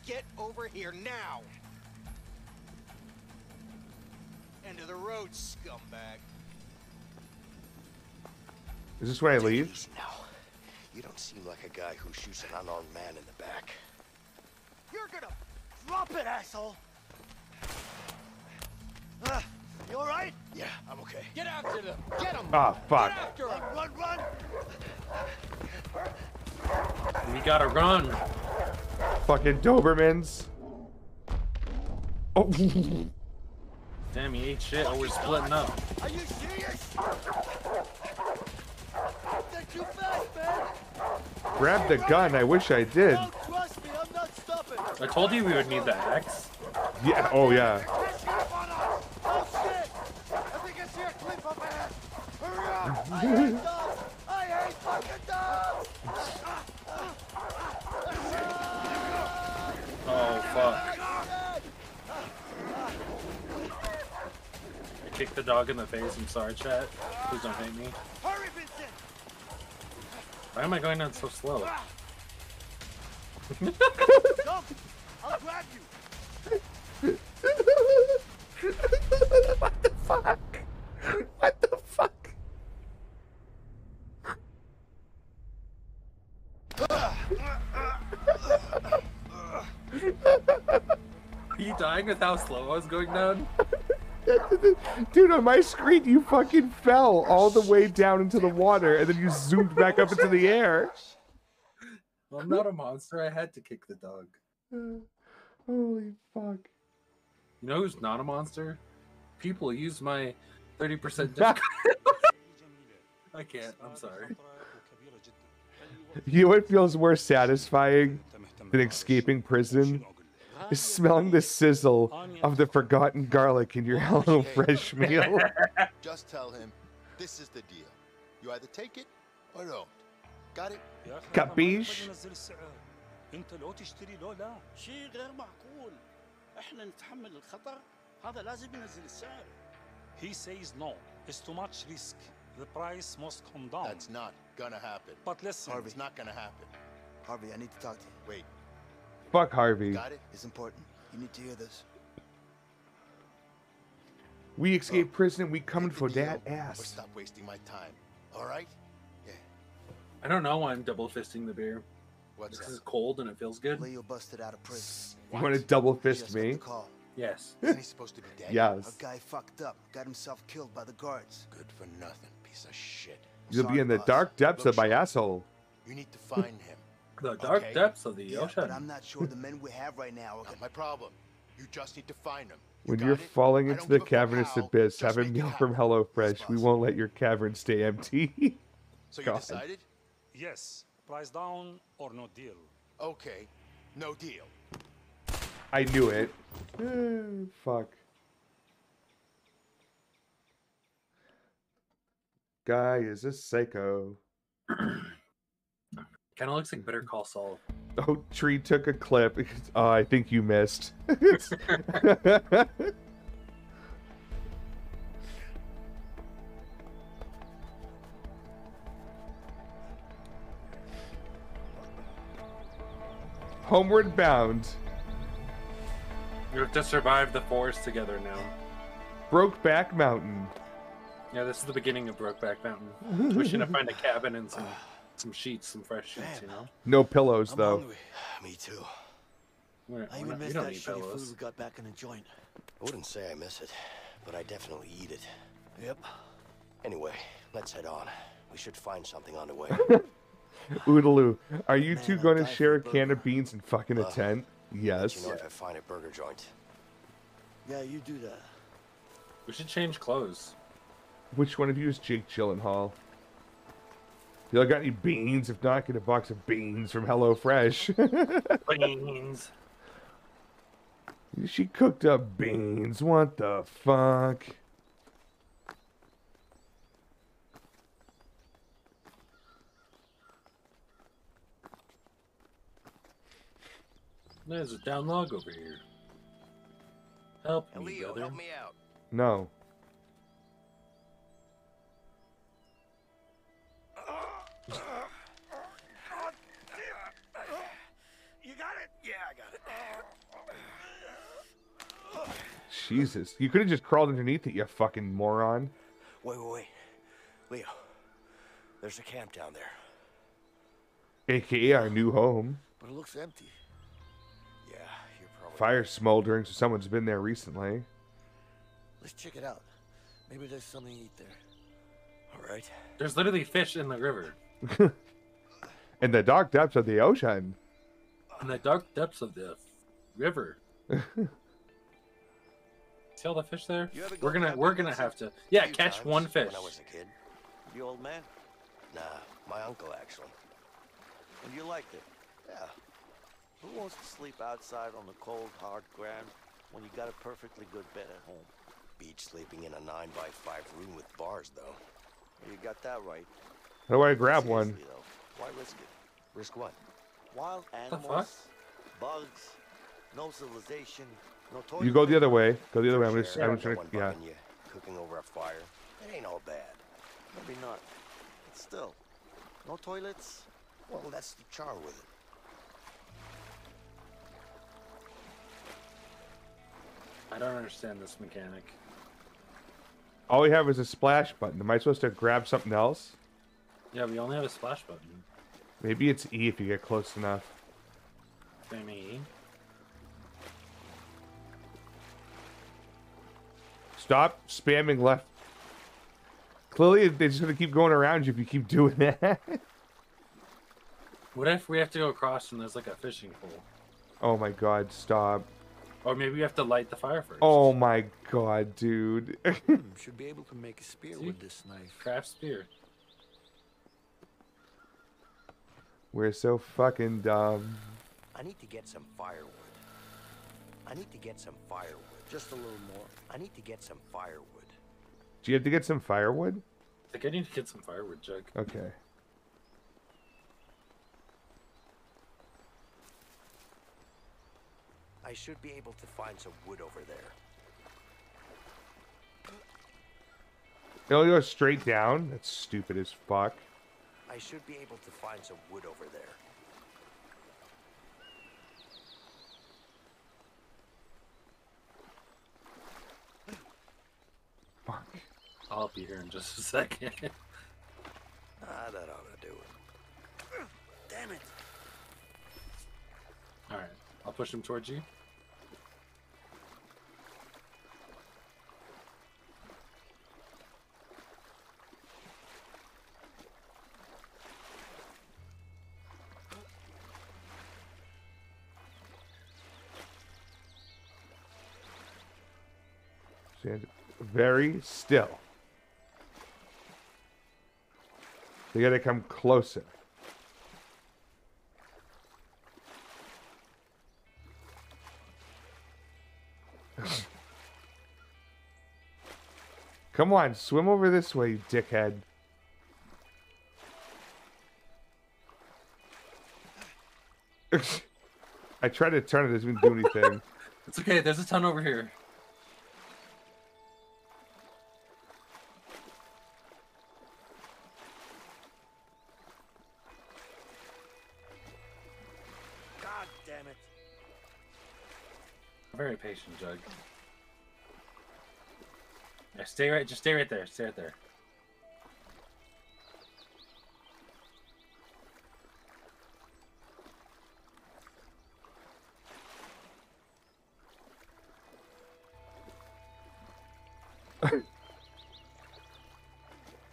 Get over here now. End of the road, scumbag. Is this where I Take it leave? easy now. You don't seem like a guy who shoots an unarmed man in the back. You're gonna drop it, asshole. Ah, you all right? Yeah, I'm okay. Get after them. Get them. Ah, fuck. Get after him. Run, run! We gotta run. Fucking Dobermans. Oh. Damn, he ate shit. Oh, we're splitting up. Are you serious? They're too fast, man. Grab the gun. I wish I did. Don't trust me. I'm not stopping. I told you we would need the axe. Yeah. Oh yeah. Oh shit! I think I see a cliff up ahead. Hurry! I hate dogs. I hate fucking dogs. Oh fuck! I kicked the dog in the face. I'm sorry, chat. Please don't hate me. Hurry, Vincent. Why am I going down so slow? Ah. Jump! I'll grab you. what the fuck? What the fuck? Are you dying with how slow I was going down? Dude, on my screen, you fucking fell all the way down into the water, and then you zoomed back up into the air. Well, I'm not a monster. I had to kick the dog. Holy fuck. You know who's not a monster? People use my 30% discount. I can't. I'm sorry. You know what feels more satisfying than escaping prison? Is smelling the sizzle of the forgotten garlic in your Hello Fresh meal. Just tell him this is the deal. You either take it or don't. Got it? Capiche? انت لو تشتري له لا شيء غير معقول احنا نتحمل الخطر هذا لازم ينزل السعر He says no. It's too much risk. The price must come down. That's not gonna happen. But listen. Harvey, it's not gonna happen. Harvey, I need to talk to you. Wait, Fuck Harvey. got it? It's important. You need to hear this. We escaped oh. prison. We coming for that Or ass. stop wasting my time. All right? Yeah. I don't know why I'm double fisting the beer. What's This that? is cold and it feels good. Leo busted out of prison. You want to double fist me? Yes. Isn't he supposed to be dead? Yes. A guy fucked up, got himself killed by the guards. Good for nothing, piece of shit. You'll be in the dark depths of my asshole. You need to find him. The dark Okay. depths of the Yeah, ocean. but I'm not sure the men we have right now are Not my problem. You just need to find him. When you're it? falling into the give a fuck cavernous how, abyss, just have a make it meal happen. from HelloFresh. We won't let your cavern stay empty. So you decided? Yes. Price down or no deal. Okay, no deal. I knew it. Eh, fuck. Guy is a psycho. Kind of looks like Better Call Saul. Oh, Tree took a clip. Oh, I think you missed. Homeward bound. You have to survive the forest together now. Brokeback Mountain. Yeah, this is the beginning of Brokeback Mountain. we should have find a cabin and some some sheets, some fresh sheets, you know. No pillows, though. Me too. We're, I even not- missed that shitty pillows. food we got back in the joint. I wouldn't say I miss it, but I definitely eat it. Yep. Anyway, let's head on. We should find something on the way. Oodaloo, are you two going to share a for can of beans and fucking a Uh, tent? Yes. you know if I find a burger joint. Yeah, you do that. We should change clothes. Which one of you is Jake Gyllenhaal? Y'all got any beans? If not, get a box of beans from HelloFresh. Beans. she cooked up beans. What the fuck? There's a down log over here. Help Hey, me, Leo, brother. help me out. No. You got it? Yeah, I got it. Jesus. You could have just crawled underneath it, you fucking moron. Wait, wait, wait. Leo, there's a camp down there. AKA our new home. But it looks empty. Yeah, you're probably. Fire smoldering, so someone's been there recently. Let's check it out. Maybe there's something to eat there. All right. There's literally fish in the river. In the dark depths of the ocean. In the dark depths of the river. See all the fish there? You ever go We're gonna we're gonna have to yeah catch one fish. When I was a kid. The old man? Nah, my uncle actually. And you liked it? Yeah. Who wants to sleep outside on the cold, hard ground when you got a perfectly good bed at home? Beach sleeping in a 9 by 5 room with bars, though. You got that right. How do I grab one? Though, why risk it? Risk what? Wild animals, bugs, no civilization, no toilet. You go the other way. Go the other way. I'm just, Sure, I'm I just got gonna, yeah. you, cooking over a fire. It ain't all bad. Maybe not. But still, no toilets. Well, that's the charm with it. I don't understand this mechanic. All we have is a splash button. Am I supposed to grab something else? Yeah, we only have a splash button. Maybe it's E if you get close enough. Maybe. Stop spamming left. Clearly, they're just gonna keep going around you if you keep doing that. What if we have to go across and there's like a fishing pole? oh my god, stop. Or maybe we have to light the fire first. Oh my god, dude. Hmm, should be able to make a spear See? with this knife. Craft spear. We're so fucking dumb. I need to get some firewood. I need to get some firewood. Just a little more. I need to get some firewood. Do you have to get some firewood? I think I need to get some firewood, Jug. Okay. I should be able to find some wood over there. It'll go straight down. That's stupid as fuck. I should be able to find some wood over there. Fuck. I'll be here in just a second. Ah, that ought to do it. Damn it. All right, I'll push him towards you. Very still. They gotta come closer. Come on, swim over this way, you dickhead. I tried to turn it, it doesn't do anything. It's okay. There's a ton over here. Very Jug. Yeah, stay right. Just stay right there. Stay right there.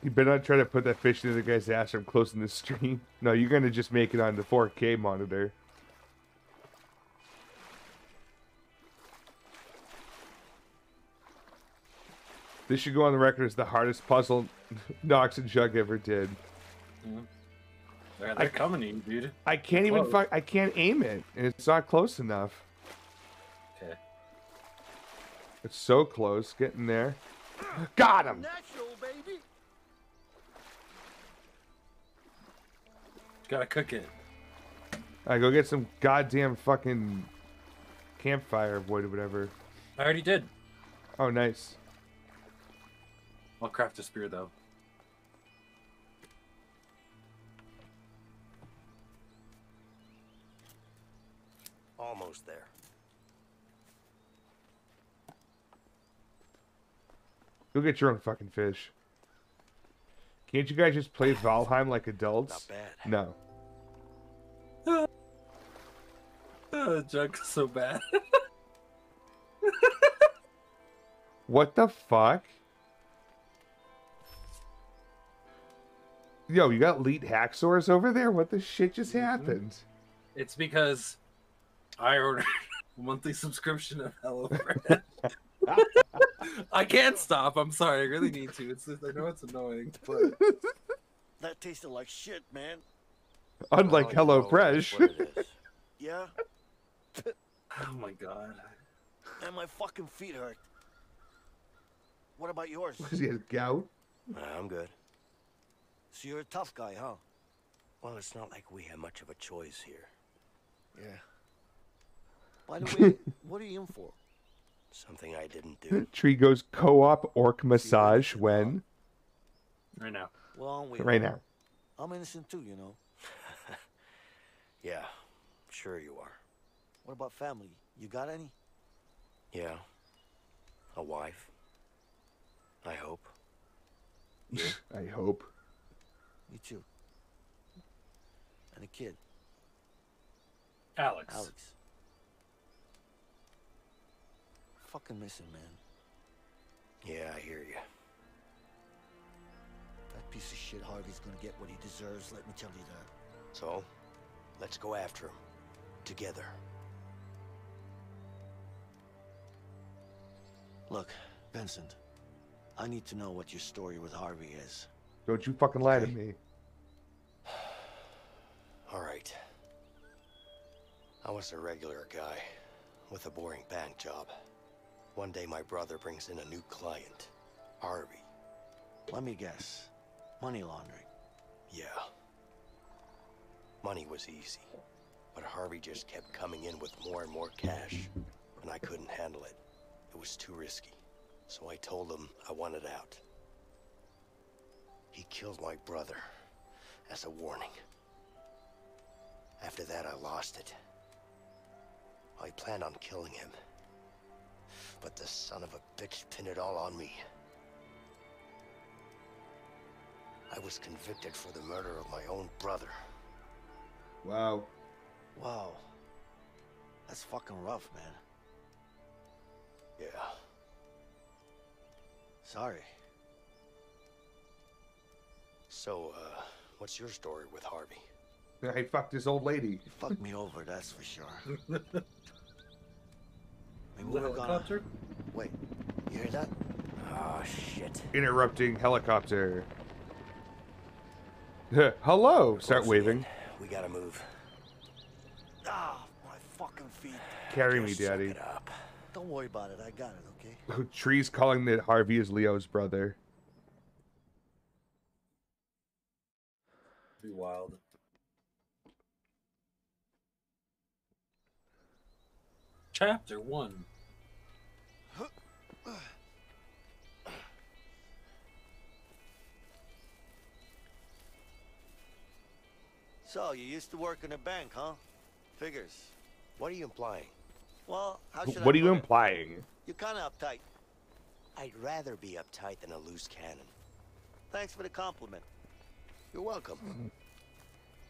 You better not try to put that fish in the guy's ass from close in the stream. No, you're gonna just make it on the 4K monitor. This should go on the record as the hardest puzzle Knox and Jug ever did. They're, I- they're coming to you, dude. I can't even Close. fu- I can't aim it, and it's not close enough. Okay. It's so close, getting there. Got him. Natural, baby. Gotta cook it. I go get some goddamn fucking campfire wood or whatever. I already did. Oh, nice. I'll craft a spear though. Almost there. Go get your own fucking fish. Can't you guys just play Valheim like adults? Not bad. No. Uh, oh, Jug's so bad. What the fuck? Yo, you got elite hacksaws over there? What the shit just mm-hmm. happened? It's because I ordered a monthly subscription of HelloFresh. I can't stop. I'm sorry. I really need to. It's just, I know it's annoying, but That tasted like shit, man. Unlike Well, you know HelloFresh. what it is. Yeah? oh my god. And my fucking feet hurt. What about yours? Does he have gout? Nah, I'm good. So you're a tough guy, huh? Well, it's not like we have much of a choice here. Yeah. By the way, what are you in for? Something I didn't do. Tree goes co-op orc massage when? right now. Well, aren't we? Right now. I'm innocent too, you know. Yeah, sure you are. What about family? You got any? Yeah. A wife. I hope. I hope. Me too. And a kid, Alex. Alex. Fucking missing, man. Yeah, I hear you. That piece of shit Harvey's gonna get what he deserves, let me tell you that. So, let's go after him. Together. Look, Vincent, I need to know what your story with Harvey is. Don't you fucking lie to me. All right. I was a regular guy with a boring bank job. One day my brother brings in a new client, Harvey. Let me guess. Money laundering. Yeah. Money was easy. But Harvey just kept coming in with more and more cash, and I couldn't handle it. It was too risky. So I told him I wanted out. He killed my brother as a warning. After that, I lost it. I planned on killing him. But the son of a bitch pinned it all on me. I was convicted for the murder of my own brother. Wow. Wow. That's fucking rough, man. Yeah. Sorry. So, uh, what's your story with Harvey? Yeah, he fucked his old lady. You fucked me over, that's for sure. Maybe The we're gonna... helicopter? Wait, you hear that? Oh, shit. Interrupting helicopter. Hello. Start waving. We gotta move. Ah, my fucking feet. Carry me, daddy. Don't worry about it, I got it, okay? Tree's calling that Harvey is Leo's brother. Be wild. Chapter one. So, you used to work in a bank, huh? Figures. What are you implying? Well, how should I What are you put it? implying? You're kind of uptight. I'd rather be uptight than a loose cannon. Thanks for the compliment. You're welcome.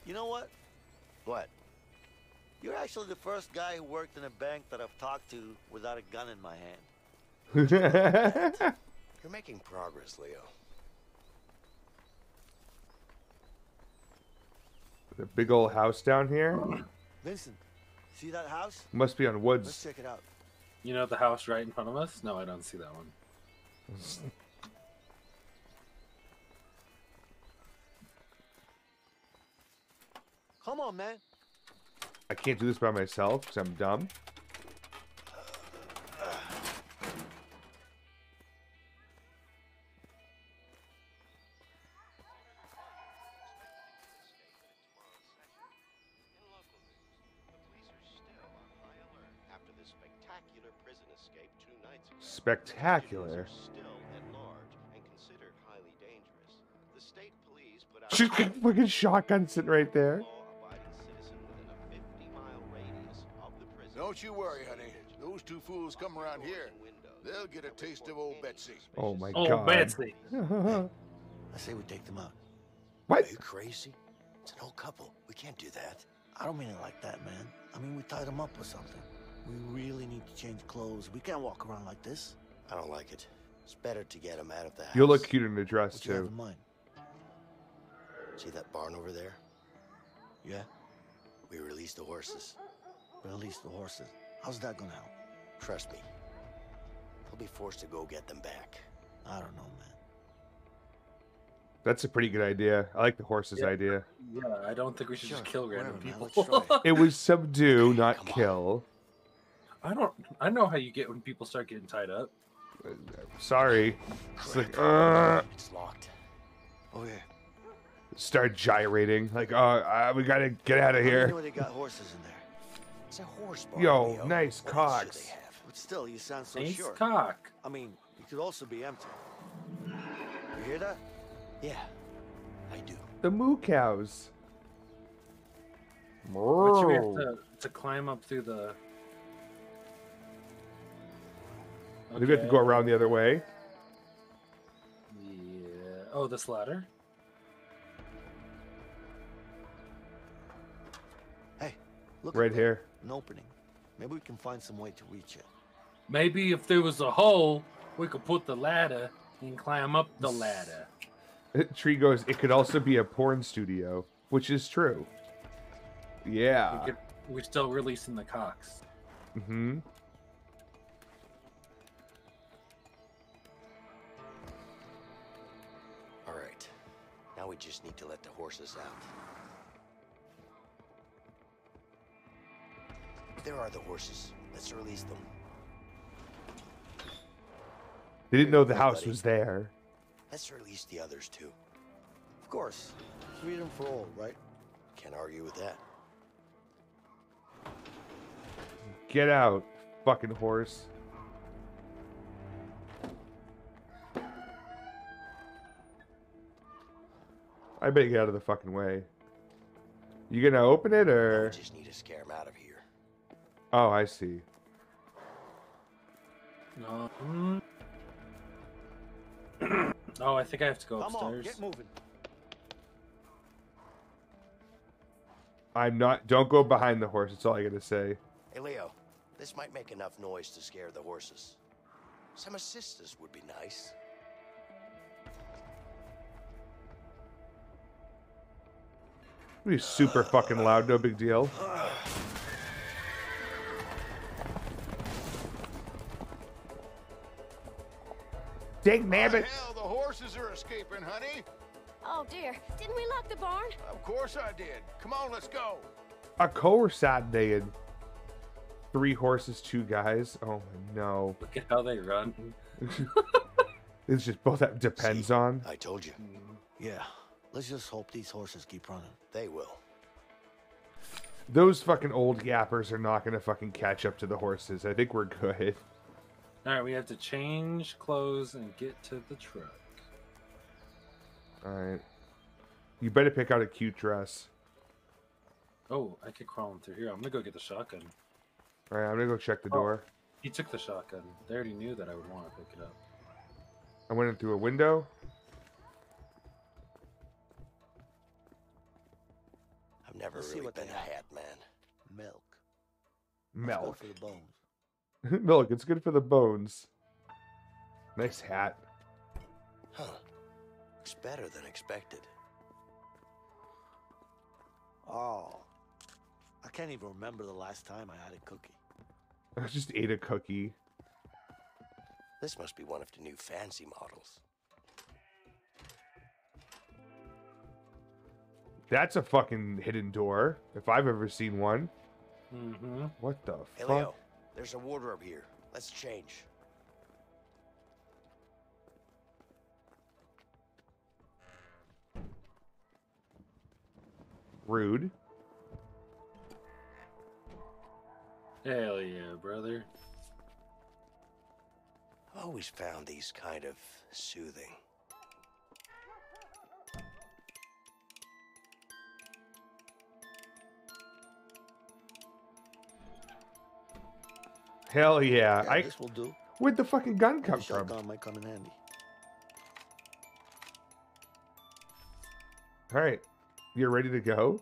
You know what? What? You're actually the first guy who worked in a bank that I've talked to without a gun in my hand. You're making progress, Leo. The big old house down here Vincent, see that house? must be on woods. Let's check it out. You know the house right in front of us? No, I don't see that one. Come on, man. I can't do this by myself because I'm dumb. Spectacular prison escape two nights ago. Spectacular. Still at large and considered highly dangerous. The state police put out She's got fucking shotgun sitting right there. Don't you worry, honey. Those two fools come around here. They'll get a taste of old Betsy. Oh my Oh, god. Betsy. I say we take them out. What? Are you crazy? It's an old couple. We can't do that. I don't mean it like that, man. I mean, we tied them up or something. We really need to change clothes. We can't walk around like this. I don't like it. It's better to get them out of the house. You'll look cute in a dress What you have too. in mind? See that barn over there? Yeah? We released the horses. Release the horses. How's that gonna help? Trust me. They'll be forced to go get them back. I don't know, man. That's a pretty good idea. I like the horses Yeah. idea. Yeah, I don't think we should just kill random whatever, people. let's It was subdue, not kill. I don't. I know how you get when people start getting tied up. Sorry. It's like, uh, It's locked. Oh, yeah. start gyrating. Like, oh, uh, we gotta get out of How do you here. know they got horses in there? It's a horse barn. Yo, Leo. nice What cocks. But still, you sound so Nice sure. cock. I mean, it could also be empty. You hear that? Yeah, I do. The moo cows. But should we have to, to climb up through the. I think we have to go around the other way. Yeah. Oh, this ladder. Hey, look Right up there. here. An opening. Maybe we can find some way to reach it. Maybe if there was a hole, we could put the ladder and climb up the ladder. Tree goes, it could also be a porn studio, which is true. Yeah. We could, we're still releasing the cocks. Mm-hmm. All right. Now we just need to let the horses out. There are the horses. Let's release them. They didn't know the house was there. Let's release the others too. Of course. Freedom for all, right? Can't argue with that. Get out, fucking horse. I better get out of the fucking way. You gonna open it or? I Just need to scare him out of here. Oh, I see. No. oh, I think I have to go Come on, upstairs. get moving. I'm not. Don't go behind the horse. That's all I gotta say. Hey, Leo, this might make enough noise to scare the horses. Some assistance would be nice. Be super fucking loud. No big deal. Dang nabbit. Oh, hell, the horses are escaping, honey. Oh dear, didn't we lock the barn? Of course I did. Come on, let's go. A course day and three horses, two guys. Oh no. Look at how they run. It's just both that depends on. I told you. Yeah. Let's just hope these horses keep running. They will. Those fucking old yappers are not gonna fucking catch up to the horses. I think we're good. All right, we have to change clothes and get to the truck. All right. You better pick out a cute dress. Oh, I could crawl through here. I'm gonna go get the shotgun. All right, I'm gonna go check the Oh. door. He took the shotgun. They already knew that I would want to pick it up. I went in through a window. I've never Let's see really what been a hat man. Milk. Milk. Good for the bones. Milk. It's good for the bones. Nice hat. Huh. Looks better than expected. Oh. I can't even remember the last time I had a cookie. I just ate a cookie. This must be one of the new fancy models. That's a fucking hidden door. If I've ever seen one. Mm-hmm. What the Hey, fuck? Leo, there's a wardrobe here. Let's change. Rude. Hell yeah, brother. Always found these kind of soothing. Hell yeah. Yeah, I. this will do. Where'd the fucking gun come The from? shotgun might come in handy. All right. You're ready to go?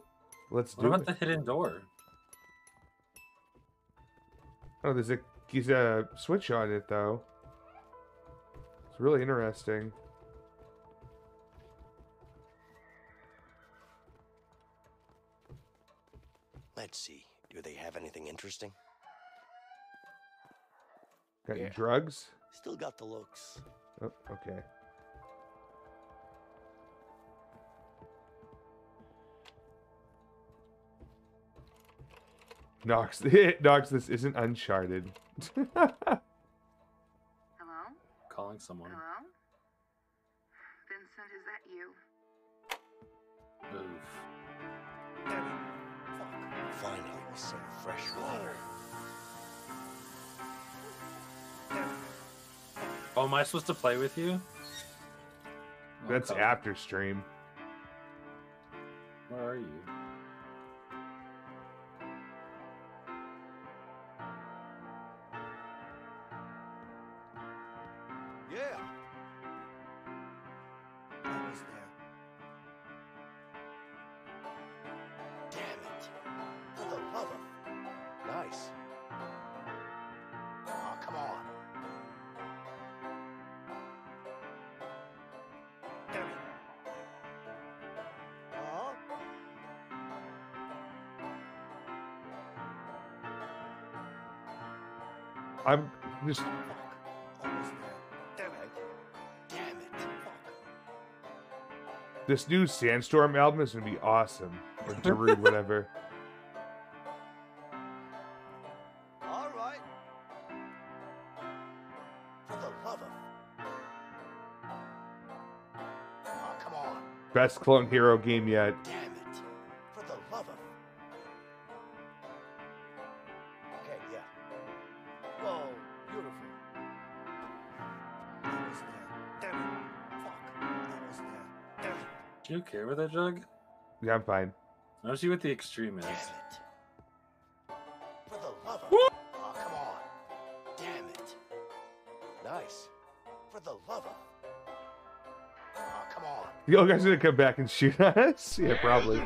Let's do it. What do about it. the hidden door? Oh, there's a there's a switch on it though. It's really interesting. Let's see. Do they have anything interesting? Got any drugs? Still got the looks. Oh, okay. Knox, Knox, this isn't Uncharted. Hello? Calling someone. Hello? Vincent, is that you? Move. Finally, some fresh water. Oh, am I supposed to play with you? Oh, That's Okay. after stream. Where are you? Yeah. I'm just Almost there. Damn it. Damn it. this new Sandstorm album is gonna be awesome. Or Darude, whatever. All right. For the love of... Oh, come on. Best clone hero game yet. That, Jug? Yeah, I'm fine. Notice you what the extreme is. For the love of... Oh, come on. Damn it. Nice. For the love of... Oh, come on. You guys gonna come back and shoot us? Yeah, probably.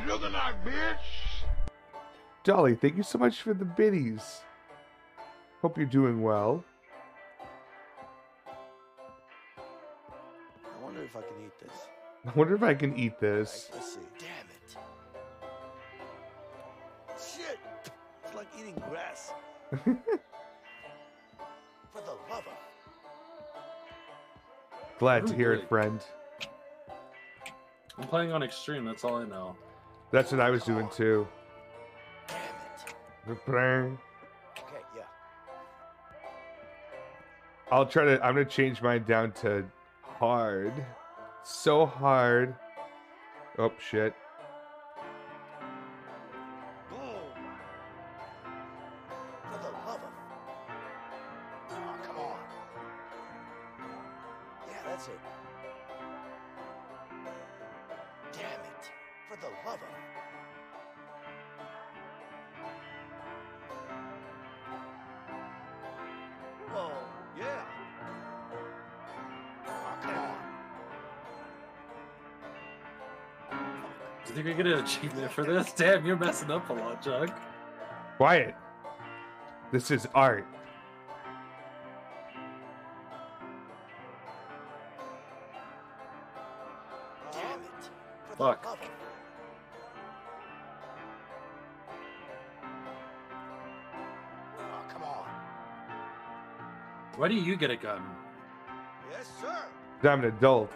Dolly, thank you so much for the biddies. Hope you're doing well. Wonder if I can eat this. Damn it. Shit! It's like eating grass. For the love of... Glad to hear it, friend. I'm playing on extreme. That's all I know. That's what I was doing too. Okay, yeah. I'll try to. I'm gonna change mine down to hard. So hard. Oh shit. Get an for this? Damn, you're messing up a lot, Jug. Quiet. This is art. Damn it. Fuck. love. Oh, come on. Why do you get a gun? Yes, sir. I'm an adult.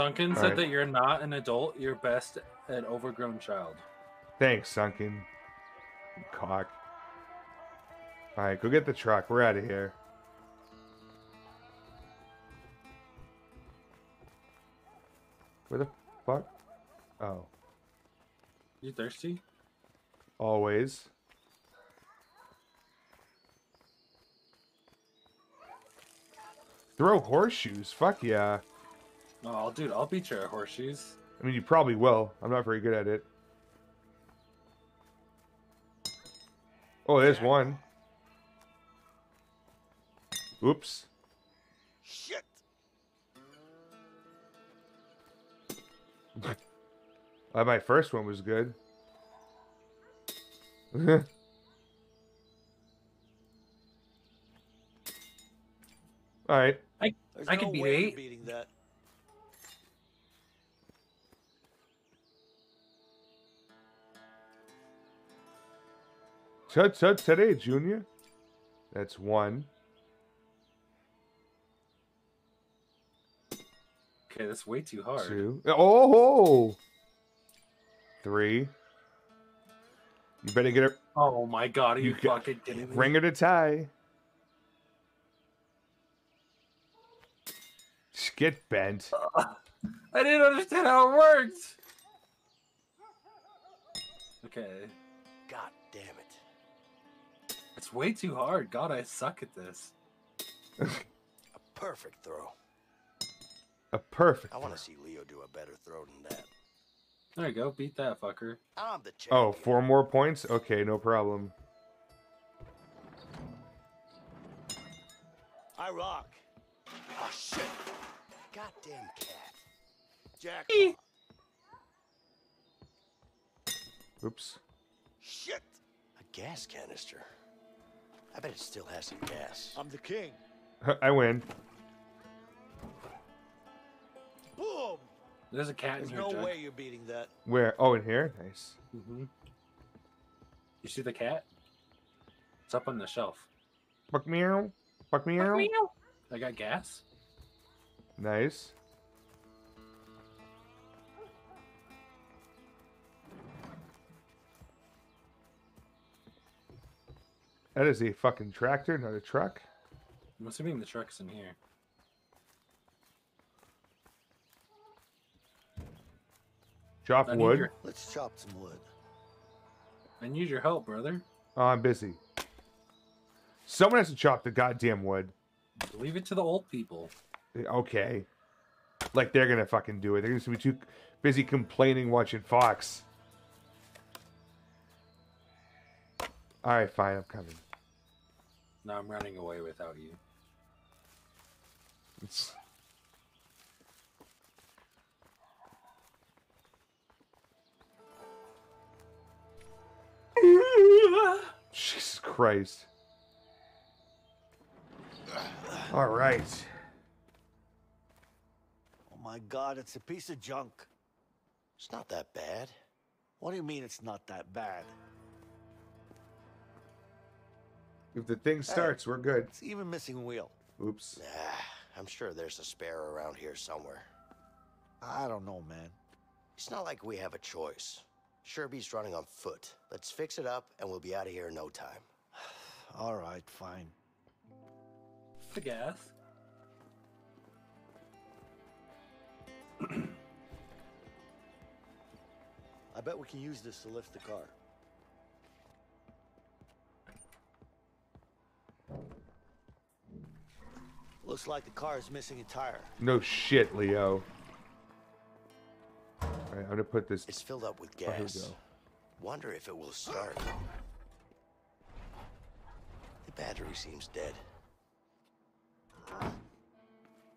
Sunken said Alright. that you're not an adult. You're best an overgrown child. Thanks, Sunken. Cock. Alright, go get the truck. We're out of here. Where the fuck? Oh, You thirsty? always. Throw horseshoes. Fuck yeah. Oh, dude, I'll beat you at horseshoes. I mean, you probably will. I'm not very good at it. Oh, there's one. Oops. Shit. Uh, my first one was good. All right. I There's I no could beat eight. beating that. Tut tut today, Junior. That's one. Okay, that's way too hard. Two. Oh! Three. You better get it. Oh my god, are you, You fucking kidding me? Ring her to tie. Just Get bent. I didn't understand how it worked. Okay, God damn it. It's way too hard. God, I suck at this. A perfect throw. A perfect. I want to see Leo do a better throw than that. There you go, beat that fucker. I'm the champ. Oh, four more points? Okay, no problem. I rock. Oh, shit. Goddamn cat. Jack. Oops. Shit. A gas canister. I bet it still has some gas. I'm the king. I win. Boom. There's a cat in There's here, no Jug. way you're beating that. Where? Oh, in here? Nice. hmm You see the cat? It's up on the shelf. Fuck meow. Fuck meow. I got gas. Nice. That is a fucking tractor, not a truck. I'm assuming the truck's in here. Chop I wood. your- Let's chop some wood. I need your help, brother. Oh, I'm busy. Someone has to chop the goddamn wood. Leave it to the old people. Eh, okay. Like they're gonna fucking do it. They're gonna be too busy complaining watching Fox. Alright, fine, I'm coming. No, I'm running away without you. It's... Jesus Christ. Alright. Oh my god, it's a piece of junk. It's not that bad. What do you mean it's not that bad? If the thing uh, starts, we're good. It's even missing a wheel. Oops. Nah, I'm sure there's a spare around here somewhere. I don't know, man. It's not like we have a choice. Sherby's running on foot. Let's fix it up and we'll be out of here in no time. All right, fine. The gas. I bet we can use this to lift the car. Looks like the car is missing a tire. No shit, Leo. Alright, I'm gonna put this. It's filled up with Oh, here we gas. go. Wonder if it will start. The battery seems dead.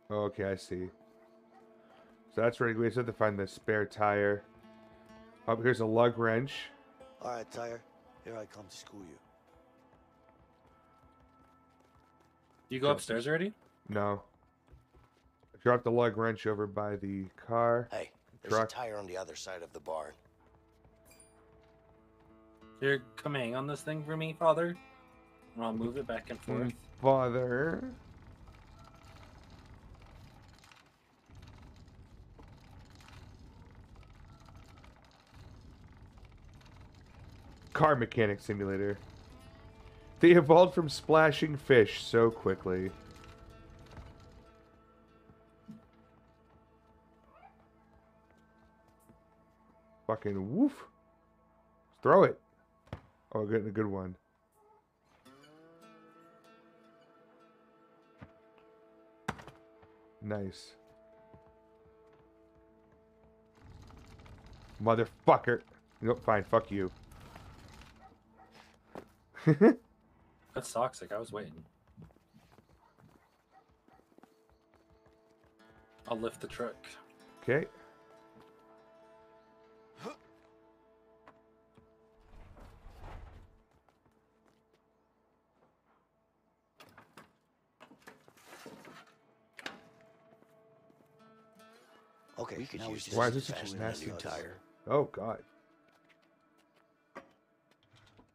Okay, I see. So that's ready. We just have to find the spare tire. Oh, here's a lug wrench. All right, tire. Here I come to school you. Do You go upstairs already? No. I dropped the lug wrench over by the car. Hey, there's truck. a tire on the other side of the barn. You're coming on this thing for me, father? And I'll move it back and forth. Mm, Father. Car mechanic simulator. They evolved from splashing fish so quickly. Fucking woof. Throw it. Oh, getting a good one. Nice. Motherfucker. Nope, fine, fuck you. That's toxic. I was waiting. I'll lift the truck. Okay. Okay, We could now use just Why is use this the such a battery nasty tire? Oh god.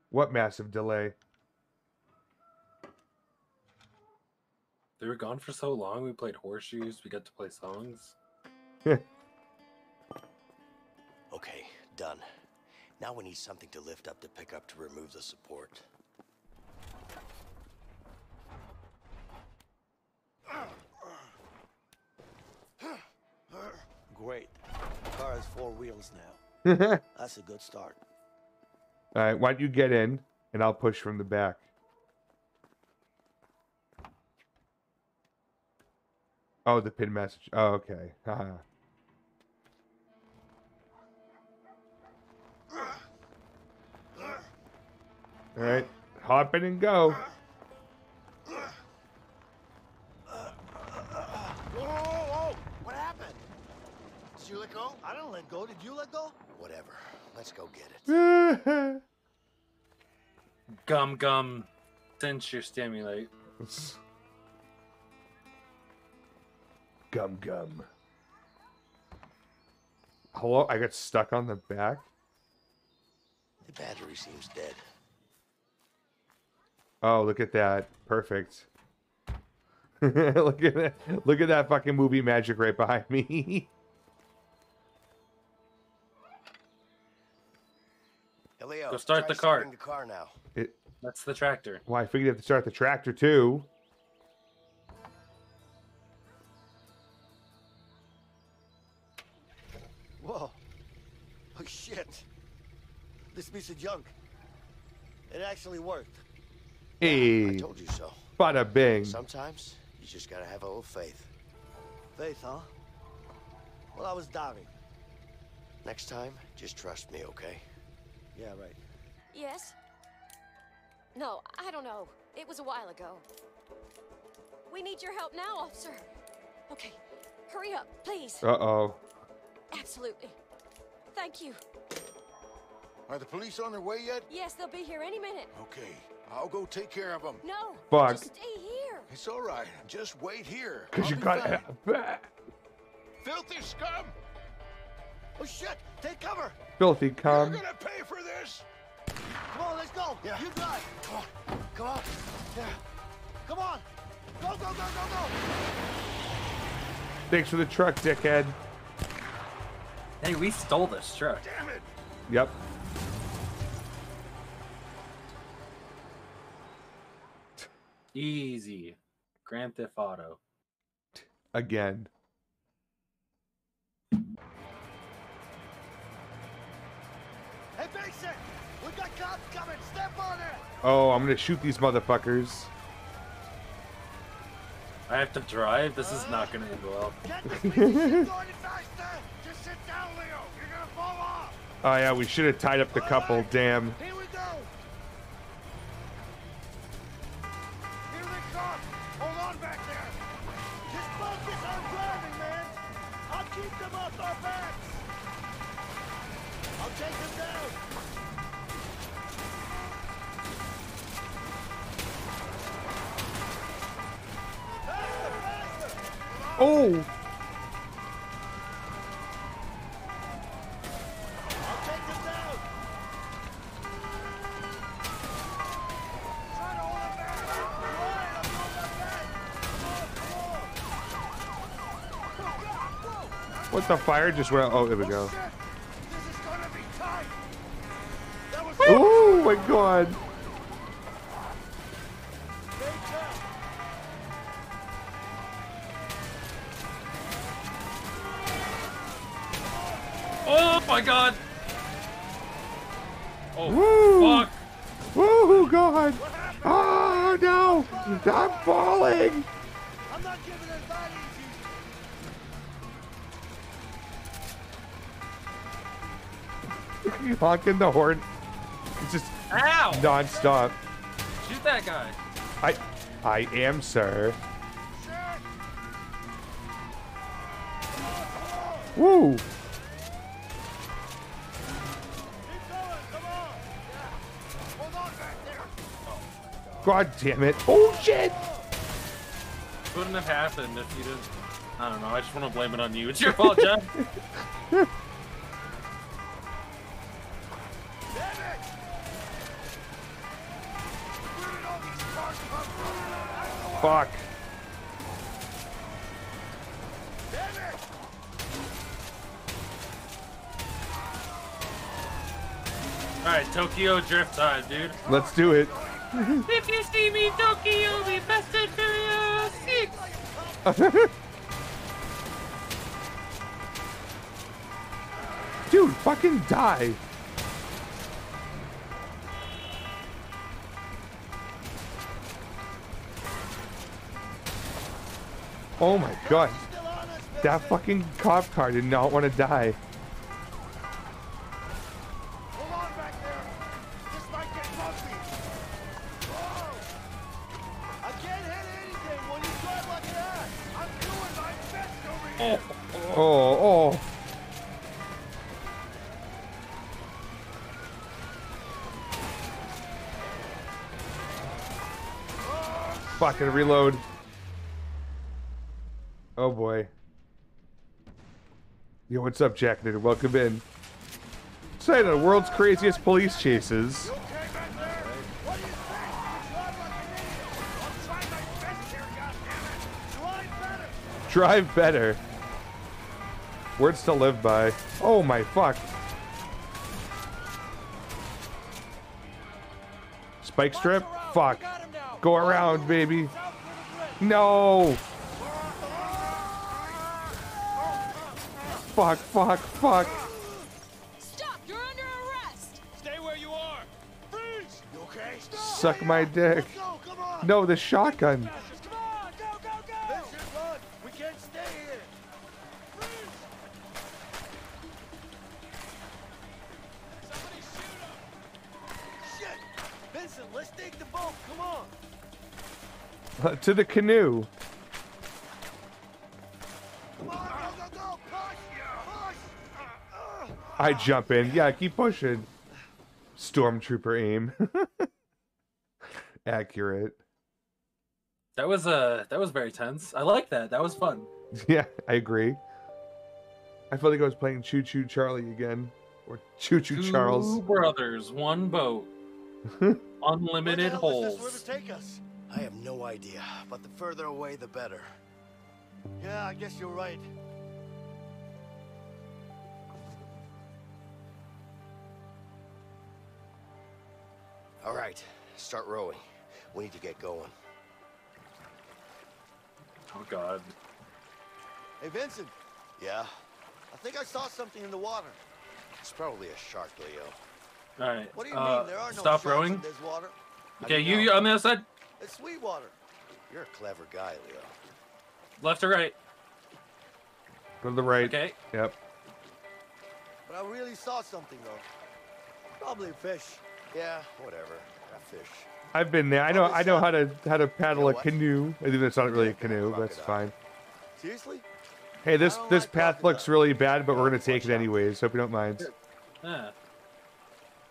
What massive delay? They were gone for so long. We played horseshoes. We got to play songs. Okay, done. Now we need something to lift up the pickup to remove the support. Great. The car has four wheels now. That's a good start. All right, why don't you get in and I'll push from the back. Oh, the pin message. Oh, okay. Alright, hop in and go. Did you let go? I didn't let go. Did you let go? Whatever. Let's go get it. Gum gum. Cinch your stimulate. Gum gum. Hello, I got stuck on the back. The battery seems dead. Oh, look at that. Perfect. look at that. Look at that fucking movie magic right behind me. Hey, Go start try the car. starting the car now. it That's the tractor. Well, I figured you have to start the tractor too. Whoa. Oh, shit. This piece of junk. It actually worked. Hey. I told you so. Bada bing. Sometimes you just gotta have a little faith. Faith, huh? Well, I was doubting. Next time, just trust me, okay? Yeah, right. Yes? No, I don't know. It was a while ago. We need your help now, officer. Okay, hurry up, please. Uh oh. Absolutely. Thank you. Are the police on their way yet? Yes, they'll be here any minute. Okay, I'll go take care of them. No. Fuck. Just stay here. It's all right. Just wait here. Cause I'll you be got fine. Filthy scum! Oh, shit! Take cover! Filthy cum. You're gonna pay for this! Come on, let's go! Yeah. You drive! Come on! Come on! Yeah. Come on! Go, go, go, go, go! Thanks for the truck, dickhead. Hey, we stole this truck. Damn it! Yep. Easy. Grand Theft Auto. Again. Hey, Mason! We got cops coming! Step on it! Oh, I'm gonna shoot these motherfuckers. I have to drive. This is not gonna end well. Just sit down, Leo. You're gonna fall off. Oh yeah, we should have tied up the couple. Damn. On! What the fire just went? Oh, there we go. This is gonna be tight. Oh my god. My god! Oh Woo. fuck! Oh god. Oh no. I'm falling. I'm not giving it that easy! Honking the horn. It's just Ow! non-stop. Shoot that guy! I, I am, sir. Woo. God damn it. Oh shit. Wouldn't have happened if you didn't. I don't know. I just want to blame it on you. It's your fault, Jeff. Fuck. All right, Tokyo drift time, dude. Let's do it. If you see me, Tokyo, be Fast and Furious 6. Dude, fucking die. Oh my god. That fucking cop car did not want to die. Fucking reload. Oh boy. Yo, what's up, Jack? Knitter? Welcome in. Site of the world's craziest police chases. Drive better. Words to live by. Oh my fuck. Spike strip? Fuck. Go around, baby. No. Fuck, fuck, fuck. Stop! You're under arrest! Stay where you are! Freeze! You okay? Suck my dick. No, the shotgun. To the canoe. Come on, go, go, go! Push! Push! I jump in. Yeah, keep pushing. Stormtrooper aim. Accurate. That was uh that was very tense. I like that. That was fun. Yeah, I agree. I felt like I was playing Choo Choo Charlie again. Or Choo Choo Two Charles. brothers, one boat, unlimited Does holes. Idea, but the further away, the better. Yeah, I guess you're right. All right, start rowing. We need to get going. Oh God. Hey, Vincent. Yeah, I think I saw something in the water. it's probably a shark, Leo. All right. What do you uh, mean? There are no stop sharks rowing. in this water. Okay, you, you on the other side. It's sweet water. You're a clever guy, Leo. Left or right? Go to the right. Okay. Yep. But I really saw something, though. Probably a fish. Yeah, whatever. A fish. I've been there. I know I know how to how to paddle know a canoe. I think it's not really a canoe, but that's fine. Seriously? Hey, this this like path looks really bad, but we're gonna take it anyways. Hope you don't mind. Yeah.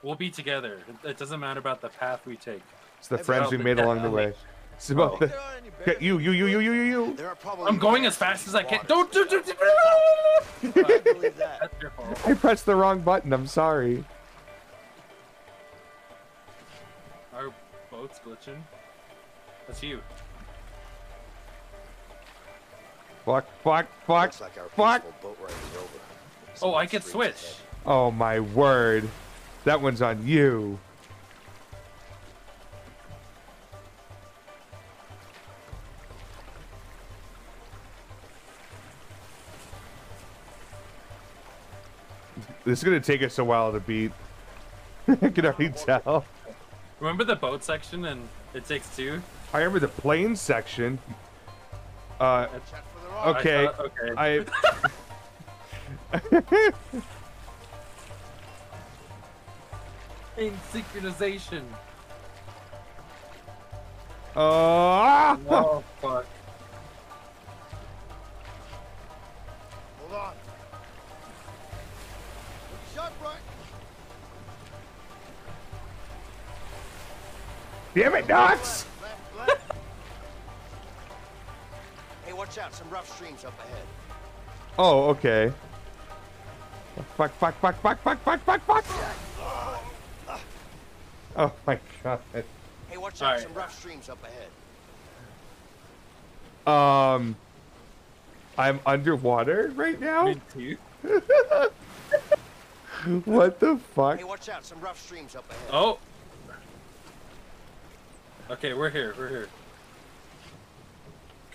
We'll be together. It, it doesn't matter about the path we take. It's the friends we made along the way. It's about Oh. the Okay, you you you you you you you. There are probably I'm going as fast as I can. Don't do do do. I believe that. That's your fault. I pressed the wrong button. I'm sorry. Our boat's glitching. That's you. Fuck fuck fuck Looks like our fuck. boat ride is over. Oh, I Someone can switch. ahead. Oh my word. That one's on you. This is gonna take us a while to beat. I can already tell. Remember the boat section and it takes two? I remember the plane section. Uh, okay. I thought- okay. I. In synchronization. Oh, Oh fuck. Hold on. Damn it, Knox! Left, left. Hey, watch out! Some rough streams up ahead. Oh, okay. Fuck, fuck, fuck, fuck, fuck, fuck, fuck, fuck. Oh my god. Hey, watch out! Alright. Some rough streams up ahead. Um, I'm underwater right now. Me too. what the fuck? Hey, watch out! Some rough streams up ahead. Oh. Okay, we're here. We're here.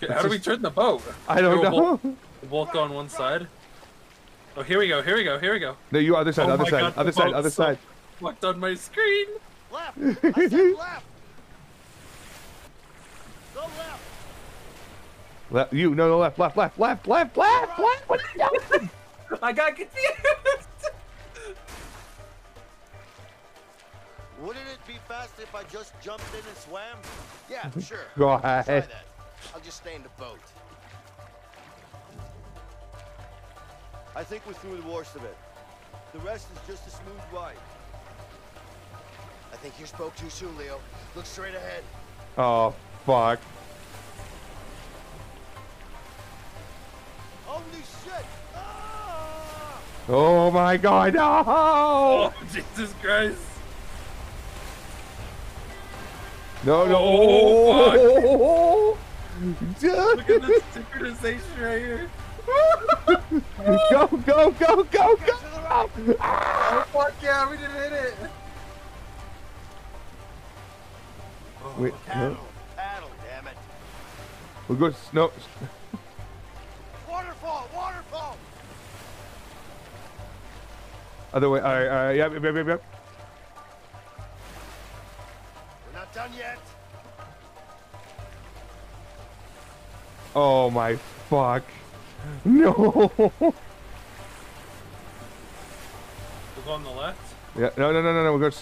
Okay, how do we turn the boat? I don't We'll know. both- We'll both on one side. Oh, here we go. Here we go. Here we go. No, you other side, Oh other side, God, other side, other so side. Fucked on my screen. Left. I said left. Go left. Left, you no, no, left, left, left, left, left, left, left. What are you doing? I got confused. Wouldn't it be faster if I just jumped in and swam? Yeah, sure. God. Try that. I'll just stay in the boat. I think we're through the worst of it. The rest is just a smooth ride. I think you spoke too soon, Leo. Look straight ahead. Oh fuck. Holy shit! Ah! Oh my god, no! Oh, Jesus Christ. No, no. Oh, Dude. Look at this synchronization right here. go, go, go, go, go! Oh, fuck yeah, we didn't hit it. Wait, no. Paddle, damn it. We'll go. s- No. Waterfall! Waterfall! Other way. All right. All right. Yep. Yep. Yep. Yep. Done yet. Oh my fuck. No. We'll go on the left. yeah. No. No. No. No. No. We'll go.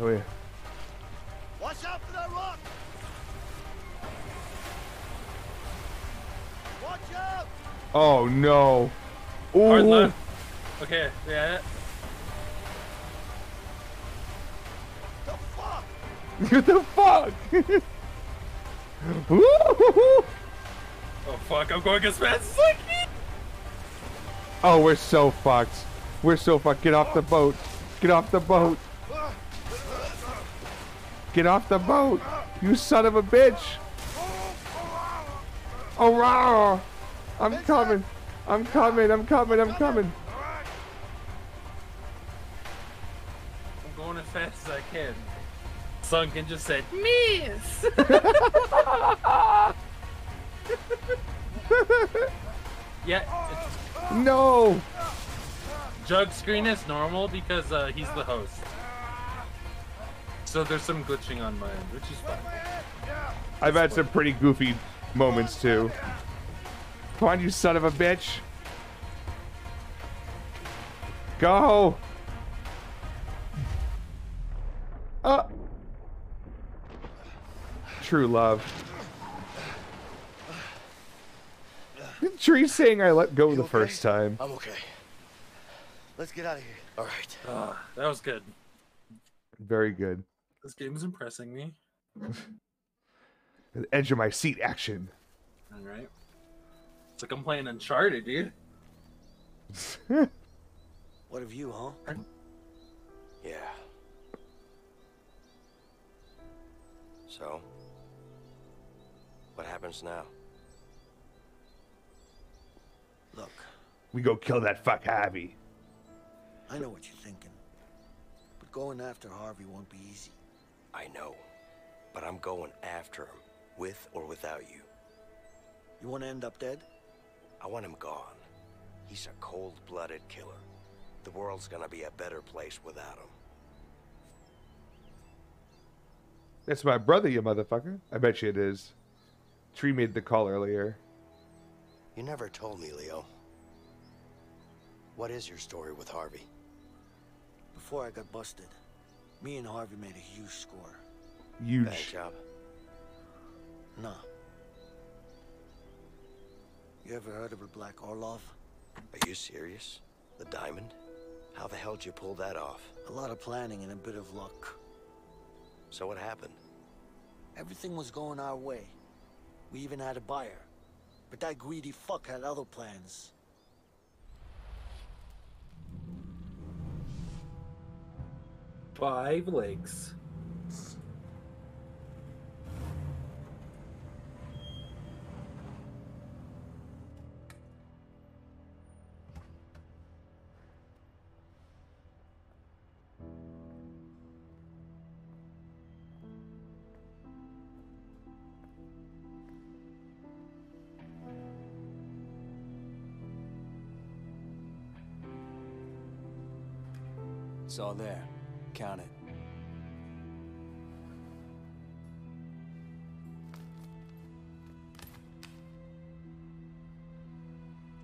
Oh yeah. Watch out for that rock! Watch out! Oh no. Hard left. Okay, yeah. What the fuck? Oh fuck, I'm going as fast as I can. Oh, we're so fucked. We're so fucked. Get off the boat. Get off the boat. Get off the boat. You son of a bitch. Oh, wow. I'm coming. I'm coming. I'm coming. I'm coming. I'm going as fast as I can. Sunken just said, Miss! yeah, No. Jug screen is normal because uh, he's the host. So there's some glitching on my end, which is fine. I've had some pretty goofy moments too. Come on, you son of a bitch. Go. Uh. True love. Tree saying I let go the first time. I'm okay. Let's get out of here. All right. Ah, that was good. Very good. This game is impressing me. The edge of my seat action. Alright. It's like I'm playing Uncharted, dude. What of you, huh? Yeah. So, what happens now? Look, We go kill that fuck Harvey. I know what you're thinking. But going after Harvey won't be easy. I know, but I'm going after him, with or without you. You want to end up dead? I want him gone. He's a cold-blooded killer. The world's gonna be a better place without him. That's my brother, you motherfucker. I bet you it is. Tree made the call earlier. You never told me, Leo. What is your story with Harvey? Before I got busted, me and Harvey made a huge score. Huge. Bad job. Nah. You ever heard of a Black Orlov? Are you serious? The diamond? How the hell did you pull that off? A lot of planning and a bit of luck. So what happened? Everything was going our way. We even had a buyer. But that greedy fuck had other plans. Five legs. All there. Count it.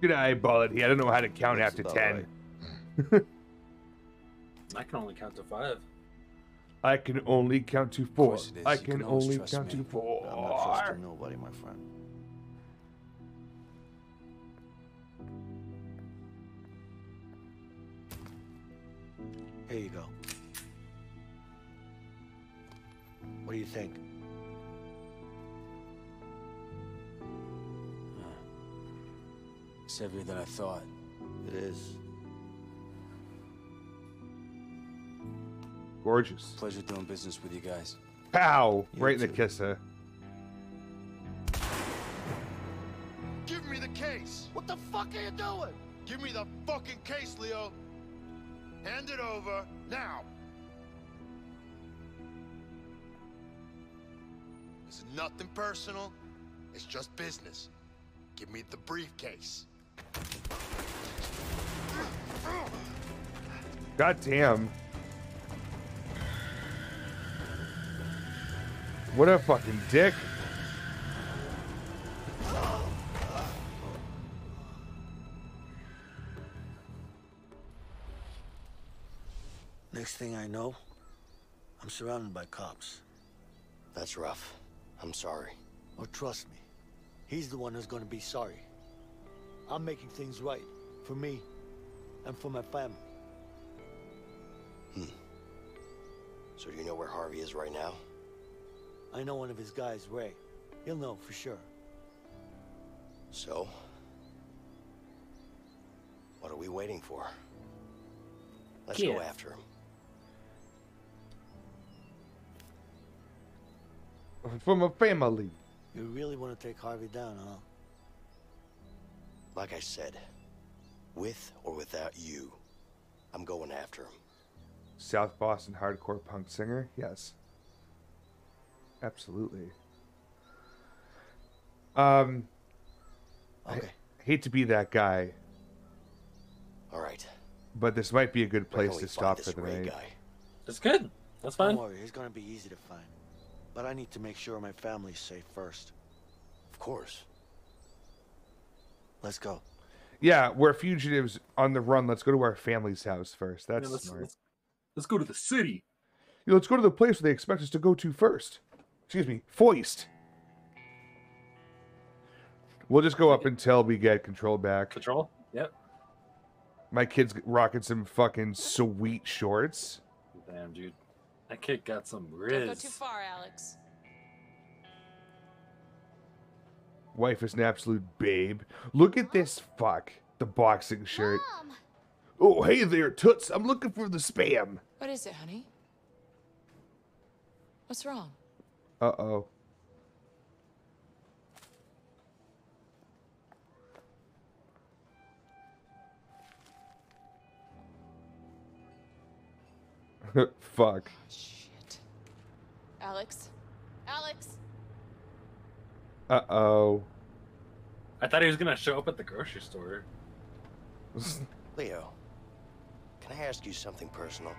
Good eyeball it. I don't know how to count That's after about ten. I can only count to five. I can only count to four. course it is. I can, can only count me. to four. I'm not trusting nobody, my friend. Here you go. What do you think? It's heavier than I thought. It is. Gorgeous. Pleasure doing business with you guys. Pow! Right in the kisser. Give me the case! What the fuck are you doing? Give me the fucking case, Leo! Hand it over, now! Is nothing personal. It's just business. Give me the briefcase. God damn. What a fucking dick. Next thing I know, I'm surrounded by cops. That's rough. I'm sorry. Oh, trust me. He's the one who's gonna be sorry. I'm making things right. For me. And for my family. Hmm. So do you know where Harvey is right now? I know one of his guys, Ray. He'll know for sure. So? What are we waiting for? Let's go after him. From a family. You really want to take Harvey down, huh? Like I said, with or without you, I'm going after him. South Boston hardcore punk singer? Yes. Absolutely. Um Okay. I hate to be that guy, All right. but this might be a good place to stop for the night. guy? That's good. That's fine. Don't worry, he's gonna be easy to find. But I need to make sure my family's safe first. Of course. Let's go. Yeah, we're fugitives on the run. Let's go to our family's house first. That's Yeah, let's, smart. let's, let's go to the city. Yeah, let's go to the place where they expect us to go to first. Excuse me, foist. We'll just go up until we get control back. Control? Yep. My kid's rocking some fucking sweet shorts. Damn, dude. That kid got some Don't go too far, Alex. Wife is an absolute babe. Look at this fuck. The boxing shirt. Oh, hey there, Toots. I'm looking for the spam. What is it, honey? What's wrong? Uh oh. Fuck. Alex? Alex? Uh oh. I thought he was gonna show up at the grocery store. Leo, can I ask you something personal?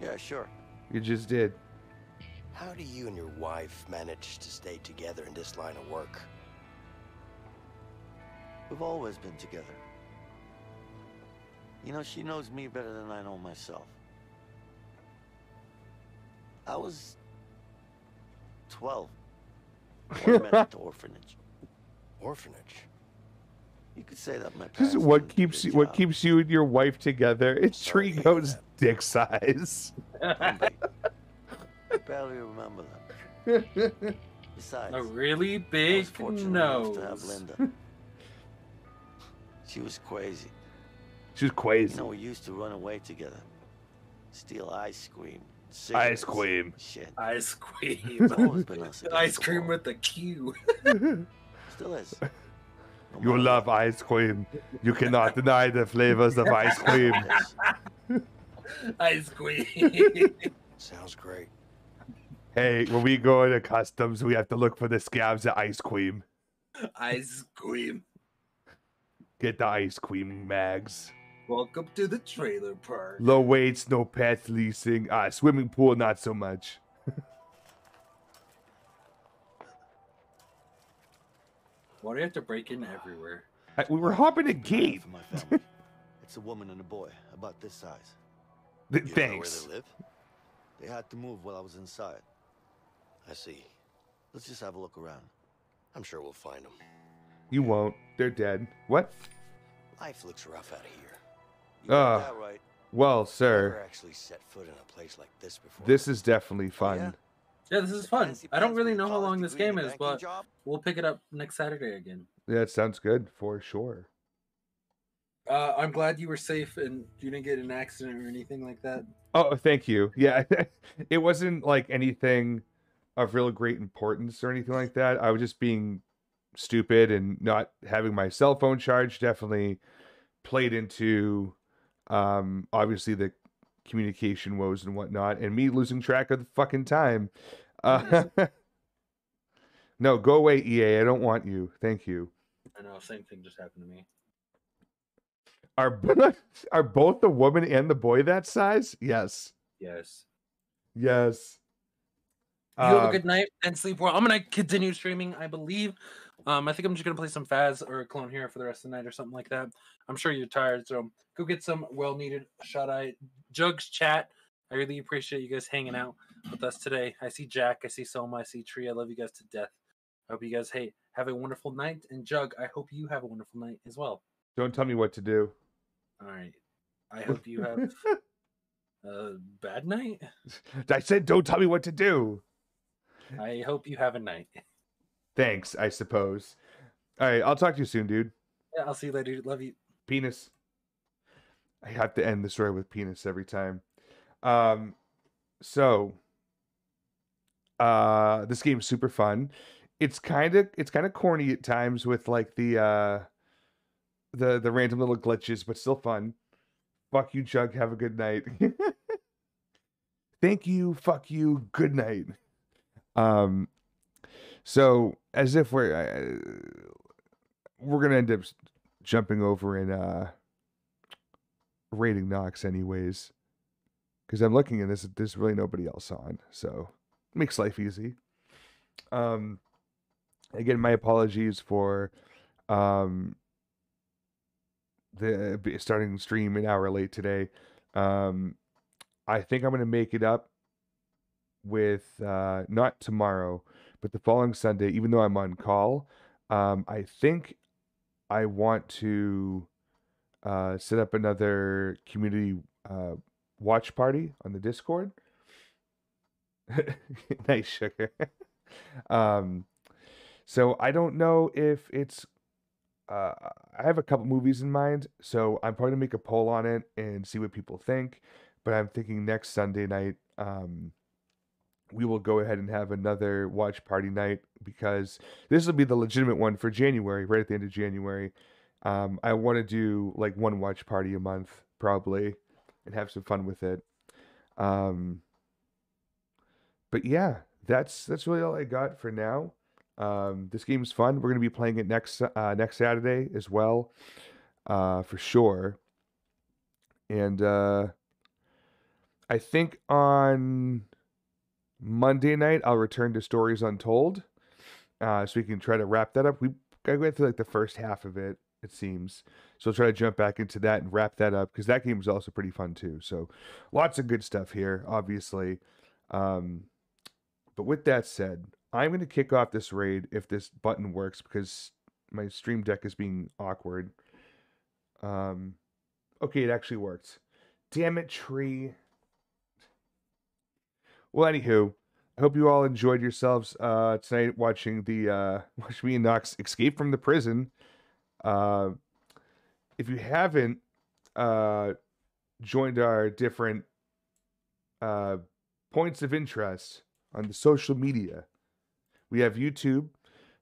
Yeah, sure. You just did. How do you and your wife manage to stay together in this line of work? We've always been together. You know, she knows me better than I know myself. I was 12 when I met at the orphanage. Orphanage? You could say that my This is what keeps good you, what keeps you and your wife together. It's Trico's dick size. I barely remember that. Besides, A really I was big fortunate enough to have nose. Linda. She was crazy. She was crazy. You know, we used to run away together. Steal ice cream. Ice cream. Shit. Ice cream. It's always been us against Ice the cream with the Q. Still is. You love ice cream. You cannot deny the flavors of ice cream. Ice cream. Sounds great. Hey, when we go to customs, we have to look for the scabs of ice cream. Ice cream. Get the ice cream, Mags. Welcome to the trailer park. Low weights, no pets leasing. Ah, swimming pool, not so much. Why do you have to break in everywhere? I- we were hopping a gate. For my family. it's a woman and a boy, about this size. Th- You know where Thanks. they live? They had to move while I was inside. I see. Let's just have a look around. I'm sure we'll find them. You won't. They're dead. What? Life looks rough out of here. Ah. that right. Well, sir, actually set foot in a place like this before. this is definitely fun. Yeah, this is fun. I don't really know how long this game is, but we'll pick it up next Saturday again. Yeah, it sounds good for sure. Uh, I'm glad you were safe and you didn't get an accident or anything like that. Oh, thank you. Yeah, it wasn't like anything of real great importance or anything like that. I was just being stupid and not having my cell phone charged. Definitely played into, um, obviously the communication woes and whatnot, and me losing track of the fucking time. Uh, No, go away, EA. I don't want you. Thank you. I know, same thing just happened to me. Are bo- are both the woman and the boy that size? Yes. Yes. Yes. You have a Um, good night and sleep well. I'm gonna continue streaming, I believe. Um, I think I'm just gonna play some Faz or Clone Hero for the rest of the night or something like that. I'm sure you're tired, so go get some well needed shut eye. Jugg's chat. I really appreciate you guys hanging out with us today. I see Jack, I see Soma, I see Tree. I love you guys to death. I hope you guys hey have a wonderful night. And Jugg, I hope you have a wonderful night as well. Don't tell me what to do. All right. I hope you have a bad night. I said, don't tell me what to do. I hope you have a night. Thanks, I suppose. All right, I'll talk to you soon, dude. Yeah, I'll see you later. Love you. Penis. I have to end the story with penis every time. Um, so, uh, this game's super fun. It's kind of it's kind of corny at times with like the uh, the the random little glitches, but still fun. Fuck you, Jugg. Have a good night. Thank you. Fuck you. Good night. Um, so as if we're uh, we're gonna end up jumping over and uh raiding Knox anyways, because I'm looking and there's there's really nobody else on, so makes life easy. Um, again, my apologies for um the b- starting stream an hour late today. Um, I think I'm gonna make it up with uh not tomorrow, but the following Sunday. Even though I'm on call, um, I think I want to uh, set up another community uh, watch party on the Discord. nice sugar. um, so I don't know if it's. Uh, I have a couple movies in mind, so I'm probably gonna make a poll on it and see what people think. But I'm thinking next Sunday night, um, we will go ahead and have another watch party night because this will be the legitimate one for January, right at the end of January. Um, I want to do like one watch party a month, probably, and have some fun with it. Um, but yeah, that's that's really all I got for now. Um, this game's fun. We're gonna be playing it next uh, next Saturday as well, uh, for sure. And uh, I think on Monday night I'll return to Stories Untold, uh, so we can try to wrap that up. We I went through like the first half of it, it seems. So I'll try to jump back into that and wrap that up because that game is also pretty fun too. So lots of good stuff here, obviously. Um, but with that said, I'm going to kick off this raid if this button works because my stream deck is being awkward. Um, okay, it actually worked. Damn it, tree. Well, anywho, I hope you all enjoyed yourselves uh, tonight watching the uh, watch me and Knox escape from the prison. Uh, if you haven't uh, joined our different uh, points of interest on the social media, we have YouTube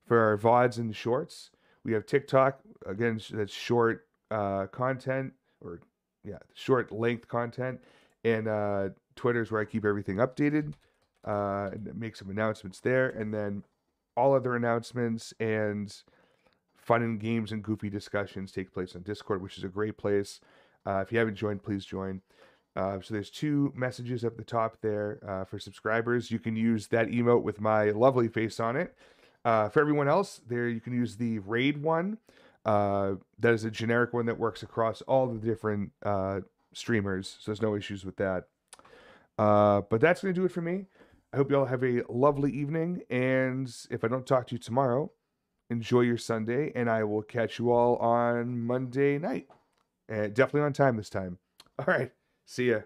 for our VODs and shorts. We have TikTok, again, that's short uh, content or, yeah, short length content. And uh, Twitter is where I keep everything updated uh, and make some announcements there. And then all other announcements and fun and games and goofy discussions take place on Discord, which is a great place. Uh, if you haven't joined, please join. Uh, so there's two messages up the top there uh, for subscribers. You can use that emote with my lovely face on it. Uh, for everyone else, there you can use the raid one. Uh, that is a generic one that works across all the different uh, streamers, so there's no issues with that. Uh, but that's going to do it for me. I hope you all have a lovely evening, and if I don't talk to you tomorrow, enjoy your Sunday, and I will catch you all on Monday night. And definitely on time this time. All right. See ya.